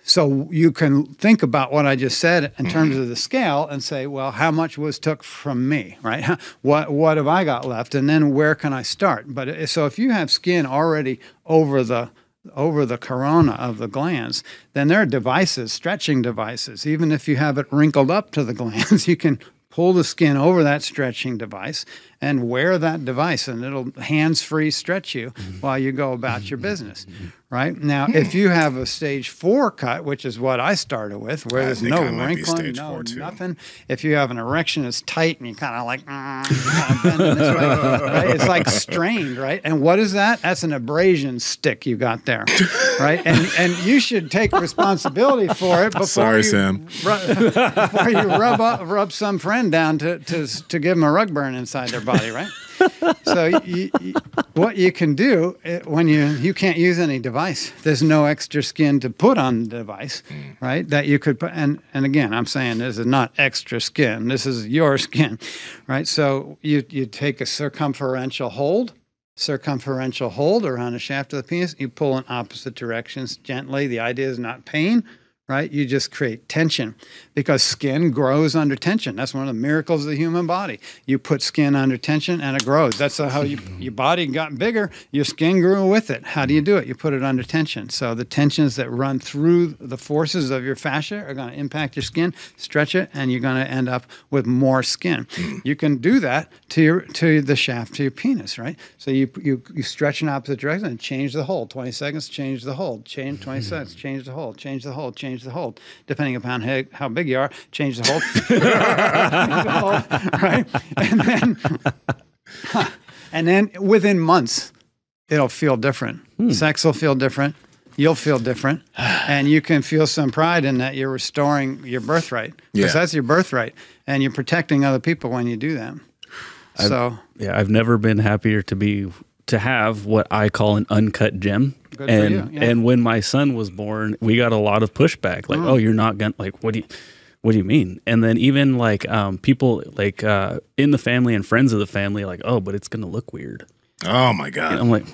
S1: so you can think about what I just said in terms of the scale and say, well, how much was took from me, right? [LAUGHS] What what have I got left, and then where can I start? But uh, so if you have skin already over the over the corona of the glans, then there are devices, stretching devices. Even if you have it wrinkled up to the glans, [LAUGHS] you can pull the skin over that stretching device and wear that device and it'll hands-free stretch you mm-hmm. while you go about your mm-hmm. business mm-hmm. right? Now hmm. if you have a stage four cut which is what i started with where
S2: I
S1: there's no
S2: I
S1: wrinkling no
S2: four,
S1: nothing if you have an erection that's tight and you kind of like mm, kinda way, right? it's like strained right? And what is that? That's an abrasion stick you got there right? And and you should take responsibility for it before
S2: Sorry,
S1: you,
S2: Sam.
S1: ru- [LAUGHS] before you rub up, rub some friend down to, to to give them a rug burn inside their body, right? so you, you, what you can do eh, when you you can't use any device, there's no extra skin to put on the device, right? That you could put. And and again, I'm saying this is not extra skin. This is your skin, right? So you you take a circumferential hold circumferential hold around the shaft of the penis. You pull in opposite directions gently. The idea is not pain, right? You just create tension because skin grows under tension. That's one of the miracles of the human body. You put skin under tension and it grows. That's how you, your body got bigger. Your skin grew with it. How do you do it? You put it under tension. So the tensions that run through the forces of your fascia are going to impact your skin, stretch it, and you're going to end up with more skin. You can do that to your to the shaft to your penis, right? So you you, you stretch in opposite direction and change the hold. 20 seconds, change the hold. Change 20 seconds, change the hold. Change the hold. Change the hold. Depending upon how, how big you are, change the hold. [LAUGHS] [LAUGHS] Change the hold, right? And then [LAUGHS] and then within months, it'll feel different. Hmm. Sex will feel different. You'll feel different, [SIGHS] and you can feel some pride in that you're restoring your birthright because
S2: Yeah.
S1: that's your birthright, and you're protecting other people when you do that. So
S4: Yeah, I've never been happier to be to have what I call an uncut gem.
S1: Good for
S4: and
S1: you, yeah.
S4: and when my son was born, we got a lot of pushback. Like, oh, you're not gonna like what do you what do you mean? And then even like um, people like uh, in the family and friends of the family, like, oh, but it's gonna look weird.
S2: Oh my
S4: And
S2: god.
S4: I'm like,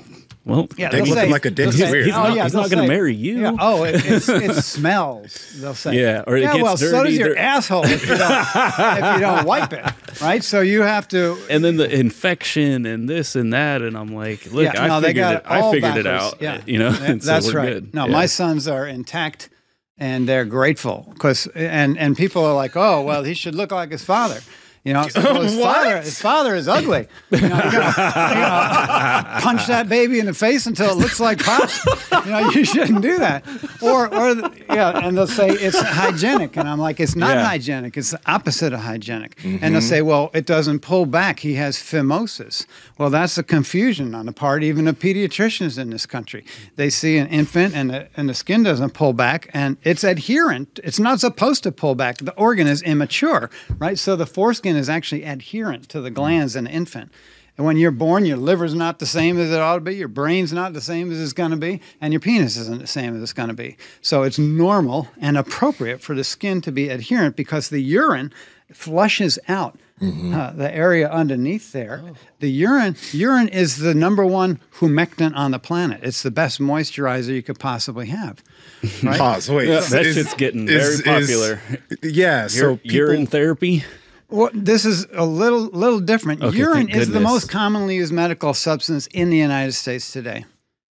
S4: Well,
S1: Yeah,
S2: They look
S1: say-
S2: like a He's
S1: say-
S2: weird.
S4: Oh, he's not- he's
S1: they'll
S4: not gonna marry you.
S1: Yeah, Oh, it, [LAUGHS] it smells. They'll say.
S4: Yeah, or it
S1: yeah.
S4: gets
S1: well, so does your asshole if you, don't, if you don't [LAUGHS] wipe it, right? So you have to.
S4: and then the infection and this and that, and I'm like, look,
S1: yeah,
S4: I
S1: no,
S4: figured
S1: got
S4: it. I figured it out.
S1: Yeah,
S4: you know,
S1: Yeah, [LAUGHS]
S4: so
S1: that's right.
S4: good.
S1: No,
S4: Yeah.
S1: my sons are intact, and they're grateful because and and people are like, oh, well, he should look like his father. You know, like, well, his [LAUGHS] father, his father is ugly. You know, you're gonna, you're gonna punch that baby in the face until it looks like pops. You know, you shouldn't do that. Or, or yeah, and they'll say it's hygienic, and I'm like, it's not
S4: Yeah.
S1: hygienic. It's the opposite of hygienic. And they'll mm-hmm. say, well, it doesn't pull back. He has phimosis. Well, that's a confusion on the part even of pediatricians in this country. They see an infant and the, and the skin doesn't pull back, and it's adherent. It's not supposed to pull back. The organ is immature, right? So the foreskin is actually adherent to the glans in the infant. And when you're born, your liver's not the same as it ought to be, your brain's not the same as it's going to be, and your penis isn't the same as it's going to be. So it's normal and appropriate for the skin to be adherent because the urine flushes out uh, the area underneath there. The urine urine is the number one humectant on the planet. It's the best moisturizer you could possibly have. [LAUGHS] Right?
S2: Pause. Wait.
S4: Yeah, that
S2: Is-
S4: shit's getting
S2: is-
S4: very
S2: is-
S4: popular.
S2: yeah. So
S4: Ur-
S2: people,
S4: urine therapy.
S1: Well, this is a little little different.
S4: Okay,
S1: Urine is the most commonly used medical substance in the United States today,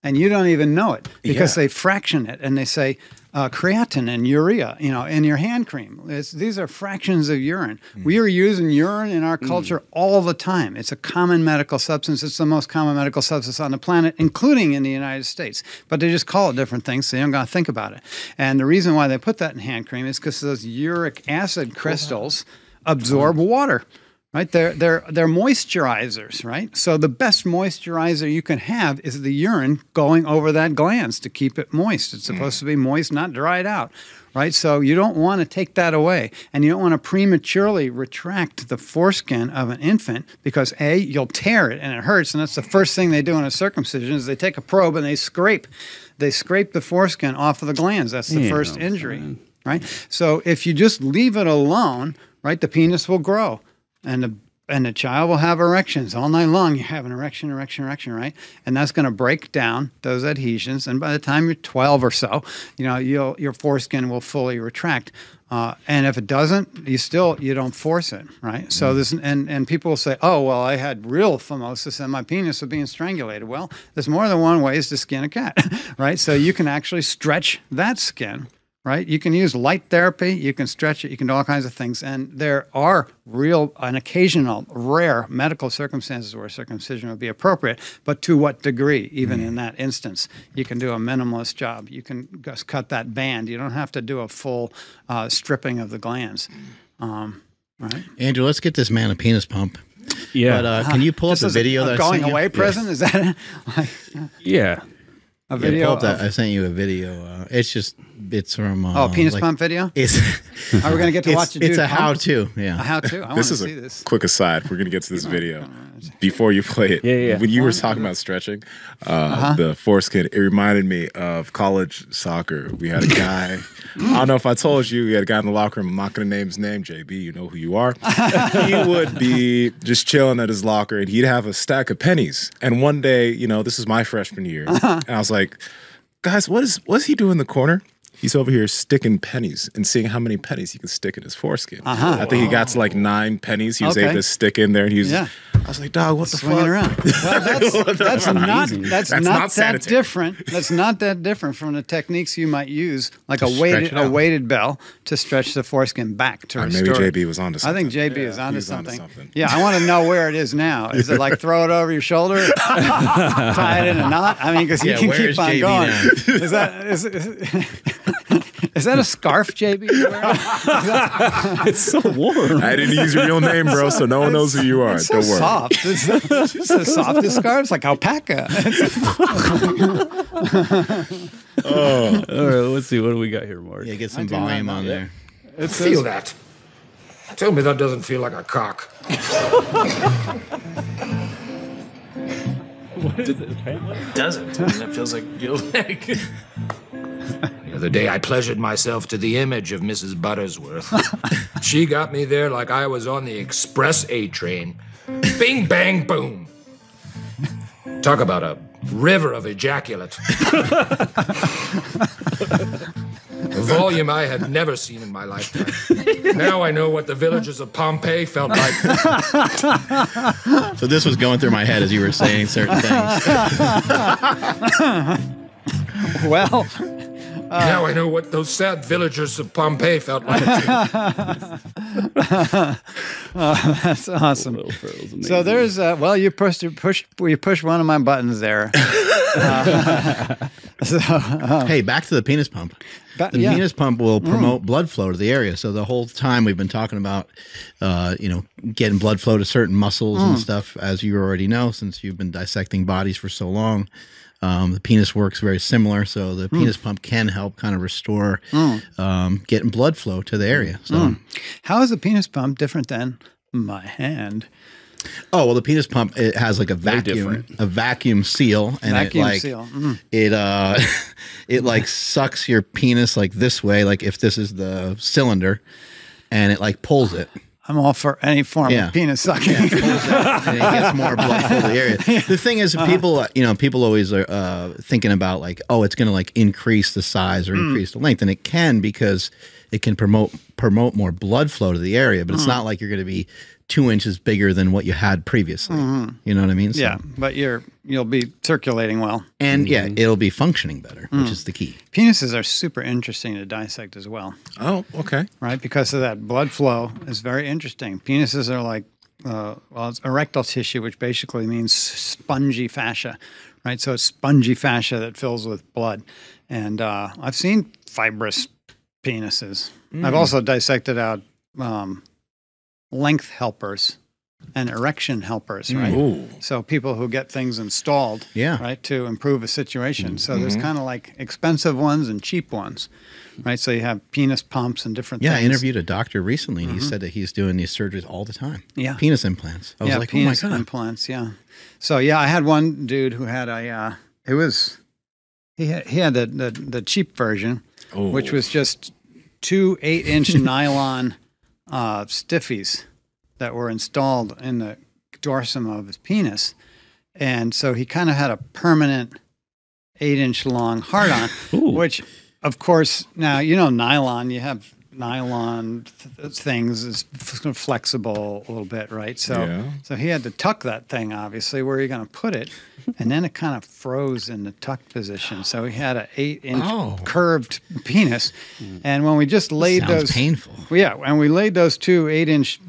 S1: and you don't even know it because
S2: Yeah.
S1: they fraction it and they say uh, creatinine and urea, you know, in your hand cream. It's, these are fractions of urine.
S2: Hmm.
S1: We are using urine in our culture all the time. It's a common medical substance. It's the most common medical substance on the planet, including in the United States. But they just call it different things, so you don't got to think about it. And the reason why they put that in hand cream is because those uric acid crystals absorb water. Right, they're they're they're moisturizers, right? So the best moisturizer you can have is the urine going over that glans to keep it moist. It's supposed to be moist, not dried out, right? So you don't want to take that away, and you don't want to prematurely retract the foreskin of an infant because a you'll tear it and it hurts, and that's the first thing they do in a circumcision is they take a probe and they scrape, they scrape the foreskin off of the glans. That's the
S4: Yeah,
S1: first injury, right? So if you just leave it alone, right, the penis will grow and the and the child will have erections all night long. You have an erection, erection, erection, right? And that's going to break down those adhesions. And by the time you're 12 or so, you know, you'll, your foreskin will fully retract. Uh, and if it doesn't, you still you don't force it, right? So this and and people will say, oh well, I had real phimosis and my penis was being strangulated. Well, there's more than one ways to skin a cat, [LAUGHS] right? So you can actually stretch that skin right? You can use light therapy, you can stretch it, you can do all kinds of things. And there are real and occasional rare medical circumstances where circumcision would be appropriate, but to what degree, even in that instance? You can do a minimalist job. You can just cut that band. You don't have to do a full uh, stripping of the glans. Um, right?
S3: Andrew, let's get this man a penis pump.
S4: Yeah,
S3: But uh, can you pull up the
S1: as a-
S3: video
S1: a
S3: that I
S1: going
S3: sent you?
S1: away
S3: Yes.
S1: present? Is that [LAUGHS] like
S4: yeah.
S1: A video?
S3: pull up that.
S1: of-
S3: I sent you a video. Uh, it's just it's from. Uh,
S1: oh, penis
S3: like-
S1: pump video? [LAUGHS]
S3: It's
S1: Are we going to get to watch a
S3: it's a
S1: pump?
S3: how-to. Yeah.
S1: A how-to? I want
S2: This
S1: to
S2: is
S1: see
S2: a
S1: this.
S2: quick aside. We're gonna get to this video [LAUGHS] before you play it.
S4: Yeah, yeah.
S2: When you were talking about stretching, uh, the foreskin, it reminded me of college soccer. We had a [LAUGHS] guy. I don't know if I told you. We had a guy in the locker room. I'm not gonna name his name. JB, you know who you are. [LAUGHS] he would be just chilling at his locker, and he'd have a stack of pennies. And one day, you know, this is my freshman year, and I was like, guys, what is what's he doing in the corner? He's over here sticking pennies and seeing how many pennies he can stick in his foreskin. Uh -huh. I think he got to like nine pennies. He was
S1: Okay.
S2: able to stick in there, and he was.
S1: Yeah.
S2: I was like, dog, what the
S1: swinging
S2: fuck?
S1: around. Well, [LAUGHS] that's, that's not that's,
S2: That's
S1: not,
S2: not
S1: that different. That's not that different from the techniques you might use, like a weighted a weighted bell to stretch the foreskin back to
S2: Uh, maybe. JB was onto something.
S1: I think
S2: something.
S1: JB is onto
S2: was onto
S1: something.
S2: something.
S1: Yeah, I want to know where it is now. Is it like throw it over your shoulder, [LAUGHS] tie it in a knot? I mean, because you
S3: Yeah,
S1: can keep on
S3: JB
S1: going.
S3: now?
S1: Is that is, is [LAUGHS] [LAUGHS] that a scarf, JB? you're? [LAUGHS]
S4: It's so warm.
S2: I didn't use your real name, bro, so no one knows who you are.
S1: It's so
S2: Don't worry.
S1: soft. It's, it's the [LAUGHS] softest scarf. It's like alpaca.
S4: Oh, all right, let's see. What do we got here, Mark?
S3: Yeah, get some volume on
S1: yeah.
S3: there.
S1: It
S9: Feel that. Tell me that doesn't feel like a cock. what is it?
S10: doesn't. I that feels like your leg. [LAUGHS]
S9: The other day, I pleasured myself to the image of Mrs. Buttersworth. [LAUGHS] she got me there like I was on the Express A train. Bing, bang, boom. Talk about a river of ejaculate. [LAUGHS] A volume I had never seen in my lifetime. Now I know what the villagers of Pompeii felt like.
S3: So this was going through my head as you were saying certain things. [LAUGHS]
S1: well, [LAUGHS]
S9: now I know what those sad villagers of Pompeii felt like.
S1: Oh, [LAUGHS] that's awesome. So there's uh, well, you pushed pushed you pushed one of my buttons there. Uh, so, uh,
S3: hey, back to the penis pump.
S1: Ba-
S3: the
S1: yeah.
S3: penis pump will
S1: Mm.
S3: promote blood flow to the area. So the whole time we've been talking about, uh, you know, getting blood flow to certain muscles and
S1: Mm.
S3: stuff, as you already know, since you've been dissecting bodies for so long. Um, the penis works very similar, so the
S1: Mm.
S3: penis pump can help kind of restore
S1: Mm.
S3: um, getting blood flow to the area. So,
S1: Mm. how is the penis pump different than my hand?
S3: oh well, the penis pump it has like a vacuum, a vacuum seal, and
S1: Vacuum
S3: it like
S1: seal. Mm.
S3: it uh, [LAUGHS] it like sucks your penis like this way, like if this is the cylinder, and it like pulls it.
S1: I'm all for any form
S3: Yeah.
S1: of penis sucking.
S3: and [LAUGHS] it gets more blood flow to the area. [LAUGHS] The thing is, people, uh, you know, people always are uh, thinking about like, oh, it's going to like increase the size or
S1: Mm.
S3: increase the length, and it can because it can promote promote more blood flow to the area. But it's
S1: Mm.
S3: not like you're going to be two inches bigger than what you had previously.
S1: Mhm.
S3: You know what I mean? So-
S1: Yeah, but you're you'll be circulating well.
S3: and yeah, it'll be functioning better, which
S1: Mm.
S3: is the key.
S1: Penises are super interesting to dissect as well.
S2: Oh, okay.
S1: Right, because of that blood flow is very interesting. Penises are like, uh, well, it's erectile tissue, which basically means spongy fascia, right? So it's spongy fascia that fills with blood. And uh, I've seen fibrous penises. I've
S3: Mm.
S1: also dissected out um, length helpers and erection helpers,
S3: Mm.
S1: right?
S2: Ooh.
S1: So people who get things installed,
S3: Yeah.
S1: right, to improve a situation. So there's kind of like expensive ones and cheap ones, right? So you have penis pumps and different
S3: Yeah, I interviewed a doctor recently, and he
S1: Mhm.
S3: said that he's doing these surgeries all the time.
S1: Yeah.
S3: penis implants. I was
S1: yeah,
S3: like, oh my god.
S1: implants. Yeah. So yeah, I had one dude who had a. Uh, it was he had, he had the, the the cheap version, which was just two eight inch [LAUGHS] nylon uh, stiffies that were installed in the dorsum of his penis, and so he kind of had a permanent eight inch long hard on, [LAUGHS] which of course now you know nylon you have nylon th- things is f- flexible a little bit right so
S2: Yeah.
S1: so he had to tuck that thing obviously where are you going to put it and then it kind of froze in the tucked position so he had an eight inch
S3: Oh.
S1: curved penis and when we just laid
S3: Sounds
S1: those
S3: painful.
S1: yeah and we laid those two eight inch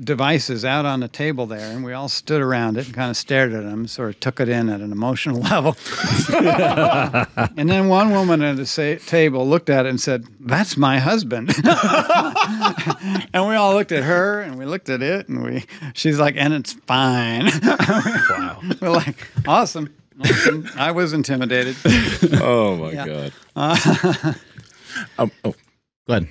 S1: devices out on the table there and we all stood around it and kind of stared at them sort of took it in at an emotional [LAUGHS] level [LAUGHS] and then one woman at the sa- table looked at it and said, "That's my husband." [LAUGHS] and we all looked at her and we looked at it and we she's like, "And it's fine." wow. We're like, "Awesome." awesome. I was intimidated.
S2: oh my
S1: Yeah.
S2: god.
S1: Uh,
S2: Um, oh,
S3: go ahead.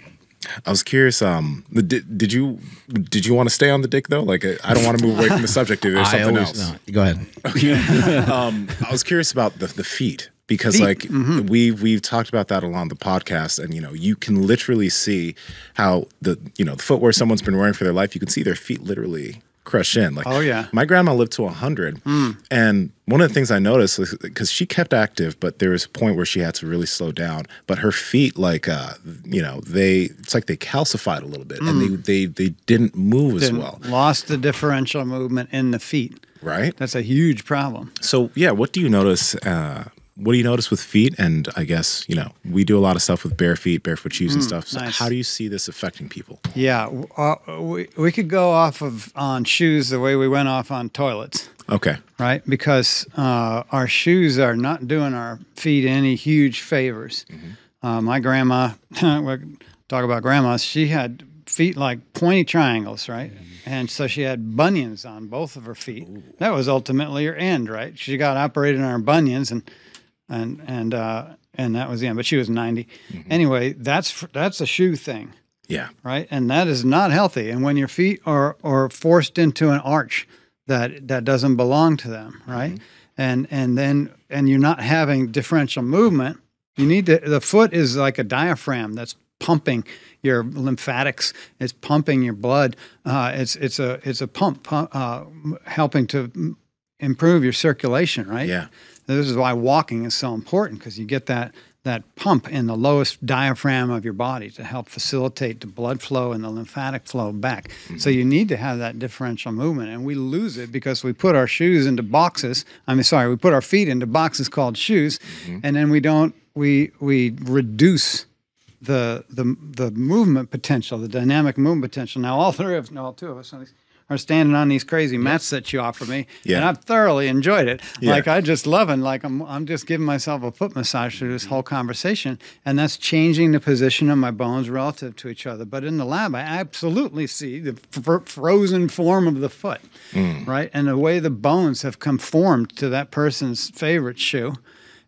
S2: I was curious. Um, did, did you did you want to stay on the dick though? Like, I don't want to move away from the subject. If there's [LAUGHS] something
S3: always-
S2: else.
S3: no, go ahead.
S2: Okay. [LAUGHS] [LAUGHS] um, I was curious about the the feet because
S3: Feet.
S2: like
S1: Mm-hmm.
S2: we we've talked about that along the podcast, and you know you can literally see how the you know the footwear someone's been wearing for their life. You can see their feet literally crush in. Like,
S1: Oh, yeah.
S2: my grandma lived to hundred,
S1: Mm.
S2: and one of the things I noticed because she kept active, but there was a point where she had to really slow down. But her feet, like, uh, you know, they it's like they calcified a little bit, and
S1: Mm.
S2: they they they didn't move as
S1: didn't-
S2: well.
S1: Lost the differential movement in the feet.
S2: Right.
S1: That's a huge problem.
S2: So yeah, what do you notice? Uh, what do you notice with feet? And I guess you know we do a lot of stuff with bare feet, barefoot shoes, and
S1: Mm,
S2: stuff. So
S1: nice.
S2: how do you see this affecting people?
S1: Yeah, uh, we we could go off of on shoes the way we went off on toilets.
S2: Okay.
S1: right? Because uh, our shoes are not doing our feet any huge favors. Uh, my grandma, [LAUGHS] talk about grandmas, she had feet like pointy triangles, right? And so she had bunions on both of her feet. That was ultimately her end, right? She got operated on her bunions, and and and uh, and that was the end. But she was 90 Anyway, that's that's a shoe thing
S2: Yeah.
S1: right? And that is not healthy. And when your feet are are forced into an arch that that doesn't belong to them, right? And and then and you're not having differential movement. You need to. The foot is like a diaphragm that's pumping your lymphatics. It's pumping your blood. Uh, it's it's a it's a pump, pump uh, helping to improve your circulation, right?
S2: Yeah.
S1: This is why walking is so important because you get that that pump in the lowest diaphragm of your body to help facilitate the blood flow and the lymphatic flow back. So mm-hmm. you need to have that differential movement, and we lose it because we put our shoes into boxes. I mean, sorry, we put our feet into boxes called shoes, mm-hmm. and then we don't we we reduce the the the movement potential, the dynamic movement potential. Now, all three of no, all two of us are standing on these crazy mats that you offer me,
S2: Yeah.
S1: and I've thoroughly enjoyed it.
S2: Yeah.
S1: Like I just love it. Like I'm I'm just giving myself a foot massage through this whole conversation, and that's changing the position of my bones relative to each other. But in the lab, I absolutely see the fr- frozen form of the foot, mm. right, and the way the bones have conformed to that person's favorite shoe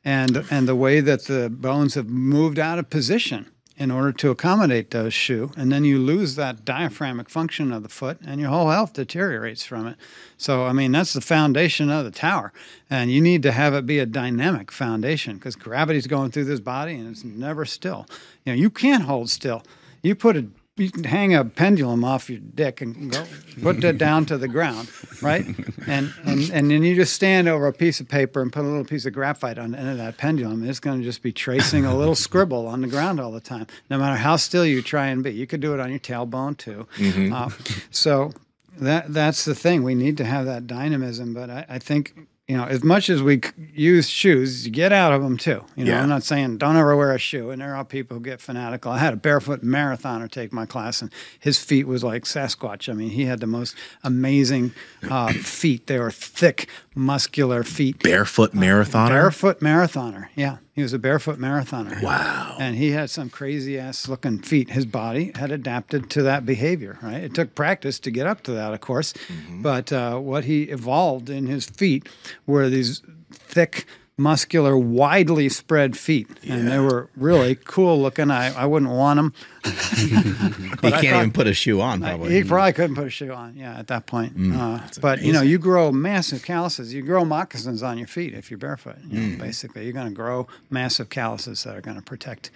S1: and and the way that the bones have moved out of position in order to accommodate those shoe and then you lose that diaphragmic function of the foot and your whole health deteriorates from it. So i mean that's the foundation of the tower and you need to have it be a dynamic foundation because gravity's going through this body and it's never still. You know you can't hold still. You put a you can hang a pendulum off your dick and go put that down to the ground, right? And, and and then you just stand over a piece of paper and put a little piece of graphite on the end of that pendulum. and It's going to just be tracing a little scribble on the ground all the time, no matter how still you try and be. You could do it on your tailbone too. Uh, so that that's the thing. We need to have that dynamism, but I, I think. You know, as much as we use shoes, you get out of them too. You know,
S2: Yeah.
S1: I'm not saying don't ever wear a shoe, and there are people who get fanatical. I had a barefoot marathoner take my class, and his feet was like Sasquatch. I mean, he had the most amazing uh, [COUGHS] feet. They were thick, muscular feet.
S2: Barefoot marathoner.
S1: Barefoot marathoner. Yeah, he was a barefoot marathoner.
S2: Wow.
S1: And he had some crazy ass looking feet. His body had adapted to that behavior, right? It took practice to get up to that, of course. But uh, what he evolved in his feet were these thick, muscular, widely spread feet. And they were really cool looking. I, I wouldn't want them. [LAUGHS]
S3: You can't even put a shoe on, probably.
S1: He probably couldn't put a shoe on, yeah, at that point. Mm, uh, but you know, you grow massive calluses. You grow moccasins on your feet if you're barefoot. You know, mm. Basically, you're going to grow massive calluses that are going to protect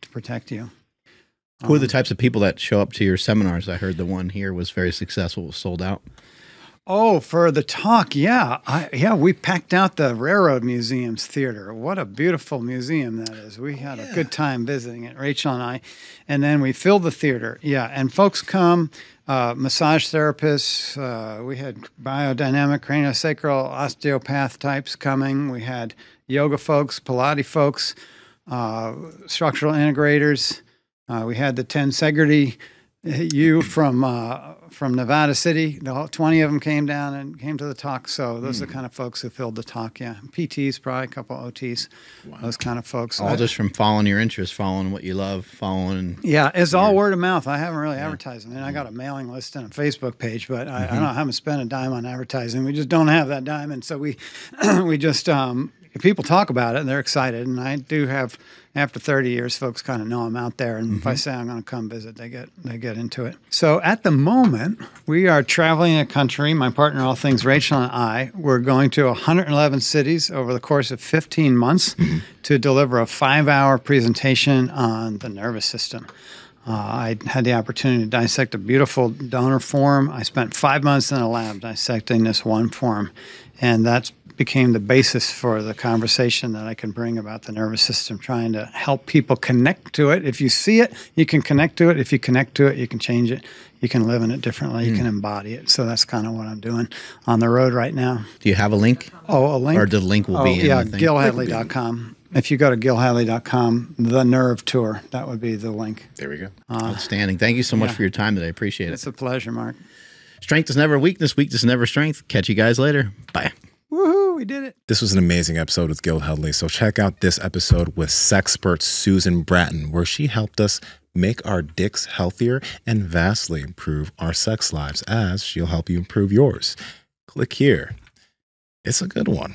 S1: to protect you.
S3: Who are the um, types of people that show up to your seminars? I heard the one here was very successful, was sold out.
S1: Oh, for the talk, yeah, I, yeah. We packed out the Railroad Museum's theater. What a beautiful museum that is. We had a good time visiting it, Rachel and I, and then we filled the theater. Yeah, and folks come, uh, massage therapists. Uh, we had biodynamic craniosacral osteopath types coming. We had yoga folks, Pilates folks, uh, structural integrators. Uh, we had the Tensegrity you from uh, from Nevada City. The whole, Twenty of them came down and came to the talk. So those are the kind of folks who filled the talk. Yeah, PTs probably a couple OTs. Those kind of folks.
S3: All
S1: I-
S3: just from following your interests, following what you love, following.
S1: yeah, it's all word of mouth. I haven't really advertised. I mean, I got a mailing list and a Facebook page, but I, I don't I haven't spent a dime on advertising. We just don't have that dime, and so we [CLEARS THROAT] we just um, people talk about it and they're excited. And I do have after 30 years, folks kind of know I'm out there, and if I say I'm going to come visit, they get they get into it. So at the moment, we are traveling the country. My partner, all things Rachel and I, we're going to 111 cities over the course of 15 months to deliver a five-hour presentation on the nervous system. Uh, I had the opportunity to dissect a beautiful donor form. I spent five months in a lab dissecting this one form, and that became the basis for the conversation that I can bring about the nervous system, trying to help people connect to it. If you see it, you can connect to it. If you connect to it, you can change it. You can live in it differently. You can hmm. embody it. So that's kind of what I'm doing on the road right now.
S3: Do you have a link?
S1: Oh, a link?
S3: Or the link will
S1: oh,
S3: be in
S1: yeah,
S3: the
S1: gilhedley.com. If you go to gilhedley.com, the nerve tour, that would be the link.
S2: There we go.
S3: Uh, Outstanding. Thank you so much
S1: yeah.
S3: for your time today. I appreciate it.
S1: It's a pleasure, Mark.
S3: Strength is never weakness. Weakness is never strength. Catch you guys later. Bye.
S1: Woohoo, we did it.
S2: This was an amazing episode with Gil Hedley. So check out this episode with sexpert Susan Bratton, where she helped us make our dicks healthier and vastly improve our sex lives as she'll help you improve yours. Click here. It's a good one.